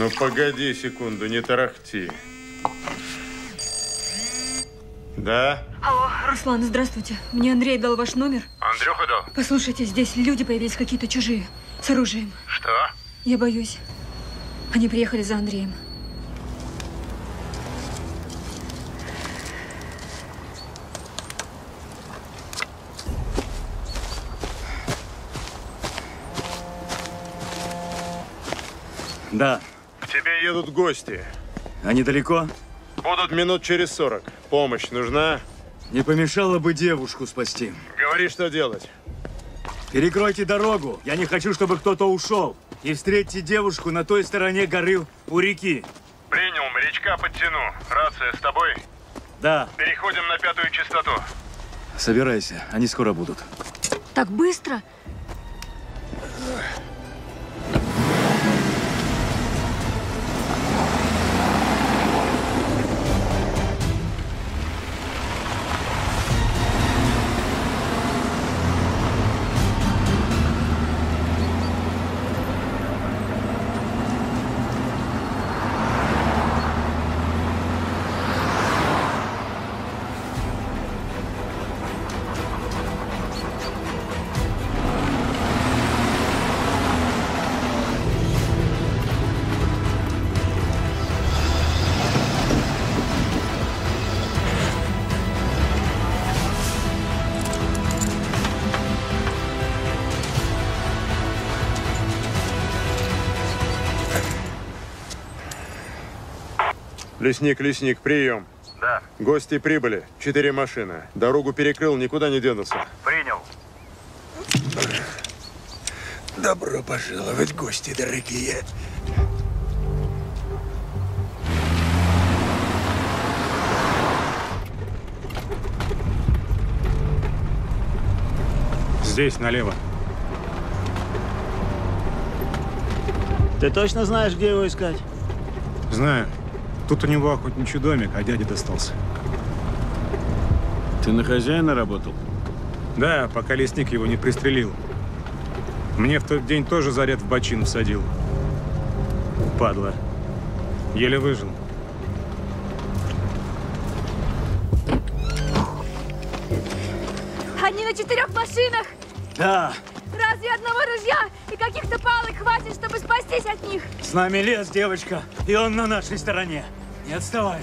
Ну, погоди секунду, не тарахти. Да? Алло, Руслан, здравствуйте. Мне Андрей дал ваш номер. Андрюха дал? Послушайте, здесь люди появились какие-то чужие. С оружием. Что? Я боюсь. Они приехали за Андреем. Да. К тебе едут гости. Они далеко? Будут минут через сорок. Помощь нужна? Не помешало бы девушку спасти. Говори, что делать. Перекройте дорогу. Я не хочу, чтобы кто-то ушел. И встретьте девушку на той стороне горы у реки. Принял, морячка подтяну. Рация с тобой? Да. Переходим на пятую частоту. Собирайся, они скоро будут. Так быстро? Лесник, лесник, прием. Да. Гости прибыли. Четыре машины. Дорогу перекрыл, никуда не денутся. Принял. Добро пожаловать, гости дорогие. Здесь, налево. Ты точно знаешь, где его искать? Знаю. Тут у него охотничий домик, а дяде достался. Ты на хозяина работал? Да, пока лесник его не пристрелил. Мне в тот день тоже заряд в бочину садил. Падла. Еле выжил. Они на четырех машинах! Да, Разве одного ружья и каких-то палок хватит, чтобы спастись от них? с нами лес, девочка. И он на нашей стороне. Не отставай.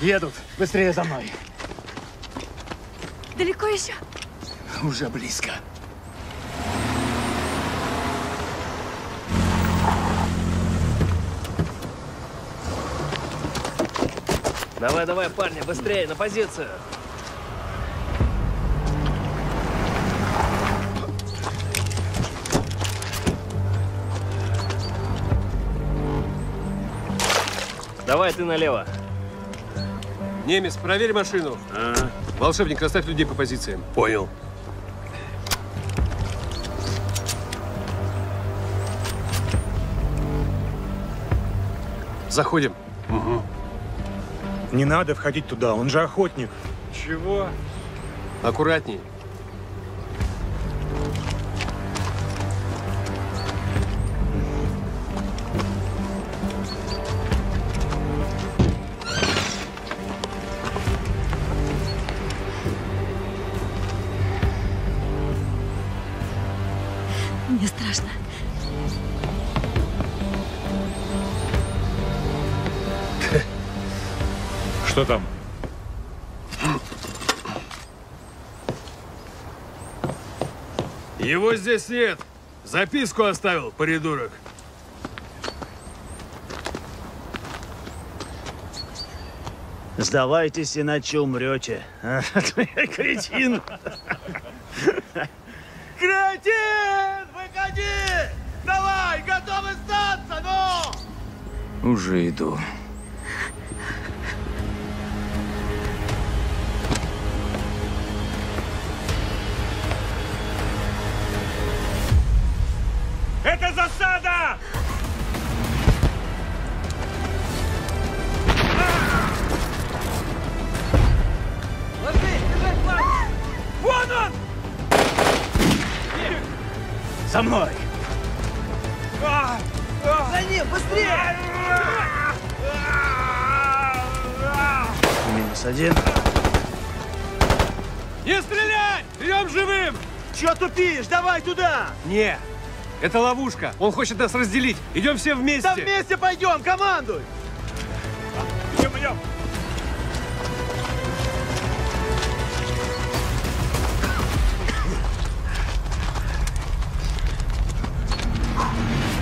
Едут. Быстрее за мной. Далеко еще? Уже близко. Давай, давай, парни, быстрее, на позицию. Давай ты налево. Немец, проверь машину. Волшебник, расставь людей по позициям. Понял. Заходим. Не надо входить туда, он же охотник. Чего? Аккуратней. Что там? Его здесь нет. Записку оставил, придурок. Сдавайтесь, иначе умрете. А, Кретин. Кретин! Выходи! Давай, готовы сдаться, ну! Уже иду. Тупишь? Давай туда! Не, это ловушка. Он хочет нас разделить. Идем все вместе. Да вместе пойдем, командуй! Идем, идем!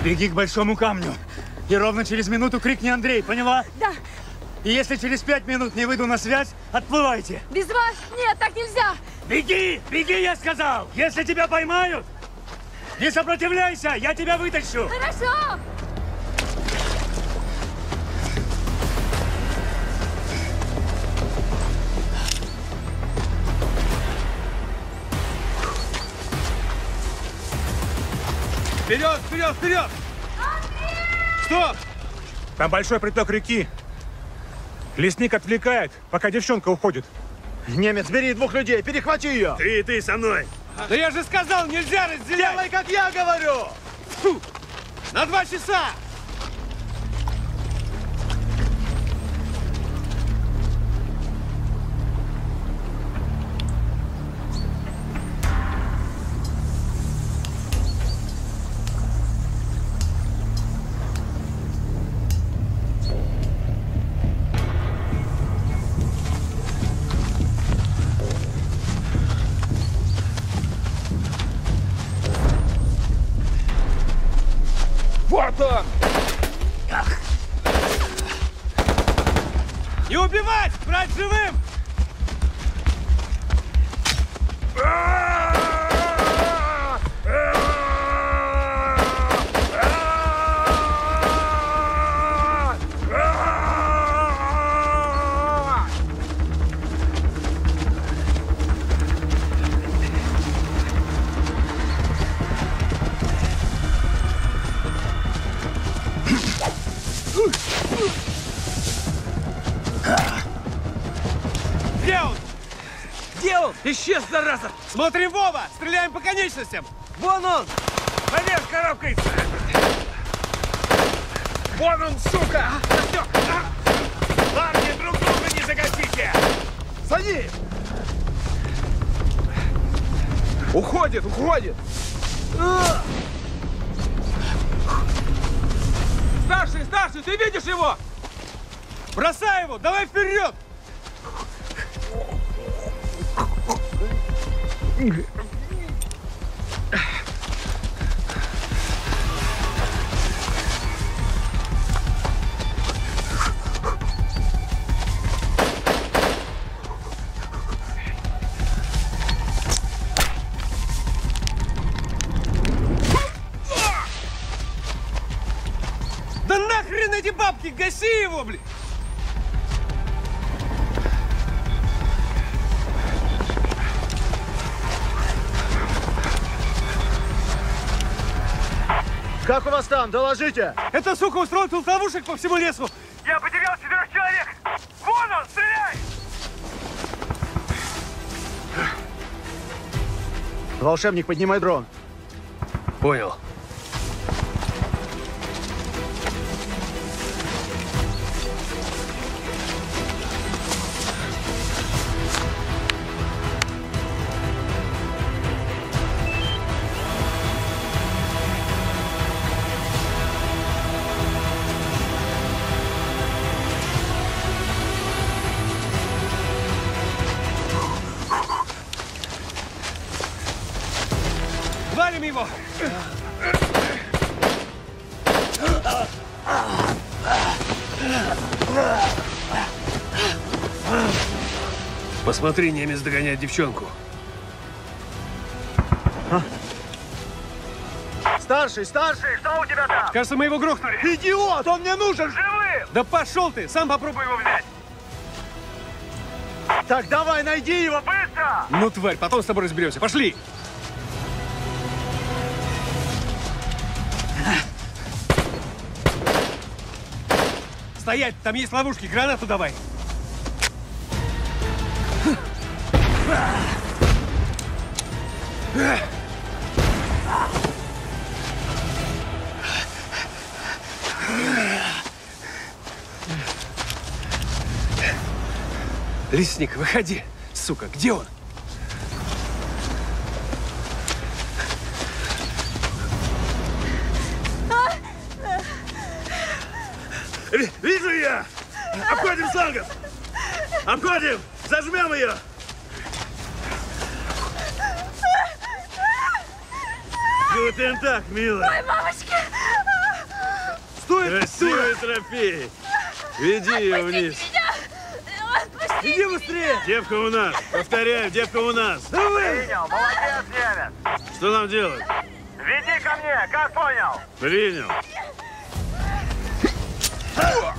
Беги к большому камню. И ровно через минуту крикни Андрей, поняла? Да. И если через пять минут не выйду на связь, отплывайте. Без вас? Нет, так нельзя. Беги! Беги, я сказал! Если тебя поймают, не сопротивляйся, я тебя вытащу. Хорошо. Вперед, вперед, вперед! Стоп! Там большой приток реки. Лесник отвлекает, пока девчонка уходит. Немец, бери двух людей, перехвати ее! Ты и ты со мной! Да я же сказал, нельзя разделять! Делай, как я говорю! Фу! На два часа! Смотрим, Вова! Стреляем по конечностям! Вон он! Наверх коробкается! Вон он, сука! Парни, друг друга не загасите! Сади! Уходит, уходит! Старший, старший, ты видишь его? Бросай его, давай вперед! Доложите! Эта сука устроил тут ловушек по всему лесу! Я потерял четырех человек! Вон он, стреляй! Волшебник, поднимай дрон. Понял. Посмотри, немец догоняет девчонку. Старший, старший, что у тебя там? Кажется, мы его грохнули. Идиот, он мне нужен! Живым! Да пошел ты! Сам попробуй его взять! Так, давай, найди его, быстро! Ну, тварь, потом с тобой разберемся. Пошли! Стоять! Там есть ловушки. Гранату давай. Лесник, выходи. Сука, где он? Ви- Вижу я! Обходим Сангов! Обходим! Зажмем ее! Гутен так, милая! Ой, мамочки! Красивый трофей! Веди ее вниз! Меня! Иди быстрее! Девка у нас. Повторяю, девка у нас. Давай! Принял, молодец, немец. Что нам делать? Веди ко мне, как понял? Принял. Сука!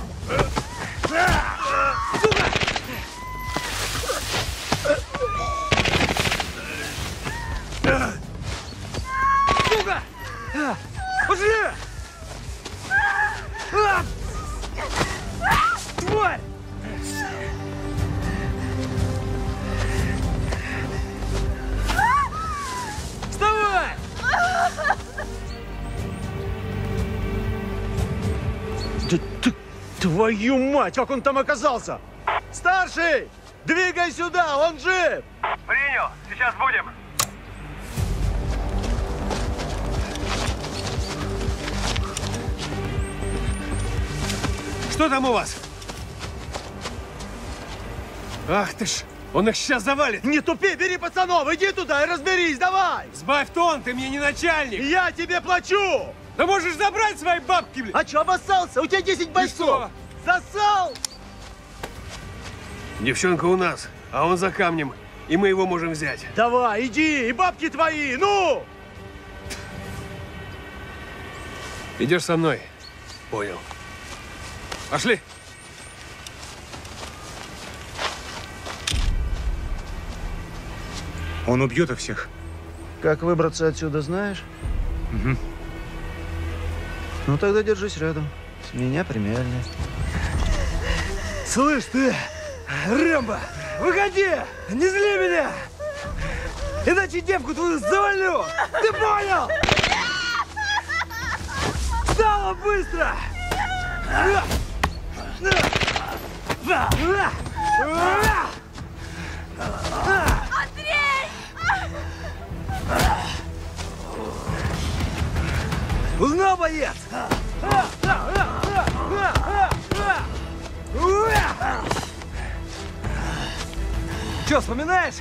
Твою мать, как он там оказался? Старший! Двигай сюда, он жив! Принял, сейчас будем. Что там у вас? Ах ты ж, он их сейчас завалит. Не тупи, бери пацанов, иди туда и разберись, давай! Сбавь тон, ты мне не начальник. Я тебе плачу! Да можешь забрать свои бабки, блин. А чё, обоссался? У тебя 10 бойцов! Засал! Девчонка у нас, а он за камнем, и мы его можем взять. Давай, иди, и бабки твои, ну! Идешь со мной? Понял. Пошли. Он убьет их всех. Как выбраться отсюда, знаешь? Угу. Ну тогда держись рядом. С меня премиальная. Слышь ты, Рэмбо, выходи! Не зли меня! Иначе девку твою завалю! Ты понял? Встала быстро! Андрей! Узнал, боец? Че, вспоминаешь?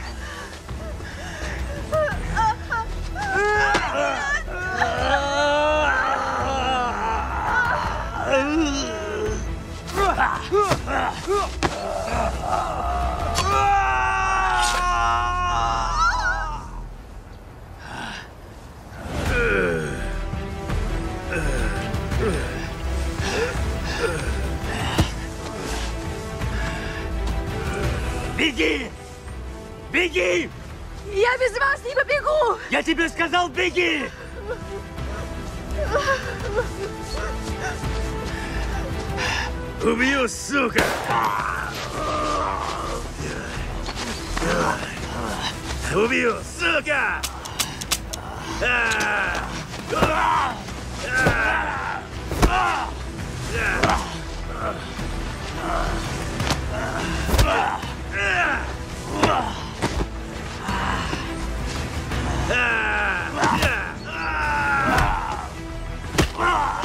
Беги! Беги! Я без вас не побегу! Я тебе сказал, беги! Убью, сука! Убью, сука! А! А!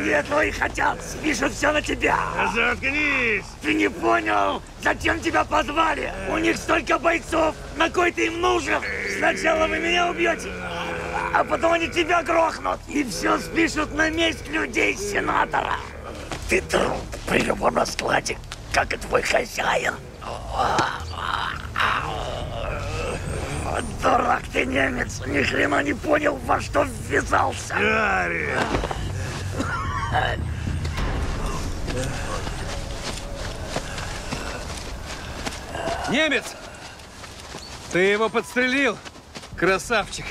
Убью! Они этого и хотят! Спишут все на тебя! Заткнись! Ты не понял? Зачем тебя позвали? У них столько бойцов! На кой ты им нужен? Сначала вы меня убьете, а потом они тебя грохнут. И все спишут на месть людей сенатора. Ты труп при любом раскладе, как и твой хозяин. Дурак ты немец, ни хрена не понял, во что ввязался. Гарри! Немец! Ты его подстрелил, красавчик.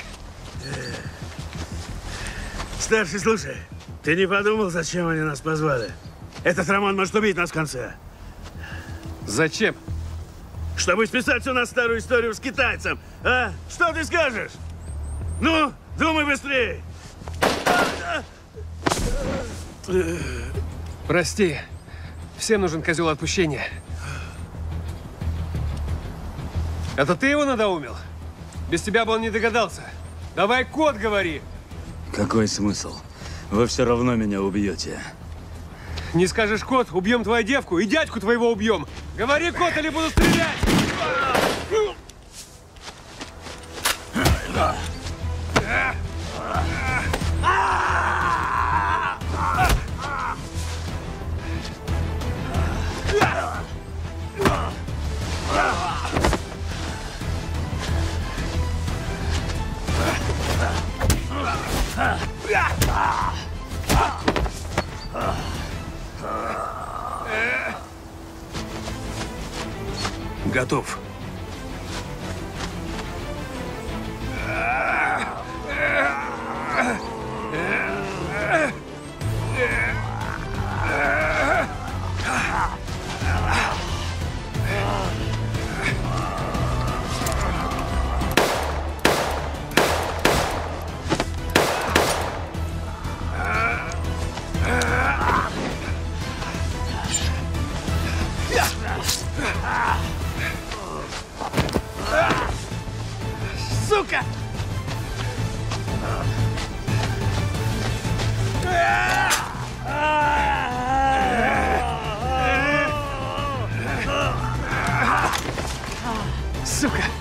Старший, слушай, ты не подумал, зачем они нас позвали? Этот Роман может убить нас в конце. Зачем? Чтобы списать всю на старую историю с китайцем. А? Что ты скажешь? Ну, думай быстрее. Прости. Всем нужен козел отпущения. Это ты его надоумил? Без тебя бы он не догадался. Давай код говори. Какой смысл? Вы все равно меня убьете. Не скажешь код, убьем твою девку и дядьку твоего убьем. Говори код или буду стрелять.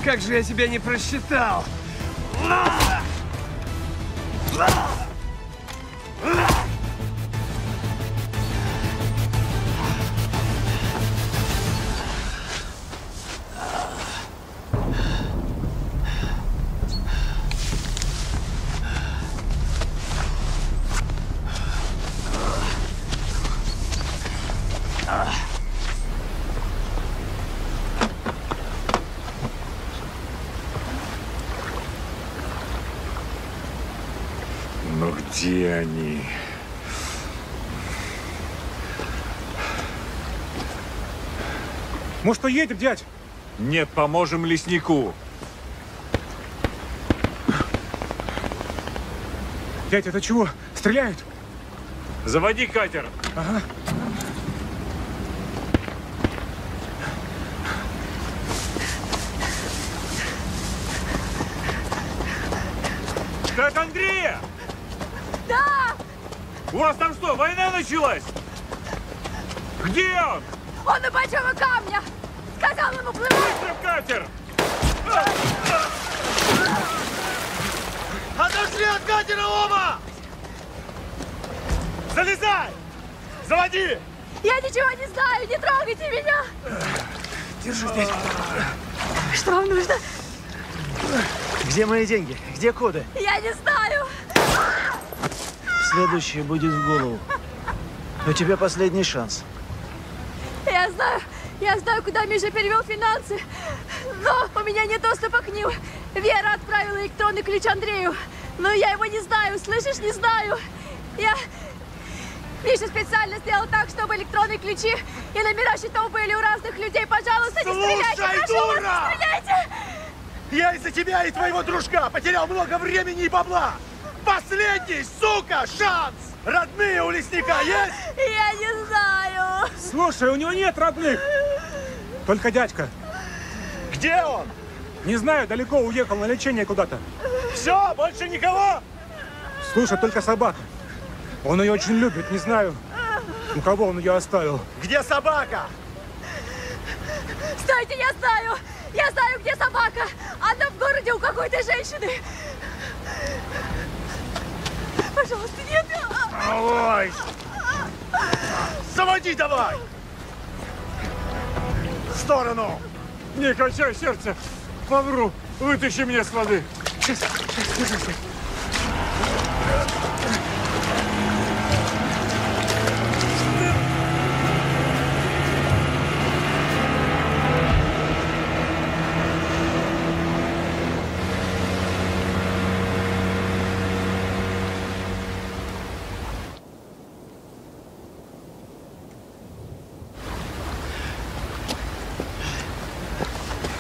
Как же я тебя не просчитал! Может, поедем, дядь? Нет, поможем леснику. Дядь, это чего? Стреляют? Заводи катер. Ага. Это Андрея? Да! У вас там что, война началась? Где он? Он у большого камня! Сказал ему плывать! Быстро в катер! Отошли от катера оба! Залезай! Заводи! Я ничего не знаю, не трогайте меня! Держи здесь. Что вам нужно? Где мои деньги? Где коды? Я не знаю! Следующее будет в голову. У тебя последний шанс. Я знаю, я знаю, куда Миша перевел финансы, но у меня нет доступа к ним. Вера отправила электронный ключ Андрею, но я его не знаю, слышишь, не знаю. Я... Миша специально сделал так, чтобы электронные ключи и номера счетов были у разных людей. Пожалуйста, не стреляйте! Слушай, прошу вас, дура! не стреляйте! Я из-за тебя и твоего дружка потерял много времени и бабла! Последний, сука, шанс! Родные у лесника есть? Я не знаю. Слушай, у него нет родных. Только дядька. Где он? Не знаю, далеко уехал на лечение куда-то. Все, больше никого? Слушай, только собака. Он ее очень любит, не знаю, у кого он ее оставил. Где собака? Стойте, я знаю! Я знаю, где собака! Она в городе у какой-то женщины! Пожалуйста, нет! Давай! Заводи давай! В сторону! Не качай сердце. Помру. Вытащи меня с воды. Сейчас, сейчас, держись.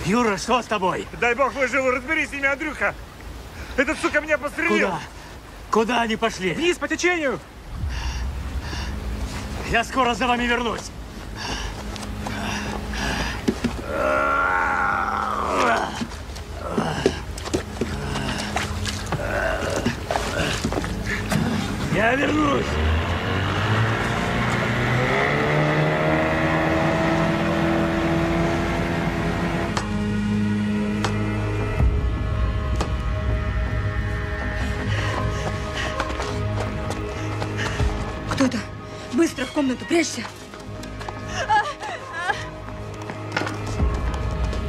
Юра, что с тобой? Дай бог выжил, разберись с ними, Андрюха. Этот сука меня пострелил. Куда? Куда они пошли? Вниз по течению. Я скоро за вами вернусь. Я вернусь. Быстро в комнату, прячься.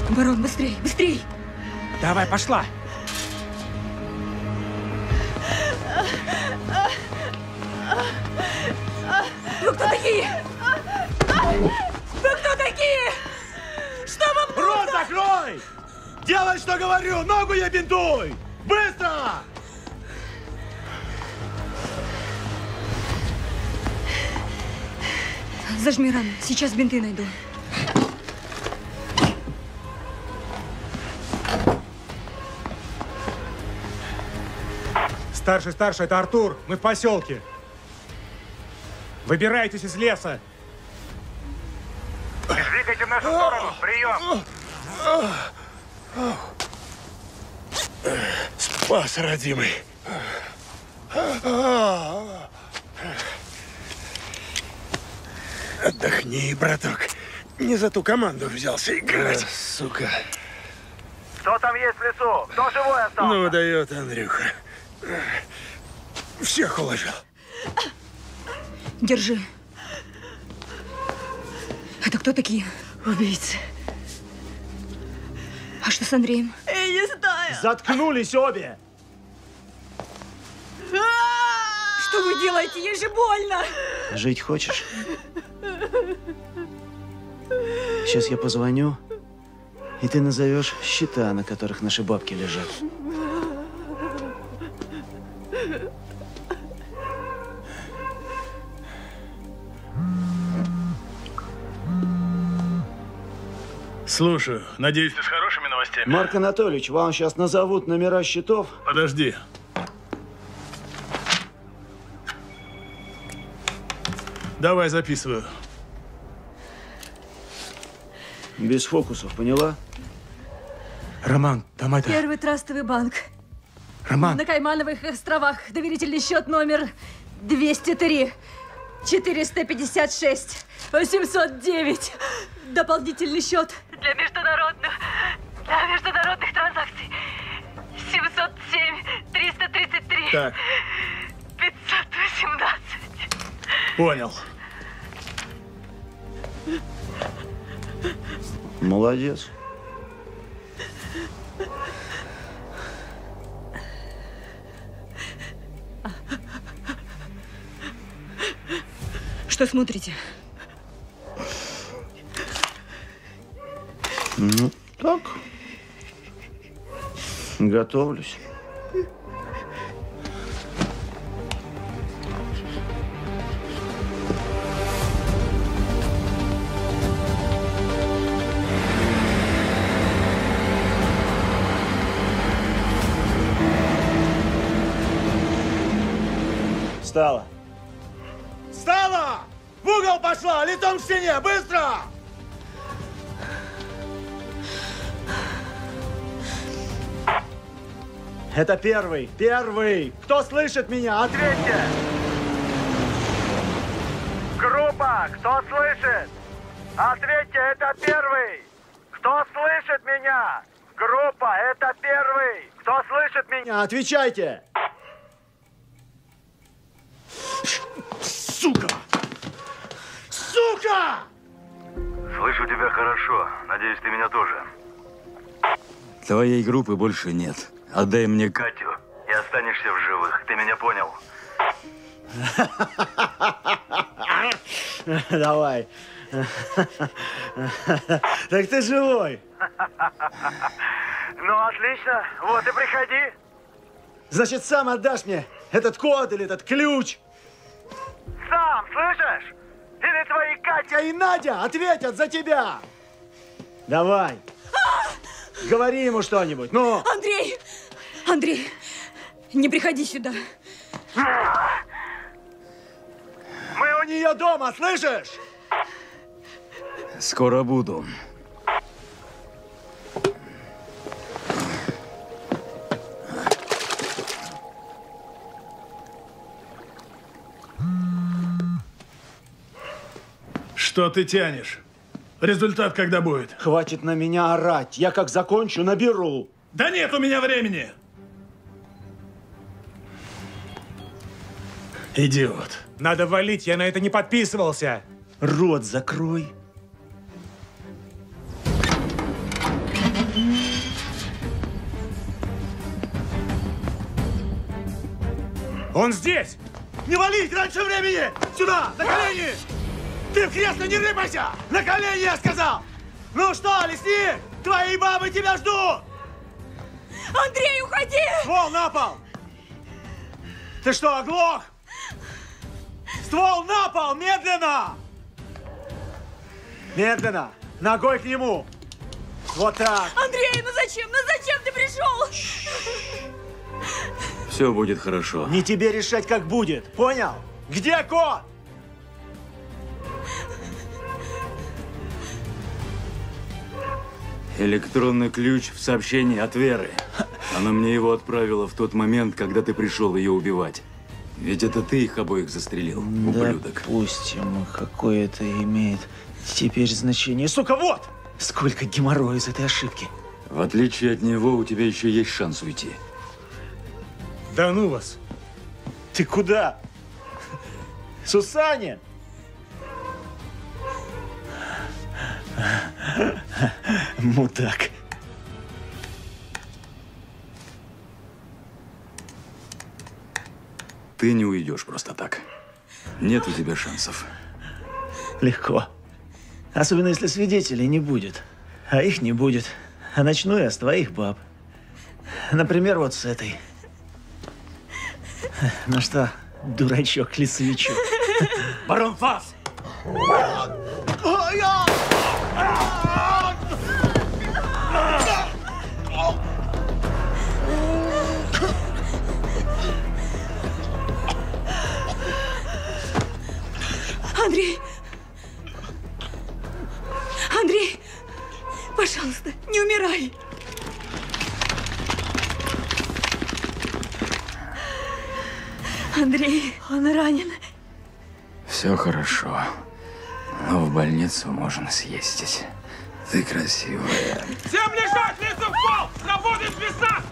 Ворон, быстрей, быстрей! Давай, пошла. Вы кто такие? Вы кто такие? Что вам Рот закрой! Делай, что говорю! Ногу я бинтуй! Быстро! Зажми рану, сейчас бинты найду. Старший, старший, это Артур. Мы в поселке. Выбирайтесь из леса. Двигайте в нашу сторону. Прием. Спас, родимый. Отдохни, браток. Не за ту команду взялся играть. сука. Кто там есть в лесу? Кто живой остался? Ну, дает Андрюха. Всех уложил. Держи. Это кто такие? Убийцы. А что с Андреем? Я не знаю. Заткнулись обе! Что вы делаете? Ей же больно! Жить хочешь? Сейчас я позвоню, и ты назовешь счета, на которых наши бабки лежат. Слушаю. Надеюсь, ты с хорошими новостями? Марк Анатольевич, вам сейчас назовут номера счетов. Подожди. Давай записываю. Без фокусов, поняла? Роман, там это... Первый трастовый банк. Роман. На Каймановых островах. Доверительный счет номер 203. 456. 809. Дополнительный счет. Для международных, для международных транзакций. 707, 333, Так, 518. Понял. Молодец. Что смотрите? Ну, так. Готовлюсь. Встала. Встала! В угол пошла! Лицом к стене! Быстро! Это первый, первый. Кто слышит меня? Ответьте. Группа, кто слышит? Ответьте, это первый. Кто слышит меня? Группа, это первый. Кто слышит меня? Отвечайте. Сука! Сука! Слышу тебя хорошо. Надеюсь, ты меня тоже. Твоей группы больше нет. Отдай мне Катю, и останешься в живых. Ты меня понял? Давай. Так ты живой. Ну, отлично. Вот и приходи. Значит, сам отдашь мне этот код или этот ключ? Сам, слышишь? Или твои Катя и Надя ответят за тебя. Давай. Говори ему что-нибудь, ну! Андрей! Андрей, не приходи сюда. Мы у нее дома, слышишь? Скоро буду. Что ты тянешь? Результат когда будет? Хватит на меня орать. Я как закончу, наберу. Да нет у меня времени! Идиот. Надо валить, я на это не подписывался. Рот закрой. Он здесь! Не валить раньше времени! Сюда, на колени! Ты в кресло не рыпайся! На колени, я сказал! Ну что, лесник, твои бабы тебя ждут! Андрей, уходи! Ствол на пол! Ты что, оглох? Ствол на пол, медленно! Медленно! Ногой к нему! Вот так! Андрей, ну зачем? Ну зачем ты пришел? Все будет хорошо. Не тебе решать, как будет. Понял? Где кот? Электронный ключ в сообщении от Веры. Она мне его отправила в тот момент, когда ты пришел ее убивать. Ведь это ты их обоих застрелил, ублюдок. Допустим, какое это имеет теперь значение. Сука, вот! Сколько геморроя из этой ошибки. В отличие от него, у тебя еще есть шанс уйти. Да ну вас. Ты куда? Сусаня! Мудак. Ты не уйдешь просто так. Нет у тебя шансов. Легко. Особенно если свидетелей не будет. А их не будет. А начну я с твоих баб. Например, вот с этой. Ну что, дурачок, лесовичок. Барон Фас! Андрей! Можно съездить. Ты красивая. Всем лежать, лицом в пол! Работать с места!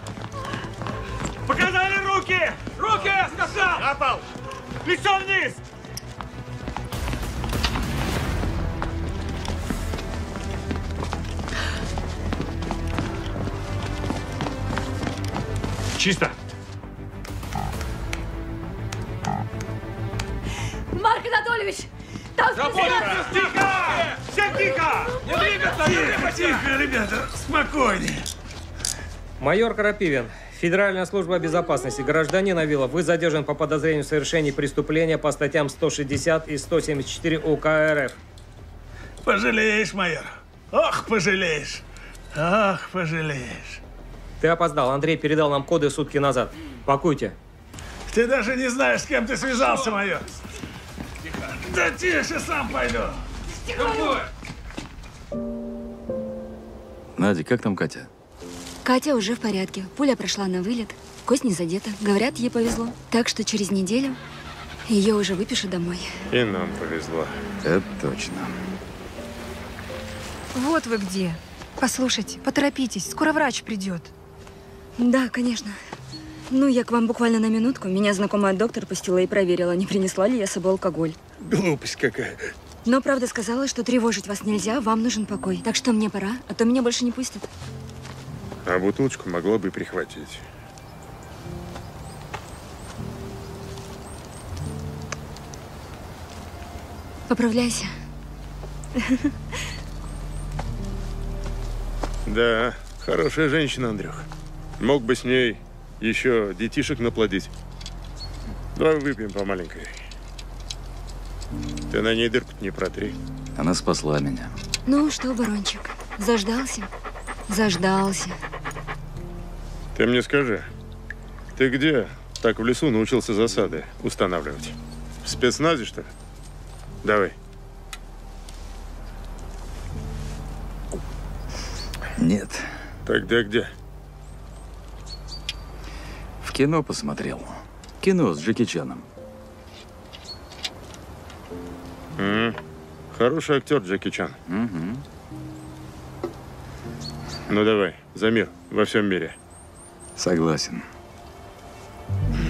Показали руки! Руки, я сказал! На пол! Лицо вниз! Чисто. Спокойнее. Майор Крапивин, Федеральная служба безопасности. Гражданин Авилов, вы задержан по подозрению в совершении преступления по статьям 160 и 174 УК РФ. Пожалеешь, майор. Ох, пожалеешь. Ах, пожалеешь. Ты опоздал. Андрей передал нам коды сутки назад. Пакуйте. Ты даже не знаешь, с кем ты связался, майор. Да тише, сам пойду. Надя, как там Катя? Катя уже в порядке. Пуля прошла на вылет. Кость не задета. Говорят, ей повезло. Так что через неделю ее уже выпишут домой. И нам повезло. Это точно. Вот вы где. Послушайте, поторопитесь, скоро врач придет. Да, конечно. Ну, я к вам буквально на минутку. Меня знакомая доктор пустила и проверила, не принесла ли я с собой алкоголь. Глупость какая. Но правда сказала, что тревожить вас нельзя, вам нужен покой. Так что мне пора, а то меня больше не пустят. А бутылочку могла бы прихватить. Поправляйся. Да, хорошая женщина, Андрюх. Мог бы с ней еще детишек наплодить. Давай выпьем по маленькой. Ты на ней дырку не протри. Она спасла меня. Ну что, барончик, заждался? Заждался. Ты мне скажи, ты где так в лесу научился засады устанавливать? В спецназе, что ли? Давай. Нет. Тогда где? В кино посмотрел. Кино с Джеки Чаном. Хороший актер Джеки Чан. Mm. Ну давай, за мир во всем мире. Согласен. Mm.